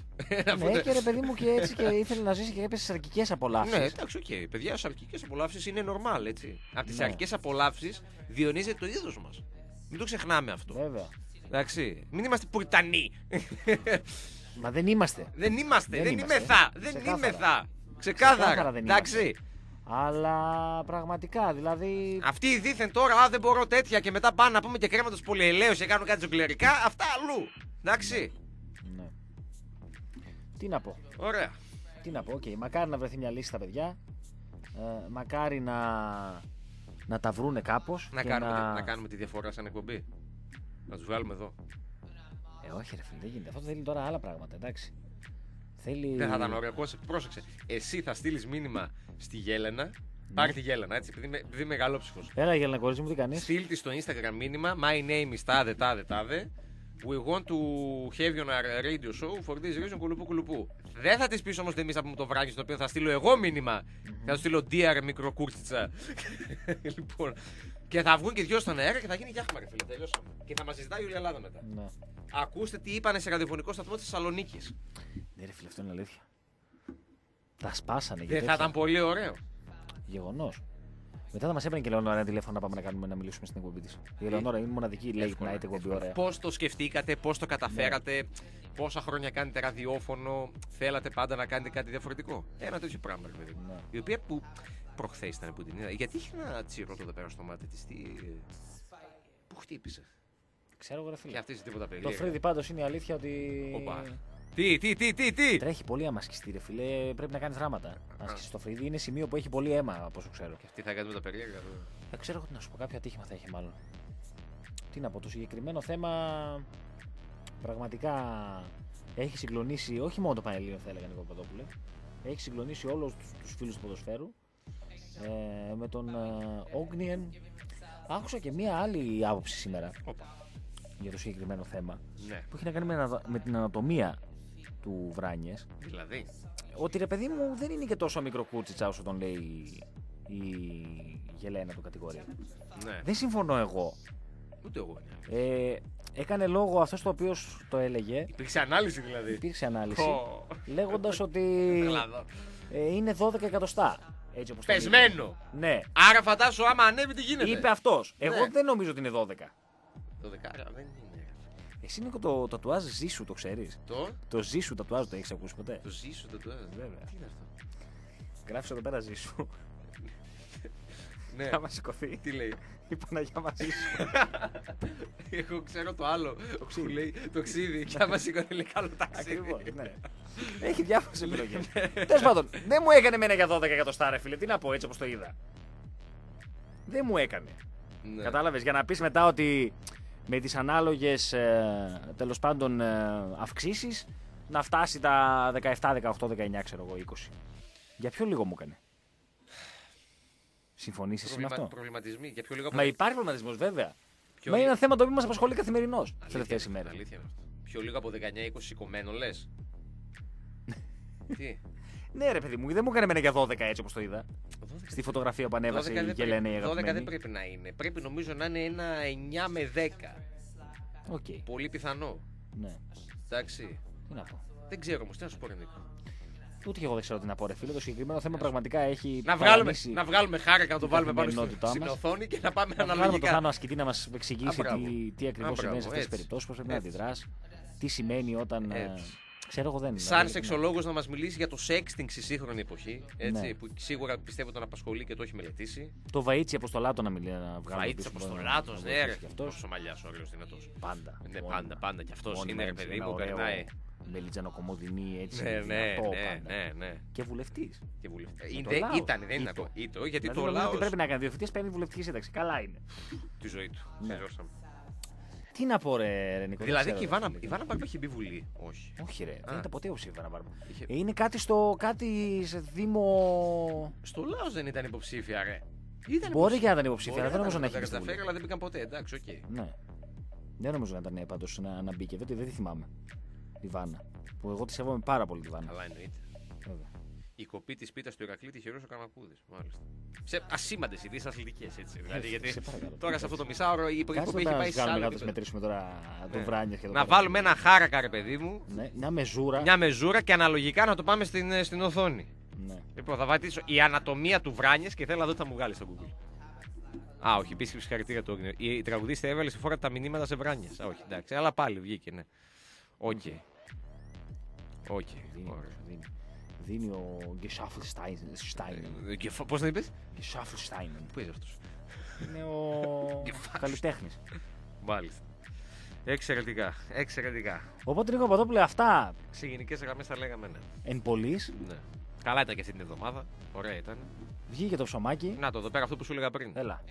Αυτό ναι, το- και ρε παιδί μου και έτσι και ήθελε να ζήσει και κάποιες σαρκικές απολαύσεις. Ναι, εντάξει, οκ. Παιδιά, οι σαρκικές απολαύσεις είναι normal, έτσι. Από τις Ναι. σαρκικές απολαύσεις διαιωνίζεται το είδος μας. Μην το ξεχνάμε αυτό. Βέβαια. Εντάξει. Μην είμαστε πουριτανοί. Μα δεν είμαστε. δεν είμαστε, Δεν δεν, είμαστε. είμαι θα. Δεν Ξεκάθαρα. είμαι θα. Ξεκάθαρα. Ξεκάθαρα δεν Εντάξει. Αλλά πραγματικά, δηλαδή. Αυτοί οι δίθεν τώρα, α, δεν μπορώ τέτοια και μετά πάνε να πούμε και κρέμονται στους πολυελαίους και κάνουν κάτι ζογκλερικά, αυτά αλλού. Εντάξει. Ναι. Τι να πω. Ωραία. Τι να πω, οκ. Μακάρι να βρεθεί μια λύση στα παιδιά. Ε, μακάρι να, να τα βρούνε κάπως. Να κάνουμε, να... κάνουμε τη διαφορά σαν εκπομπή. Να τους βγάλουμε εδώ. Ε, όχι, ρε φίλε, δεν γίνεται. Αυτό θέλει τώρα άλλα πράγματα, εντάξει. Θέλει. Δεν θα ήταν ωραίο. Κώσε, Πρόσεξε. Εσύ θα στείλεις μήνυμα στη Γέλενα. Πάρε τη Γέλενα, έτσι, επειδή είμαι, επειδή είμαι μεγαλόψυχο. Έλα, για να κορίτσι μου, τι κάνεις; Στείλ της στο Instagram μήνυμα. My name is τάδε, τάδε, τάδε. We want to have you on our radio show for this reason κουλουπού κουλουπού. Δεν θα τη πεις όμως εμεί από το βράδυ στο οποίο θα στείλω εγώ μήνυμα. Θα του στείλω dear μικροκούρτιτσα. (laughs) λοιπόν. Και θα βγουν και δυο στον αέρα και θα γίνει γιάχμα, ρε φίλε. Τελειώσαμε. Και θα μας ζητάει όλη η Ελλάδα μετά. Ναι. Ακούστε τι είπανε σε ραδιοφωνικό σταθμό της Θεσσαλονίκης. Ναι, ρε φίλε, αυτό είναι αλήθεια. Τα σπάσανε. Δεν θα ήταν πολύ ωραίο. Γεγονός. Μετά θα μας έπαιρνε και η Ελεονόρα ένα τηλέφωνο να πάμε να, κάνουμε, να μιλήσουμε στην εκπομπή της. Η Ελεονόρα είναι η μοναδική late night εκπομπή, ωραία. Πώς το σκεφτήκατε, πώς το καταφέρατε, πόσα χρόνια κάνετε ραδιόφωνο, θέλατε πάντα να κάνετε κάτι διαφορετικό; Ένα τέτοιο πράγμα, ρε παιδί μου. Ναι. Η οποία που προχθές ήταν που την είδα. Γιατί είχε ένα τσίρο εδώ πέρα στο μάτι της. Τι... Πού χτύπησε; Ξέρω εγώ, ρε Και φίλε. αυτή τίποτα Το περίεργα. Φρέδι πάντως είναι η αλήθεια ότι. Οπα. Τι, τι, τι, τι, τι; Τρέχει πολύ άμα σκιστεί, ρε φίλε. Πρέπει να κάνεις δράματα. Να σκίσει το Φρέδι είναι σημείο που έχει πολύ αίμα, από όσο ξέρω. Τι θα κάνουμε τα περίεργα. εδώ. Δεν ξέρω εγώ τι να σου πω, κάποιο ατύχημα θα έχει μάλλον. Τι να πω, το συγκεκριμένο θέμα πραγματικά έχει συγκλονίσει όχι μόνο το Πανελλήνιο, θα έλεγα Νίκο Παπαδόπουλε. Έχει συγκλονίσει όλους τους φίλους του ποδοσφαίρου. Ε, με τον ε, Ognian. Άκουσα και μία άλλη άποψη σήμερα Οπα. για το συγκεκριμένο θέμα Ναι. που έχει να κάνει με, ανα- με την ανατομία του Βράνιες Δηλαδή. ότι ρε παιδί μου δεν είναι και τόσο μικρό κούτσιτσα όσο τον λέει η Γελένα του κατηγορία. Ναι. Δεν συμφωνώ εγώ. Ούτε εγώ. ναι. Ε, έκανε λόγο αυτός το οποίος το έλεγε. Υπήρξε ανάλυση δηλαδή. Υπήρξε ανάλυση. Πω. Λέγοντας ότι (laughs) Τρελάδο. ε, είναι 12 εκατοστά. Έτσι όπως το είπε. Πεσμένο. Ναι. Άρα φαντάσου άμα ανέβει τι γίνεται. Είπε αυτός. Εγώ Ναι. δεν νομίζω ότι είναι 12. Το δεκάρα δεν είναι. Εσύ Νίκο το τατουάζ Ζήσου το ξέρεις; Το; Το Ζήσου τατουάζ το έχεις ακούσει ποτέ; Το ζήσω το τώρα. Βέβαια. Τι είναι αυτό; Γράφεις εδώ πέρα Ζήσου. Ναι. Άμα σηκωθεί. Τι λέει; Η Παναγιά μαζί σου. (laughs) Εγώ ξέρω το άλλο. Που λέει το ξύδι. Και άμα σηκωθεί λέει καλό ταξίδι. Ακριβώς. Ναι. Έχει διάφορες επιλογές. Τέλος πάντων, δεν μου έκανε εμένα για 12 εκατοστά, ρε φίλε. Τι να πω έτσι όπως το είδα. Δεν μου έκανε. Ναι. Κατάλαβες για να πεις μετά ότι με τις ανάλογες τέλος πάντων ε, αυξήσεις να φτάσει τα 17, 18, 19, ξέρω εγώ, 20. Για ποιο λίγο μου έκανε; Συμφωνήσει με Προβλημα- αυτό; Προβληματισμοί. Για πιο λίγο Μα υπάρχει προβληματισμός, βέβαια. Πιο Μα είναι λίγο- ένα θέμα το οποίο μας απασχολεί καθημερινώς τις Αλήθεια τελευταίες είναι, ημέρες. Αλήθεια είναι αυτό. Πιο λίγο από 19-20 σηκωμένο λες; (laughs) Τι; Ναι, ρε παιδί μου, δεν μου έκανε εμένα για 12 έτσι όπως το είδα. 12 Στη φωτογραφία που ανέβασε 12 η δεν Γελένα η πρέπει- 12 δεν αγαπημένη. πρέπει να είναι. Πρέπει νομίζω να είναι ένα 9 με 10. Οκ. Πολύ πιθανό. Ναι. Εντάξει. Τι να πω. Δεν ξέρω όμως τι να σου πω, ρε Νίκο. Ούτε και εγώ δεν ξέρω τι να πω, ρε φίλε. Το συγκεκριμένο θέμα πραγματικά έχει. Να βγάλουμε, παραμείσει- να βγάλουμε χάρακα να το την βάλουμε πάνω στην, καθημερινότητά στην μας. οθόνη και να πάμε Να βγάλουμε το αναλογικά. Θάνο Ασκητή να μας εξηγήσει Α, μπράβο. τι, τι ακριβώς Α, σημαίνει σε μπράβο, αυτές τις έτσι. περιπτώσεις, πώς πρέπει να Έτσι. αντιδρά, τι σημαίνει όταν. ε, Έτσι. Ξέρω εγώ δεν. Σαν δεν- σεξολόγος να μας μιλήσει για το sexting στη σύγχρονη εποχή. Έτσι, Ναι. Που σίγουρα πιστεύω τον απασχολεί και το έχει μελετήσει. Το Βαΐτσι Αποστολάτο να μιλήσει να βγάλουμε. Βαΐτσα πίσω, Αποστολάτος, να ναι, βοηθήσει ρε. κι αυτός. Τόσο μαλλιάς, ωραίο δυνατός. Πάντα. Ναι, μόνιμα. πάντα, πάντα κι αυτός Μόνιμα είναι ρε έτσι, παιδί ένα μου, ωραίο περνάει. Μελιτζανοκομωδινή έτσι. Ναι, ναι, δυνατό ναι, πάντα. ναι, ναι. Και βουλευτής. Και βουλευτής. Με Είναι- το λαός. Ήταν, δεν είναι Ήτο. ακόμα. Ήτο, γιατί Δηλαδή, το νομίζω λαό. ότι πρέπει να κάνει. Διευθυντή παίρνει βουλευτική σύνταξη. Καλά είναι. Τη ζωή του. Ναι. Τελειώσαμε. Τι να πω, ρε, ρε Νίκο. δεν Δηλαδή ξέρω, και η ρε, Βάνα, φίλε. η Βάνα Μπάρμπα έχει μπει βουλή. Όχι. Όχι, ρε. Δεν ήταν ποτέ υποψήφια να πάρουμε. Είχε- Ε, Είναι κάτι στο. κάτι σε δήμο. Στο ΛΑΟΣ δεν ήταν υποψήφια, ρε. Ήταν Μπορεί και να ήταν υποψήφια, Μπορεί αλλά δεν νομίζω να ήταν, έχει μπει στη τα Βουλή. καταφέρει, αλλά δεν μπήκαν ποτέ. Εντάξει, οκ. Ναι. Δεν νομίζω να ήταν πάντως να, να μπήκε. Δεν, τη- δεν τη θυμάμαι. Τη Βάνα. Που εγώ τη σέβομαι πάρα πολύ τη Βάνα. Καλά εννοείται. Βέβαια. Η κοπή της πίτας του Ηρακλή τυχερό ο Καρμακούδη. Μάλιστα. Σε ασήμαντες ειδήσει αθλητικές έτσι. Δηλαδή, γιατί σε παρακαλώ. τώρα σε αυτό το μισάωρο η Κάτσε εκπομπή να έχει τα πάει σε βγάλουμε άλλο να τις επίπεδο. μετρήσουμε τώρα τον Ναι. Βράνια και τον Να Καραμανλή. βάλουμε ένα χάρακα, ρε παιδί μου, Ναι, μια μεζούρα. μια μεζούρα και αναλογικά να το πάμε στην, ε, στην οθόνη. Ναι. Λοιπόν, θα βατήσω η ανατομία του Βράνιες και θέλω να δω τι θα μου βγάλει στο Google. Α, όχι, επίσκεψη συγχαρητήρια του Όγνιο. Η, η τραγουδίστρια έβαλε σε φόρα τα μηνύματα σε Βράνιες. Όχι, εντάξει, αλλά πάλι βγήκε, ναι. Οκ. Οκ. Δίνει, Ωραία. Δίνει. Δίνει ο Gesaffelstein. Πώς να είπες, Gesaffelstein. Πού είναι αυτός. Είναι ο (laughs) καλλιτέχνης. Μάλιστα. Εξαιρετικά. Εξαιρετικά. Οπότε Νίκο Παπαδόπουλε, αυτά Σε γενικές γραμμές τα λέγαμε, ναι. εν πολλοίς. ναι. Καλά ήταν και αυτή την εβδομάδα. Ωραία ήταν. Βγήκε το ψωμάκι. Να το εδώ πέρα αυτό που σου έλεγα πριν. Έλα.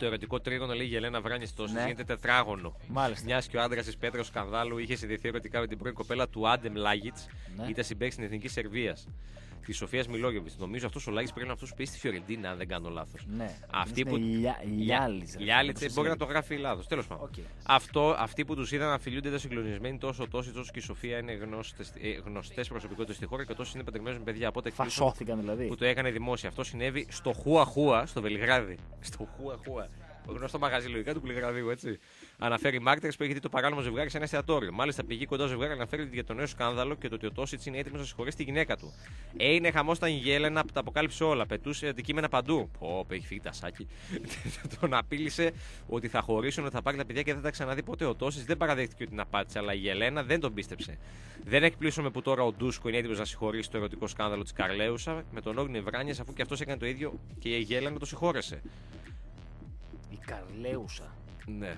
Το ερωτικό τρίγωνο λέει η Ελένα Βράνη τόσο Ναι. γίνεται τετράγωνο. Μάλιστα. Μιας και ο άντρας της Πέτρος Σκανδάλου είχε συνδεθεί ερωτικά με την πρώην κοπέλα του Άντεμ Λάγιτς, Ναι. ήταν συμπέκτη στην εθνική Σερβίας. Τη Σοφία Μιλόγεβιτ. Νομίζω αυτός ο Λάκης πρέπει να είναι αυτό που παίζει στη Φιωρεντίνα, αν δεν κάνω λάθος. Ναι. Αυτή Είναι που. Λιά- Λιάλης, ρε, Λιάλιτς, όπως μπορεί να εσύ. το γράφει λάθος. Τέλος πάντων. Οκ. Αυτό, αυτοί που τους είδαν να φιλούνται ήταν συγκλονισμένοι τόσο τόσοι, τόσο και η Σοφία είναι γνωστές προσωπικότητες στη χώρα και τόσο είναι παντρεμένοι με παιδιά. Οπότε εκπλήσω Φασώθηκαν δηλαδή. που το έκανε δημόσια. Αυτό συνέβη στο Χουαχούα, στο Βελιγράδι. Στο Χουαχούα. Γνωστό μαγαζί λογικά του Βελιγραδίου, έτσι. Αναφέρει μάρτυρε που έχει δει το παράνομο ζευγάρι σε ένα εστιατόριο. Μάλιστα, πηγή κοντά στο ζευγάρι αναφέρει για το νέο σκάνδαλο και το ότι ο Τόσιτς είναι έτοιμος να συγχωρέσει τη γυναίκα του. Έγινε χαμός όταν η Γέλενα τα αποκάλυψε όλα. Πετούσε αντικείμενα παντού. Πω, πω, έχει φύγει τα σάκι. (laughs) Τον απείλησε ότι θα χωρίσουν, ότι θα πάρει τα παιδιά και δεν τα ξαναδεί ποτέ. Ο Τόσιτς δεν παραδέχτηκε ότι την απάτησε, αλλά η Γελένα δεν τον πίστεψε. Δεν εκπλήσουμε που τώρα ο Ντούσκο είναι έτοιμος να συγχωρήσει το ερωτικό σκάνδαλο της Καρλέουσα με τον Όγνη Βράνιε, αφού και αυτός έκανε το ίδιο και η Γέλενα το συγχώρεσε. Η Καρλέουσα. Ναι.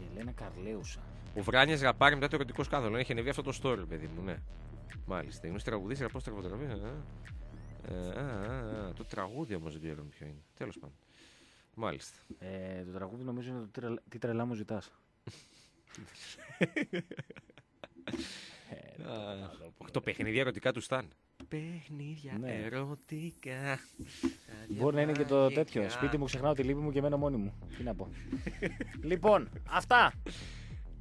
Η Ελένα Καρλέουσα. Ο Βράνιε ραπάρει μετά το ερωτικό σκάνδαλο. Έχει ανεβεί αυτό το story, παιδί μου, ναι. Μάλιστα. Είναι τραγουδίστρια, πώ τραγουδιστραβεί. Ε, ε, α, α, α, το τραγούδι όμως δεν ξέρουμε ποιο είναι. Τέλος πάντων. Μάλιστα. Ε, το τραγούδι νομίζω είναι το τι, τρελα- τι τρελά μου ζητάς. (laughs) (laughs) (laughs) Το παιχνίδι ερωτικά του Σταν. Παιχνίδια Ναι. ερωτικά. Μπορεί να είναι και το τέτοιο. Σπίτι μου ξεχνάω τη λύπη μου και μένω μόνη μου. Τι να πω. λοιπόν, αυτά.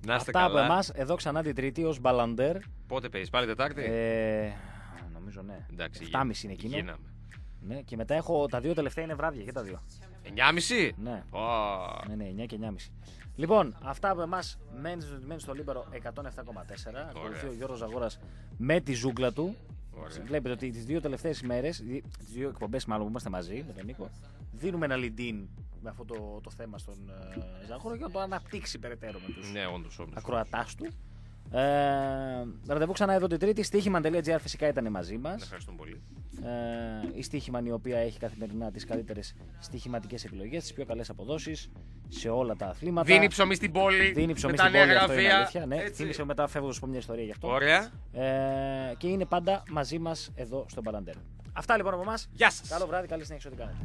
Να είστε Αυτά από καλά. εμάς εδώ ξανά την Τρίτη ως Μπαλαντέρ. Πότε παίζεις, πάλι Τετάρτη; Ε, νομίζω ναι. Εντάξει. 7.30 είναι εκείνο. Γίναμε. Ναι, και μετά έχω τα δύο τελευταία είναι βράδια και τα δύο. 9.30. Ναι. Ω, Ναι, ναι, 9 και 9.30. Λοιπόν, αυτά από εμάς μένεις στο Λίμπερο 107,4. Ακολουθεί ο Γιώργος Ζαγόρας με τη ζούγκλα του. Ωραία. Βλέπετε ότι τις δύο τελευταίες ημέρες, τις δύο εκπομπές μάλλον που είμαστε μαζί με τον Νίκο, δίνουμε ένα λιντίν με αυτό το, το θέμα στον ε, Ζαγόρα για να το αναπτύξει περαιτέρω με τους Ναι, όντως. ακροατάς του. Ε, ραντεβού ξανά εδώ την Τρίτη. Στοίχημα.gr φυσικά ήταν μαζί μας. Ευχαριστούμε πολύ. Ε, η Στίχημαν η οποία έχει καθημερινά τις καλύτερες στοιχηματικέ επιλογές, τις πιο καλές αποδόσεις σε όλα τα αθλήματα. Δίνει ψωμί στην πόλη. Δίνει ψωμί με τα στην νέα πόλη, αυτό είναι γραφεία. αλήθεια. Ναι, Έτσι. θύμισε μετά φεύγω να σου πω μια ιστορία γι' αυτό. Ωραία. Ε, και είναι πάντα μαζί μας εδώ στο Μπαλαντέρ. Αυτά λοιπόν από εμάς. Γεια σας. Καλό βράδυ, καλή συνέχεια ό,τι κάνετε.